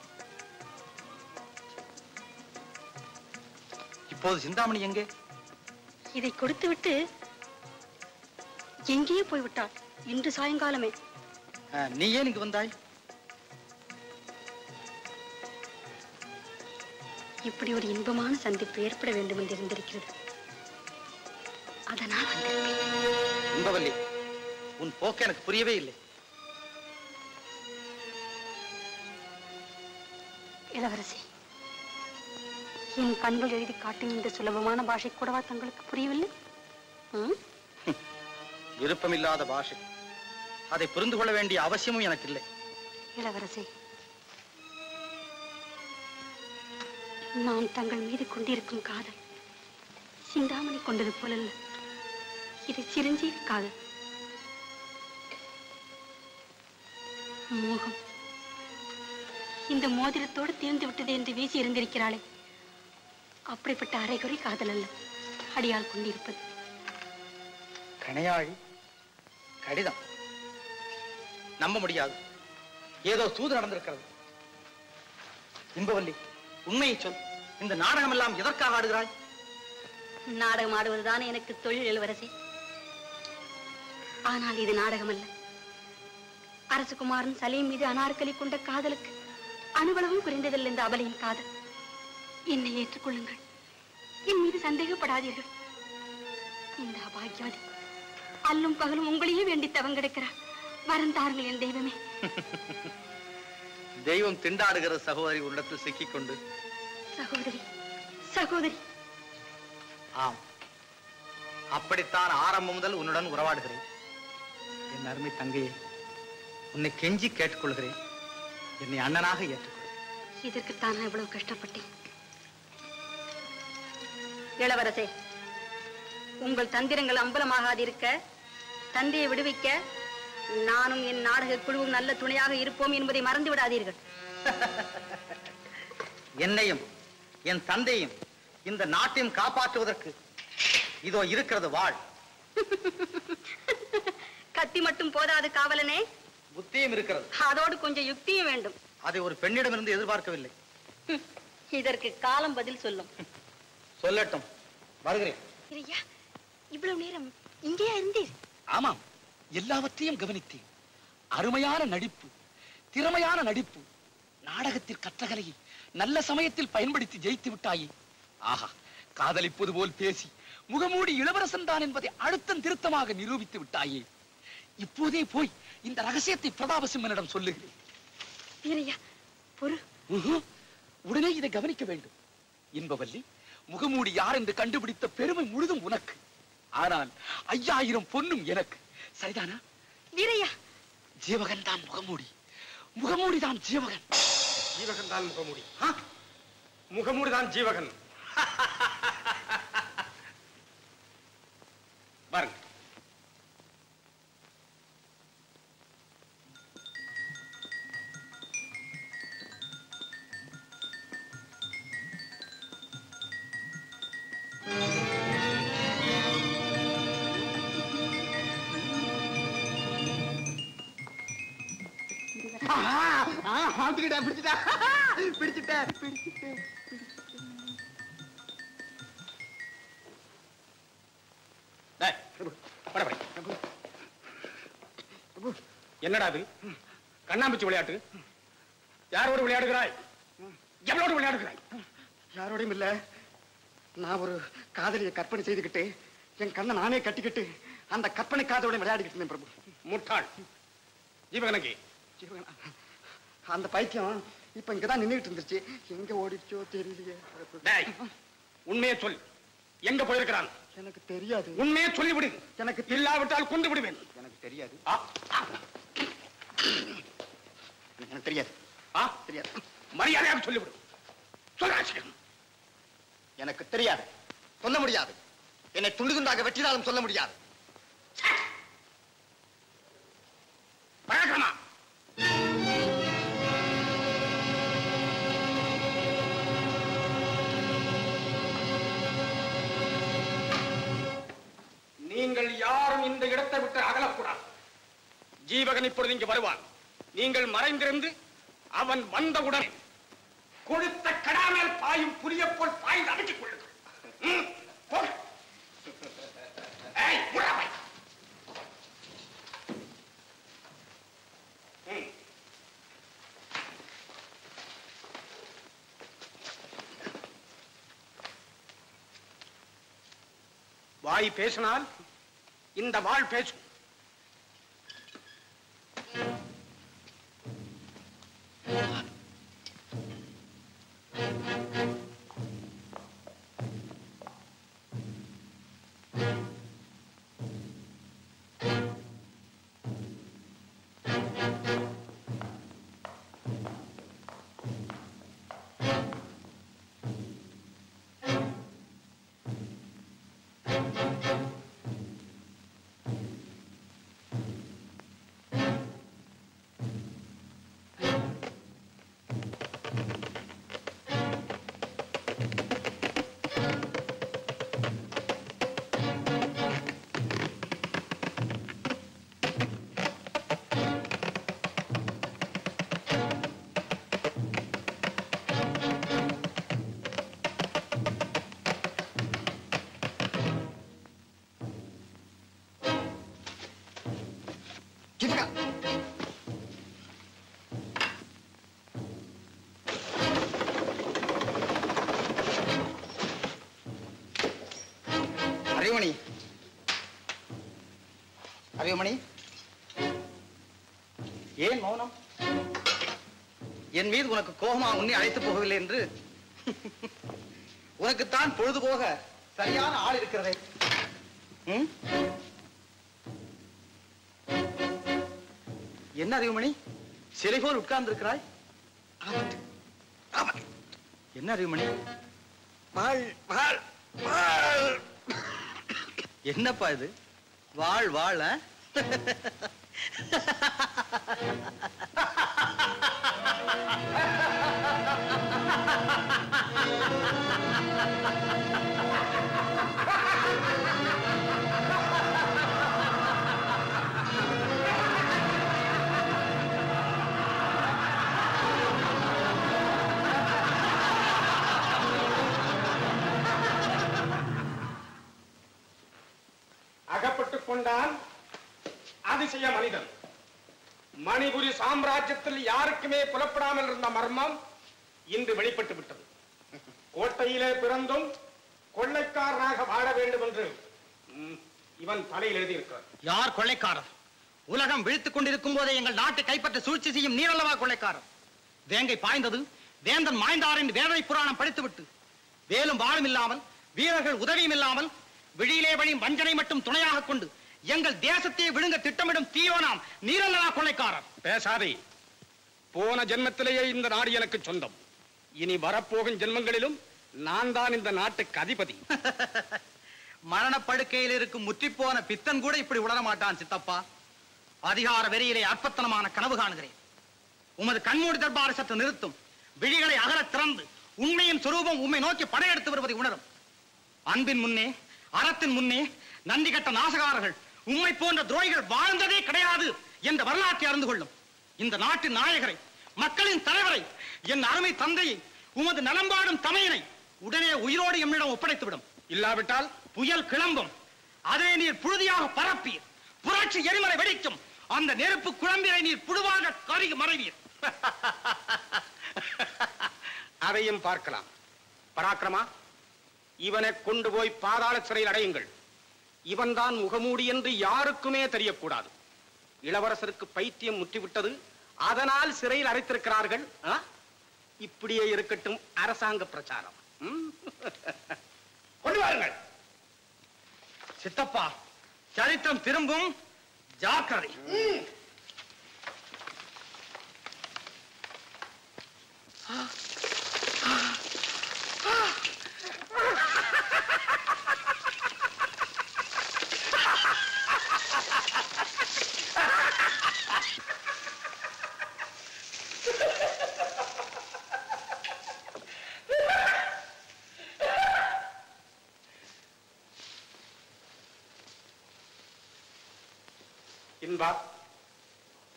இப்போது சிந்தாமணி எங்கே? இதை கொடுத்துவிட்டு எங்கேயே போய்விட்டாள் இன்று சாயங்காலமே. நீ ஏன் இங்கு வந்தாய்? இப்படி ஒரு இன்பமான சந்திப்பு ஏற்பட வேண்டும் என்று இருந்திருக்கிறது. அதனால். இன்பவல்லி உன் போக்கு எனக்கு புரியவே இல்லை. இளவரசி என் கண்கள் எழுதி காட்டும் இந்த சுலபமான பாஷை கூடவா தங்களுக்கு புரியவில்லை? விருப்பமில்லாத பாஷை. அதை புரிந்து கொள்ள வேண்டிய அவசியமும் எனக்கு இல்லை இளவரசி நான் தங்கள் மீது கொண்டிருக்கும் காதல் சிந்தாமணி கொண்டது போலல்ல. இது சிரஞ்சீவி காதல். மோகம். இந்த மோதிரத்தோடு தீர்ந்து விட்டது என்று வீசி இருந்திருக்கிறாளே. அப்படிப்பட்ட அரைகுறை காதல் அல்ல. அடியால் கொண்டிருப்பது. கணையாழி கடிதம். நம்ப முடியாது. ஏதோ சூது நடந்திருக்கிறது. இன்பவல்லி உண்மையை சொல். இந்த நாடகம் எல்லாம் எதற்காக ஆடுகிறாய்? நாடகம் ஆடுவதுதான் எனக்கு தொழில் இளவரசி. ஆனால் இது நாடகம் அல்ல அரசகுமாரன் சலீம் மீது அனார்கலி கொண்ட காதலுக்கு அணுவளவும் குறைந்ததில்லை இந்த அபலையின் காதல். என்னை ஏற்றுக்கொள்ளுங்கள். என் மீது சந்தேகப்படாதீர்கள். இந்த அபாக்கியவதி அல்லும் பகலும் உங்களையே வேண்டி தவங்கெடுக்கிறார் வரம் தாருங்கள் என் தெய்வமே. *laughs* தெய்வம் திண்டாடுகிற சகோதரி உள்ளத்தில் சிக்கிக் கொண்டு சகோதரி சகோதரி. ஆம். அப்படித்தான் ஆரம்பம் முதல் உன்னுடன் உறவாடுகிறேன். என் அருமை தங்கையே உன்னை கெஞ்சி கேட்டுக்கொள்கிறேன். என்னை அண்ணனாக ஏற்றுக்கொள். இதற்குத்தான் இவ்வளவு கஷ்டப்பட்டேன். இளவரசே உங்கள் தந்திரங்கள் அம்பலமாகாதிருக்க தந்தையை விடுவிக்க நானும் என் நாடக குழுவும் நல்ல துணையாக இருப்போம் என்பதை மறந்து விடாதீர்கள் *laughs* என்னையும் என் தந்தையும் இந்த நாட்டையும் காப்பாற்றுவதற்கு இதோ இருக்கிறது வாழ். *laughs* கத்தி மட்டும் போதாது காவலனே. புத்தியும் இருக்கிறது. அதோடு கொஞ்சம் யுக்தியும் வேண்டும். அதை ஒரு பெண்ணிடமிருந்து எதிர்பார்க்கவில்லை. *laughs* இதற்கு காலம் பதில் சொல்லும். சொல்லட்டும். வருகிறேன். ஐயா இவ்வளவு நேரம் இங்கேயா இருந்தீர்? ஆமாம் எல்லாவற்றையும் கவனித்தேன். அருமையான நடிப்பு திறமையான நடிப்பு நாடகத்தில் கற்றகலையை நல்ல சமயத்தில் பயன்படுத்தி ஜெயித்து விட்டாயே. ஆஹா காதலிப்பது போல் பேசி முகமூடி இளவரசன் தான் என்பதை அழுத்தம் திருத்தமாக நிரூபித்து விட்டாயே. இப்போதே போய் இந்த ரகசியத்தை பிரதாபசிம்மனிடம் சொல்லுகிறேன். உடனே இதை கவனிக்க வேண்டும். இன்பவல்லி முகமூடி யார் என்று கண்டுபிடித்த பெருமை முழுதும் உனக்கு. ஆனால் ஐயாயிரம் பொன்னும் எனக்கு. சரிதானா? வீரையா. ஜீவகன் தான் முகமூடி. முகமூடி தான் ஜீவகன். ஜீவகன் தான் முகமூடி? முகமூடி தான் ஜீவகன். *laughs* பாருங்க. என்னடா இது? கண்ணாம்பூச்சி விளையாட்டு. யாரோடு விளையாடுகிறாய்? எவளோடு விளையாடுகிறாய்? யாரோடையும் இல்ல. நான் ஒரு காதலியை கற்பனை செய்துக்கிட்டு என் கண்ணை நானே கட்டிக்கிட்டு அந்த கற்பனை காதலோட விளையாடிக்கிட்டு இருந்தேன் பிரபு. முட்டாள். ஜீவகனகி. ஜீவகனா, அந்த பைத்தியம் இப்ப இங்கதான் நின்னுட்டு இருந்துச்சு எங்க ஓடிச்சோ தெரியலையே. உண்மையை சொல். எங்க போயிருக்கிறான்? எனக்கு தெரியாது. உண்மையை சொல்லிவிடு. எனக்கு இல்லாவிட்டால் கொண்டு விடுவேன். எனக்கு தெரியாது. எனக்கு தெரியாது. ஆ, தெரியாது. மரியாதையாக சொல்லிவிடு. சொல்ல எனக்கு தெரியாது. சொல்ல முடியாது. என்னை துண்டு துண்டாக வெட்டினாலும் சொல்ல முடியாது. பழக்கமா நீங்கள் யாரும் இந்த இடத்தை விட்டு அகலக்கூடாது. ஜீவகன் இப்பொழுது இங்கு வருவான். நீங்கள் மறைந்திருந்து அவன் வந்தவுடன் கொழுத்த கடாமல் பாயும் புரிய போல் பாய் அடக்கிக் கொள்ளுங்கள். வாய் பேசினால் இந்த வாள் பேசும். அறிவுமணி அறிவுமணி ஏன் மௌனம்? என் மீது உனக்கு கோபமா உன்னை அழைத்து போகவில்லை என்று? உனக்குத்தான் பொழுதுபோக சரியான ஆள் இருக்கிறதே. ம்? என்ன அறிவுமணி? சிலை போல் உட்கார்ந்து இருக்கிறாய் என்ன அறிவுமணி? என்னப்பா இது? வாழ் வாழ யார் கொள்ளைக்காரர்? உலகம் விழித்துக் கொண்டிருக்கும் போதே எங்கள் நாட்டை கைப்பற்ற சூழ்ச்சி செய்யும் நீரல்லவா கொள்ளைக்காரர்? வேங்கை பாய்ந்தது வேந்தன் மாய்ந்தார் என்று வேதனை புராணம் படித்துவிட்டு வேலும் வாழும் இல்லாமல் வீரர்கள் உதவியும் இல்லாமல் விழியிலே வழியும் வஞ்சனை மட்டும் துணையாக கொண்டு எங்கள் தேசத்தை விழுங்க திட்டமிடும் தீயோனாம் நீரல்லவா கொள்ளைக்காரர்? பேசாதே. போன ஜென்மத்திலேயே இந்த நாடு எனக்கு சொந்தம். இனி வரப்போகும் ஜென்மங்களிலும் நான் தான் இந்த நாட்டுக்கு அதிபதி. *laughs* மரணப்படுக்கையில் இருக்கும் முற்றிப்போன பித்தன் கூட இப்படி உணர மாட்டான் சித்தப்பா. அதிகார வெறியிலே அற்பத்தனமான கனவு காணுகிறேன். உமது கண்மூடி தர்பார சற்று நிறுத்தும். விழிகளை அகல திறந்து உண்மையின் சுரூபம் உம்மை நோக்கி படையெடுத்து வருவதை உணரும். அன்பின் முன்னே அறத்தின் முன்னே நந்தி கட்ட நாசகாரர்கள் உண்மை போன்ற துரோகிகள் வாழ்ந்ததே கிடையாது என்ற வரலாற்றை அறிந்து கொள்ளும். இந்த நாட்டின் நாயகரை மக்களின் தலைவரை என் அருமை தந்தையை உமது நலம்பாடும் தமையனை உடனே உயிரோடு எம்மிடம் ஒப்படைத்துவிடும். இல்லாவிட்டால் புயல் கிளம்பும். அதை நீர் புழுதியாக பரப்பீர். புரட்சி எரிமலை வெடிக்கும். அந்த நெருப்பு குழம்பினை நீர் புழுவாக கருகி மறைவீர். *laughs* அதையும் பார்க்கலாம். பராக்கிரமா இவனை கொண்டு போய் பாதாள சிறையில் அடையுங்கள். இவன்தான் முகமூடி என்று யாருக்குமே தெரியக்கூடாது. இளவரசருக்கு பைத்தியம் முற்றிவிட்டது. அதனால் சிறையில் அடைத்திருக்கிறார்கள். இப்படியே இருக்கட்டும் அரசாங்க பிரச்சாரம். *laughs* கொண்டு வாருங்கள். சித்தப்பா சரித்திரம் திரும்பும் ஜாக்கிரதை. ஆ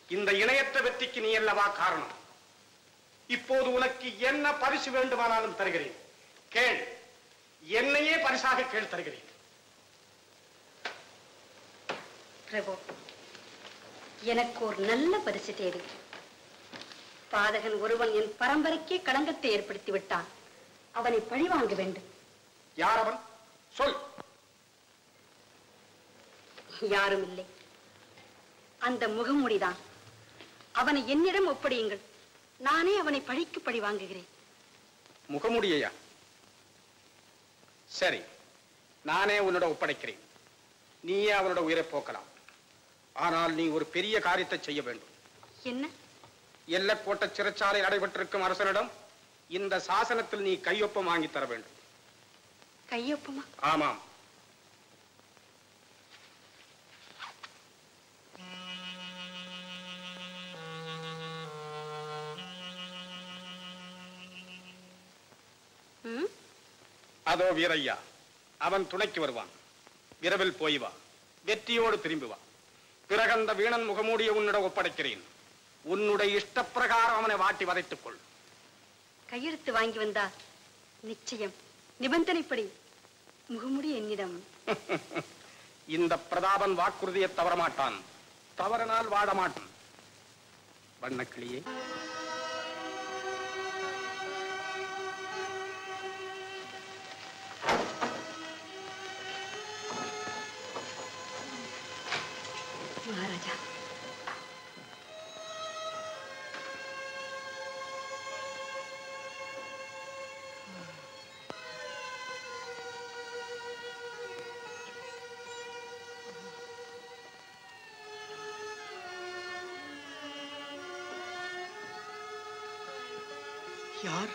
இந்த இணையற்ற வெற்றிக்கு நீ அல்லவா காரணம்? இப்போது உனக்கு என்ன பரிசு வேண்டுமானாலும் தருகிறேன். கேள். என்னையே பரிசாக கேள் தருகிறேன். பிரபு எனக்கு ஒரு நல்ல பரிசு தேவை. பாதகன் ஒருவன் என் பரம்பரைக்கே களங்கத்தை ஏற்படுத்தி விட்டான். அவனை பழிவாங்க வேண்டும். யார் அவன்? சொல். யாரும் இல்லை. அந்த முகமூடிதான். அவனை என்னிடம் ஒப்படையுங்கள். நானே அவனை பழிக்கு பழி வாங்குகிறேன். முகமுடியா சரி நானே உன்னோட ஒப்படைக்கிறேன். நீயே அவனோட உயிரை போக்கலாம். ஆனால் நீ ஒரு பெரிய காரியத்தை செய்ய வேண்டும். என்ன? எல்லக்கோட்ட சிறைச்சாலை நடைபெற்றிருக்கும் அரசனிடம் இந்த சாசனத்தில் நீ கையொப்பம் வாங்கி தர வேண்டும். கையொப்பமா? ஆமாம். அதோ வீரையா அவன் துணைக்கு வருவான். விரைவில் போய் வா வெற்றியோடு திரும்பி வா. பிறகு அந்த வீணன் முகமூடிய உன்னிடம் ஒப்படைக்கிறேன். உன்னுடைய இஷ்டப்பிரகாரம் அவனை வாட்டி வதைத்துக் கொள். கையெழுத்து வாங்கி வந்தார் நிச்சயம். நிபந்தனைப்படி முகமுடி என்னிடம். *laughs* இந்த பிரதாபன் வாக்குறுதியை தவறமாட்டான். தவறனால் வாட மாட்டான் வண்ணக்கிளியே. மகாராஜா. யார்?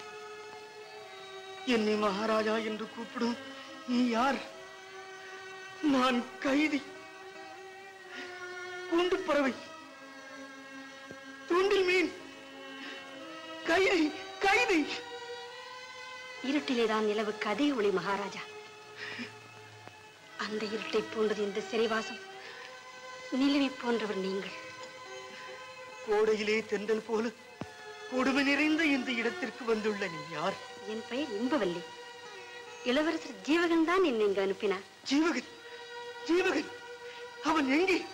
என்னை மகாராஜா என்று கூப்பிடும் நீ யார்? நான் கைதி. கூண்டு பறவை. தூண்டில் மீன். கைதி கைதி. இருட்டிலேதான் நிலவுக்கு அதே ஒளி மகாராஜா. அந்த இருட்டை போன்றது இந்த சிறைவாசம். நிலவை போன்றவர் நீங்கள். கோடையிலே தென்றல் போல கொடுமை நிறைந்த இந்த இடத்திற்கு வந்துள்ள நீ யார்? என் பெயர் இன்பவல்லி. இளவரசர் ஜீவகன் தான் என்னை இங்கு அனுப்பினார். ஜீவகன் ஜீவகன் அவன் எங்கே?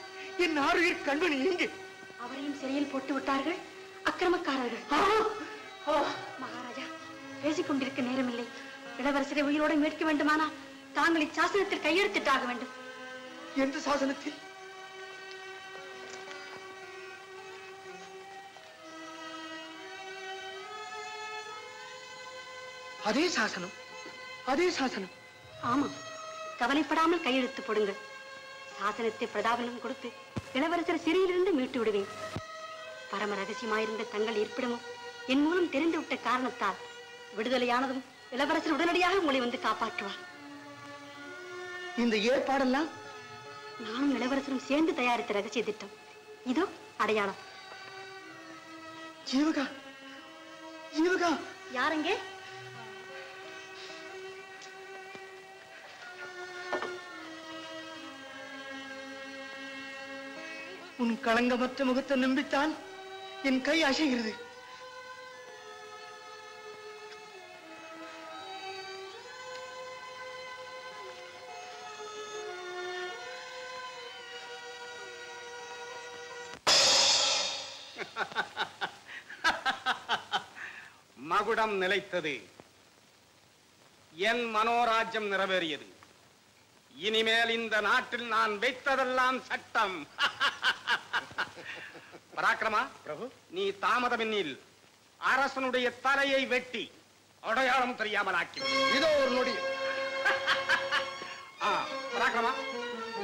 என் ஆறுயிர் கண்மணி எங்கே அவரையும் சிறையில் போட்டு விட்டார்கள் அக்கிரமக்காரர்கள். மகாராஜா பேசிக் கொண்டிருக்க நேரமில்லை. இளவரசரை உயிரோடு மீட்க வேண்டுமானா தாங்கள் இச்சாசனத்தில் கையெழுத்திட்டாக வேண்டும். எந்த சாசனத்தில்? அதே சாசனம் அதே சாசனம். ஆமாம் கவலைப்படாமல் கையெழுத்து போடுங்கள். சாசனத்தை பிரதாபனம் கொடுத்து இளவரசர் சிறையிலிருந்து மீட்டு விடுவேன் பரம ரகசியமாயிருந்த தங்கள் இருப்பிடமும் என் மூலம் தெரிந்துவிட்ட காரணத்தால் விடுதலையானதும் இளவரசர் உடனடியாக உங்களை வந்து காப்பாற்றுவார். இந்த ஏற்பாடெல்லாம்? நானும் இளவரசரும் சேர்ந்து தயாரித்த ரகசிய திட்டம். இதோ அடையாளம். ஜீவகா! ஜீவகா! யாருங்க உன் களங்கமற்ற முகத்தை நம்பித்தான் என் கை அசைகிறது. *laughs* மகுடம் நிலைத்தது. என் மனோராஜ்யம் நிறைவேறியது. இனிமேல் இந்த நாட்டில் நான் வைத்ததெல்லாம் சட்டம். *laughs* பராக்கிரமா பிரபு. நீ தாமதமின்னில் அரசனுடைய தலையை வெட்டி அடையாளம் தெரியாமல் ஆக்கி இதோ ஒரு நொடி. பராக்கிரமா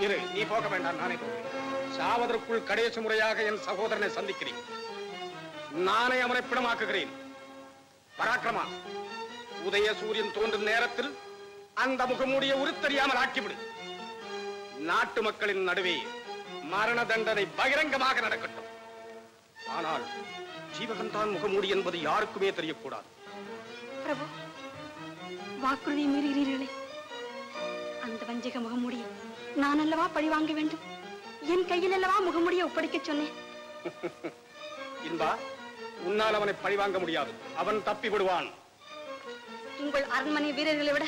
இரு நீ போக வேண்டாம் நானே போகிறேன். சாவதற்குள் கடைசி முறையாக என் சகோதரனை சந்திக்கிறேன். நானே அவனை பிணமாக்குகிறேன். பராக்கிரமா உதய சூரியன் தோன்றும் நேரத்தில் அந்த முகமூடிய உருத்தெரியாமல் ஆக்கிவிடு நாட்டு மக்களின் நடுவே மரண தண்டனை பகிரங்கமாக நடக்கட்டும். ஆனால் ஜீவகன்தான் முகமூடி என்பது யாருக்குமே தெரியக்கூடாது. பிரபு வாக்குறுதியை மீறுகிறீர்களே. அந்த வஞ்சக முகமூடியை நான் அல்லவா பழி வாங்க வேண்டும்? என் கையில் அல்லவா முகமூடியை ஒப்படைக்க சொன்னேன்? *laughs* இன்பா உன்னால் அவனை பழிவாங்க முடியாது. அவன் தப்பி விடுவான். உங்கள் அரண்மனை வீரர்களை விட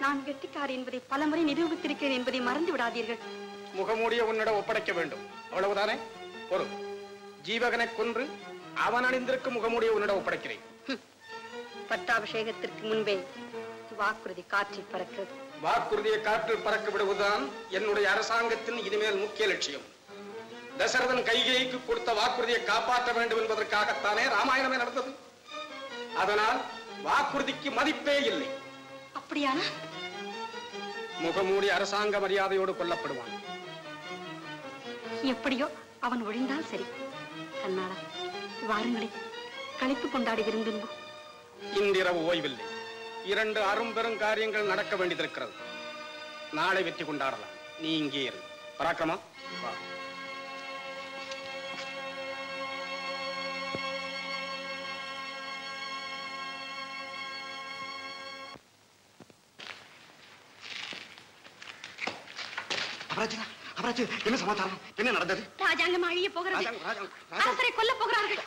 நான் கெட்டிக்காரி என்பதை பலமுறை நிரூபித்திருக்கிறேன் என்பதை மறந்து விடாதீர்கள். முகமூடிய உன்னிடம் ஒப்படைக்க வேண்டும். அவ்வளவுதானே? பொறு. ஜீவகனை கொன்று அவன் அணிந்திருக்கும் முகமூடிய உன்னிடம் ஒப்படைக்கிறேன். பட்டாபிஷேகத்திற்கு முன்பே வாக்குறுதி காற்றில் பறக்கிறது. வாக்குறுதியை காற்றில் பறக்க விடுவதுதான் என்னுடைய அரசாங்கத்தின் இனிமேல் முக்கிய லட்சியம். தசரதன் கைகேயிக்கு கொடுத்த வாக்குறுதியை காப்பாற்ற வேண்டும் என்பதற்காகத்தானே ராமாயணமே நடந்தது. அதனால் வாக்குறுதிக்கு மதிப்பே இல்லை. அப்படியானா? முகமூடி அரசாங்க மரியாதையோடு கொல்லப்படுவான். எப்படியோ அவன் ஒழிந்தால் சரி. கண்ணாடா வாருங்களே கழித்து கொண்டாடி விருந்துன்போம் இன்றிரவு ஓய்வில்லை. இரண்டு அரும்பெரும் காரியங்கள் நடக்க வேண்டியிருக்கிறது. நாளை வெற்றி கொண்டாடலாம். நீ இங்கே இரு. பராக்கிரமா? வா. அபராஜ் என்ன சமாச்சாரம்? என்ன நடந்தது? ராஜாங்கம் அழிய போகிறது. ராஜாங்கம், ராஜாங்கம், ராஜாங்கம். அரசரை கொல்ல போகிறார்கள்.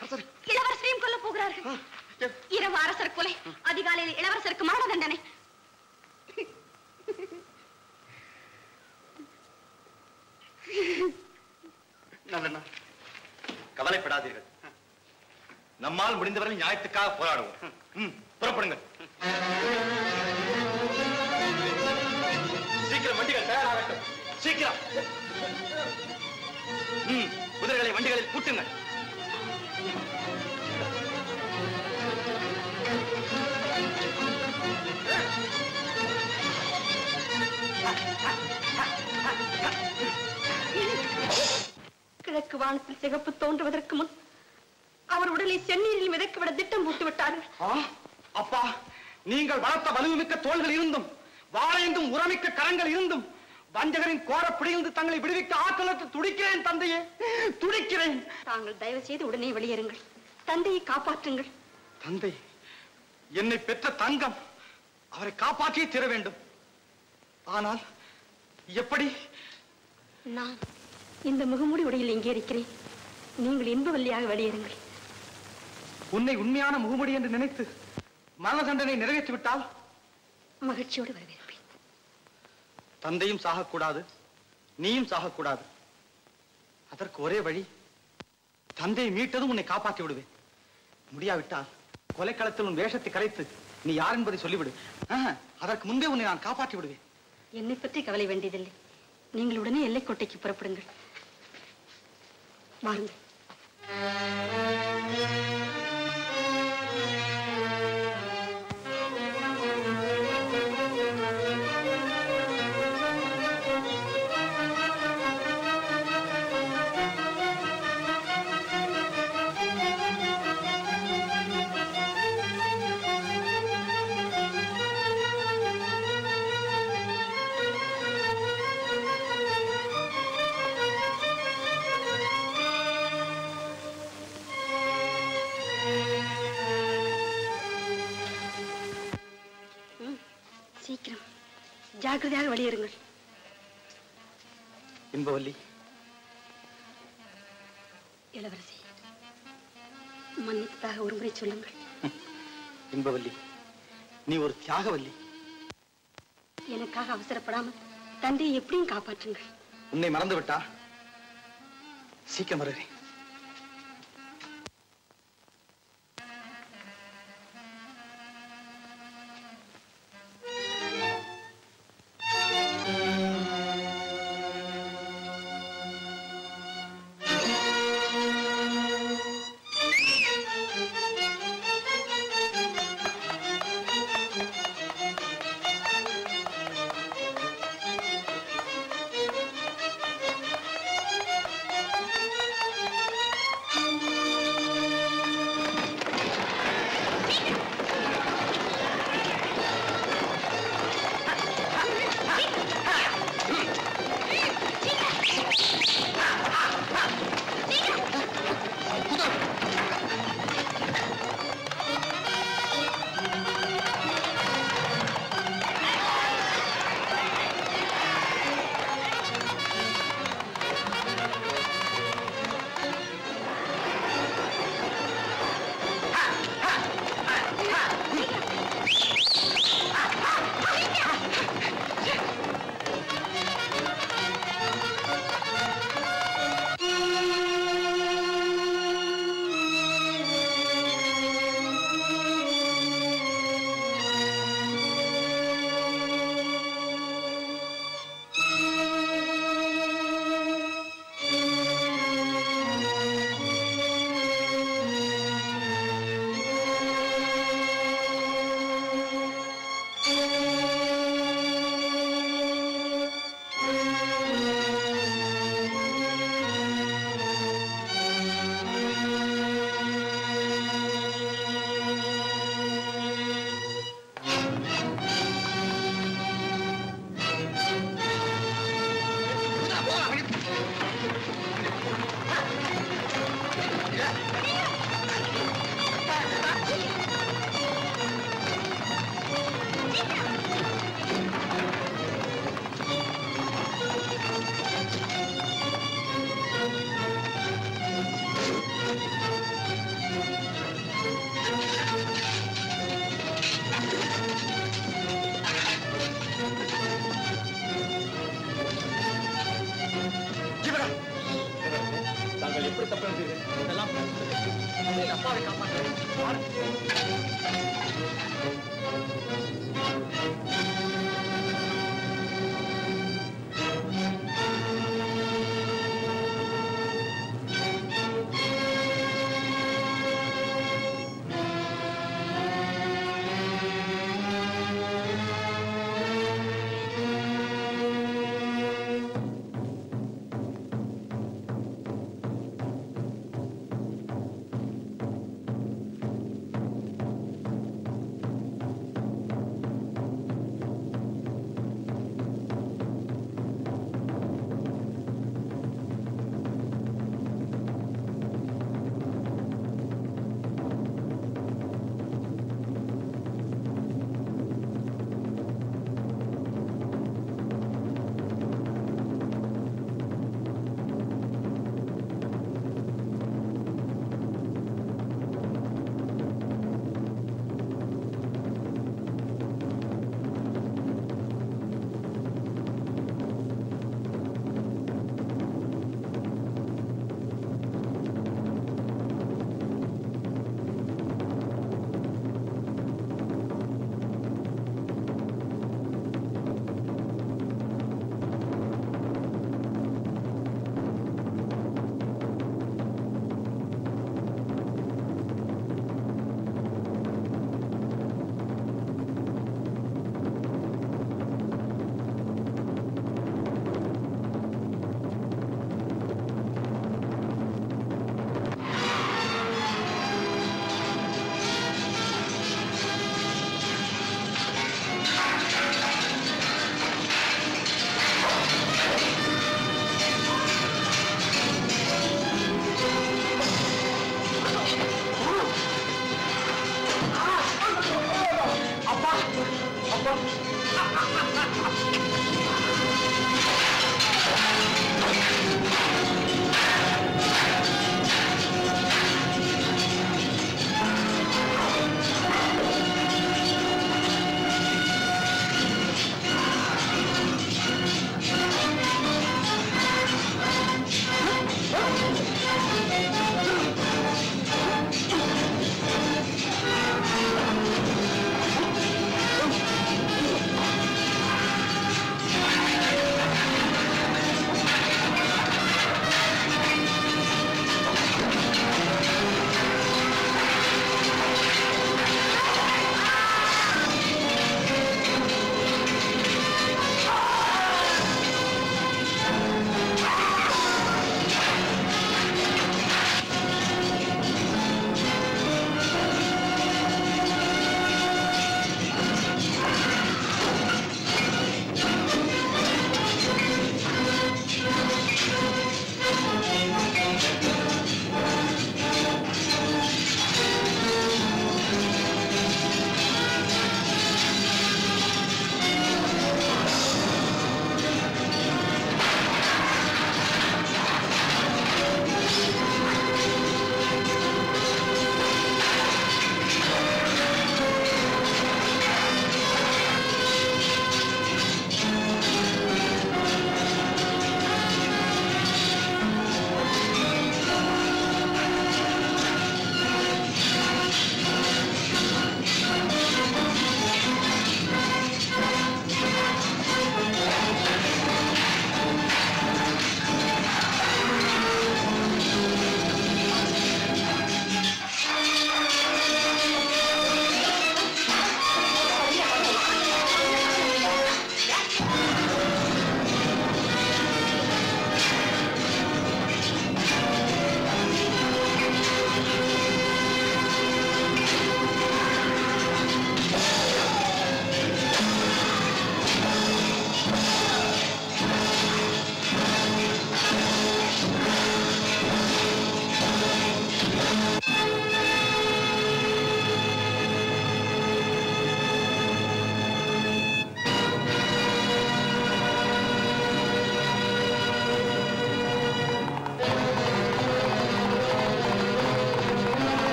இளவரசரையும் கொல்ல போகிறார்கள். இரவு அரசர் கொலை அதிகாலையில் இளவரசருக்கு மரண தண்டனை நல்லண்ணா கவலைப்படாதீர்கள். நம்மால் முடிந்தவரை நியாயத்துக்காக போராடுவோம். ம், புறப்படுங்கள். சீக்கிரம் வண்டிகள் தயாராகட்டும். சீக்கிரம். குதிரைகளை வண்டிகளில் பூட்டுங்கள் கிழக்கு வானத்தில் சிகப்பு தோன்றுவதற்கு முன் அவர் உடலை செந்நீரில் மிதக்கவிட திட்டம் போட்டு விட்டார்கள். அப்பா நீங்கள் வளர்த்த வலுமிக்க தோள்கள் இருந்தும் வாழையெங்கும் உரமிக்க கரங்கள் இருந்தும் வஞ்சகரின் கோர பிடிந்து தங்களை விடுவிக்க ஆற்றலற்று துடிக்கிறேன் தந்தையே. துடிக்கிறேன். தாங்கள் தயவு செய்து உடனே வெளியேறுங்கள். தந்தையை காப்பாற்றுங்கள். தந்தை என்னை பெற்ற தங்கம் அவரை காப்பாற்றியே தீர வேண்டும். ஆனால் எப்படி? நான் இந்த முகமூடி உடையில் இங்கே இருக்கிறேன். நீங்கள் இன்பவல்லியாக வெளியேறுங்கள். உன்னை உண்மையான முகமுடி என்று நினைத்து மரண தண்டனை நிறைவேற்றி விட்டால் மகிழ்ச்சியோடு வரவேற்பேன் தந்தையும் சாகக்கூடாது நீயும் சாகக்கூடாது. அதற்கு ஒரே வழி தந்தையை மீட்டதும் உன்னை காப்பாற்றி விடுவேன். முடியாவிட்டால் கொலைக்களத்தில் உன் வேஷத்தை கலைத்து நீ யார் என்பதை சொல்லிவிடு. அதற்கு முன்பே உன்னை நான் காப்பாற்றி விடுவேன். என்னை பற்றி கவலை வேண்டியதில்லை. நீங்கள் உடனே எல்லைக்கோட்டைக்கு புறப்படுங்கள். வாருங்கள். ஜாக்கிரதையாக வெளியேறுங்கள். இன்பவல்லி. இளவரசி மன்னித்ததாக ஒரு முறை சொல்லுங்கள். *laughs* இன்பவல்லி நீ ஒரு தியாகவல்லி. எனக்காக அவசரப்படாமல் தந்தையை எப்படியும் காப்பாற்றுங்கள். உன்னை மறந்து விட்டா சீக்கிரம் வருகிறேன்.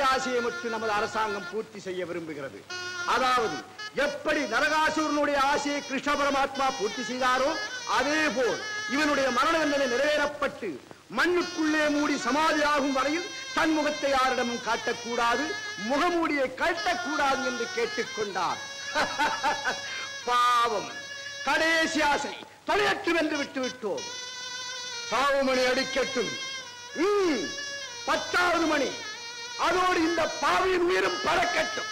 கொடியவனின் ஆசையை மட்டும் நமது அரசாங்கம் பூர்த்தி செய்ய விரும்புகிறது. அதாவது எப்படி நரகாசூரனுடைய ஆசையை கிருஷ்ண பரமாத்மா பூர்த்தி செய்தாரோ அதே போல் இவனுடைய மரண தண்டனை நிறைவேறப்பட்டு மண்ணுக்குள்ளே மூடி சமாதியாகும் வரையில் தன் முகத்தை யாரிடமும் காட்டக்கூடாது முகமூடியை கட்டக்கூடாது என்று கேட்டுக்கொண்டார். *laughs* பாவம். கடைசி ஆசை தொலையற்றும் வென்று விட்டு விட்டோம். சாவு அடிக்கட்டும். பத்தாவது மணி. அதோடு இந்த பாவியின் உயிரும் பறக்கட்டும்.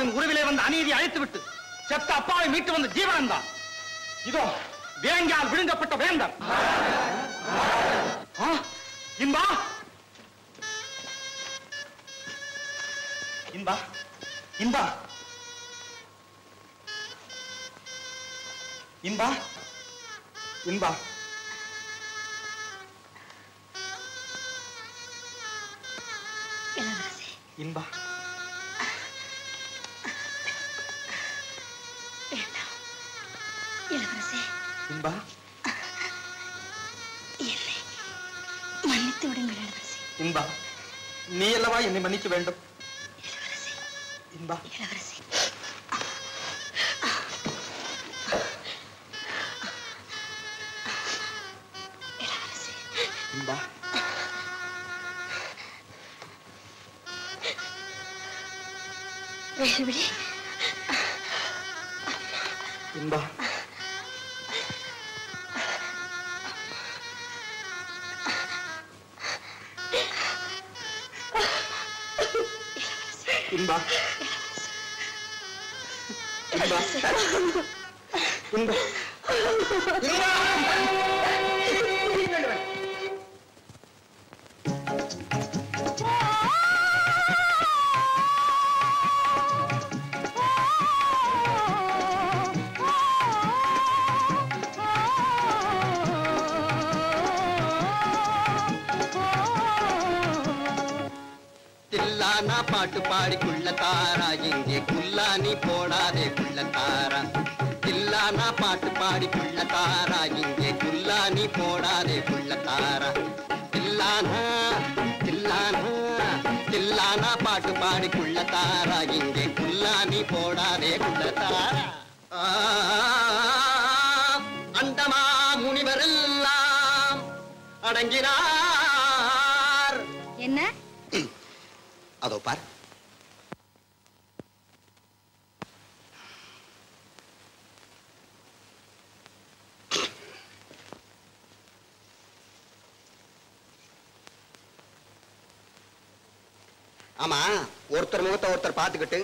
சித்தப்பாவின் உருவிலே வந்த அநீதி அழைத்துவிட்டு செத்த அப்பாவை மீட்டு வந்த ஜீவனன் தான் இதோ வேங்கால் விழுங்கப்பட்ட வேந்தர் ஆ, இன்பா? இன்பா? இன்பா? இன்பா? இன்பா? இன்பா? நீ அல்லவா என்னை மன்னிக்க வேண்டும் இன்பா போடாதே குள்ள தாரா. தில்லானா தில்லானா தில்லானா பாட்டு பாடி குள்ள தாரா. இங்கே குல்லானி போடாதே குள்ள தாரா. அண்டமா முனிவரெல்லாம் அடங்கினார். முகத்தை ஒருத்தர் பார்த்துக்கிட்டு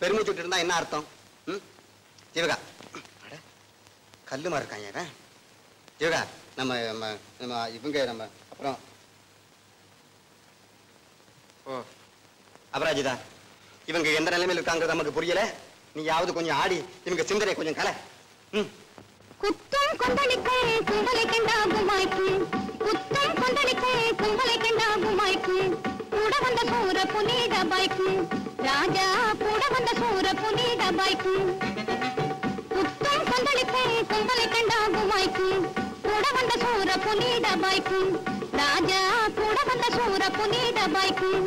பெருமை சுட்டு இருந்தா என்ன அர்த்தம்? ம்? ஜீவகா. அட, கல்லுமா இருக்காங்க இவன். ஜீவகா நம்ம நம்ம இவங்க நம்ம அப்புறம். ஓ அபராஜிதா இவங்க எந்த நிலைமையில் இருக்காங்கிறது நமக்கு புரியல. நீயாவது கொஞ்சம் ஆடி இவங்க சிந்தனை கொஞ்சம் கலை. குத்தம் கொந்தளிக்கும் கும்பலை கண்டாகுமாய்க்கு குத்தம் கொந்தளிக்கும் கும்பலை கண்டாகுமாய்க்கு கூட வந்த சூர புனித பாய்க்கு. ராஜா கூட வந்த சூர புனித பாய்க்கும் புத்தம் கொந்தளிக்கும் கும்பலை வாய்க்கும் கூட வந்த சூர புனித பாய்க்கும் ராஜா கூட வந்த சூர புனித பாய்க்கும்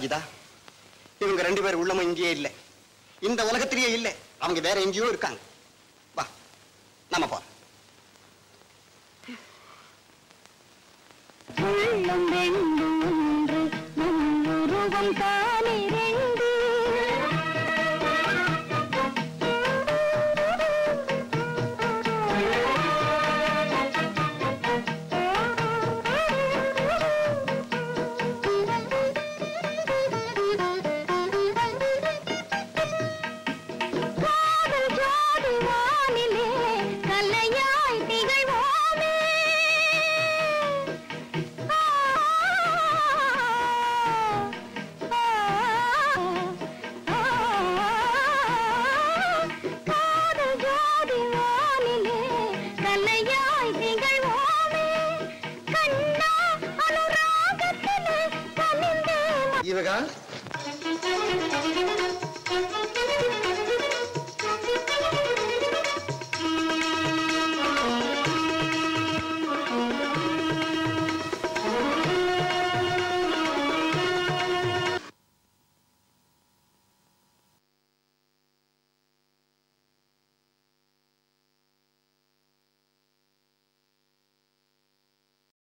அஜிதா இவங்க ரெண்டு பேர் உள்ளமும் இங்கேயே இல்லை. இந்த உலகத்திலேயே இல்லை. அவங்க வேற எங்கேயோ இருக்காங்க. வா நம்ம போறோம் உருவம் தானே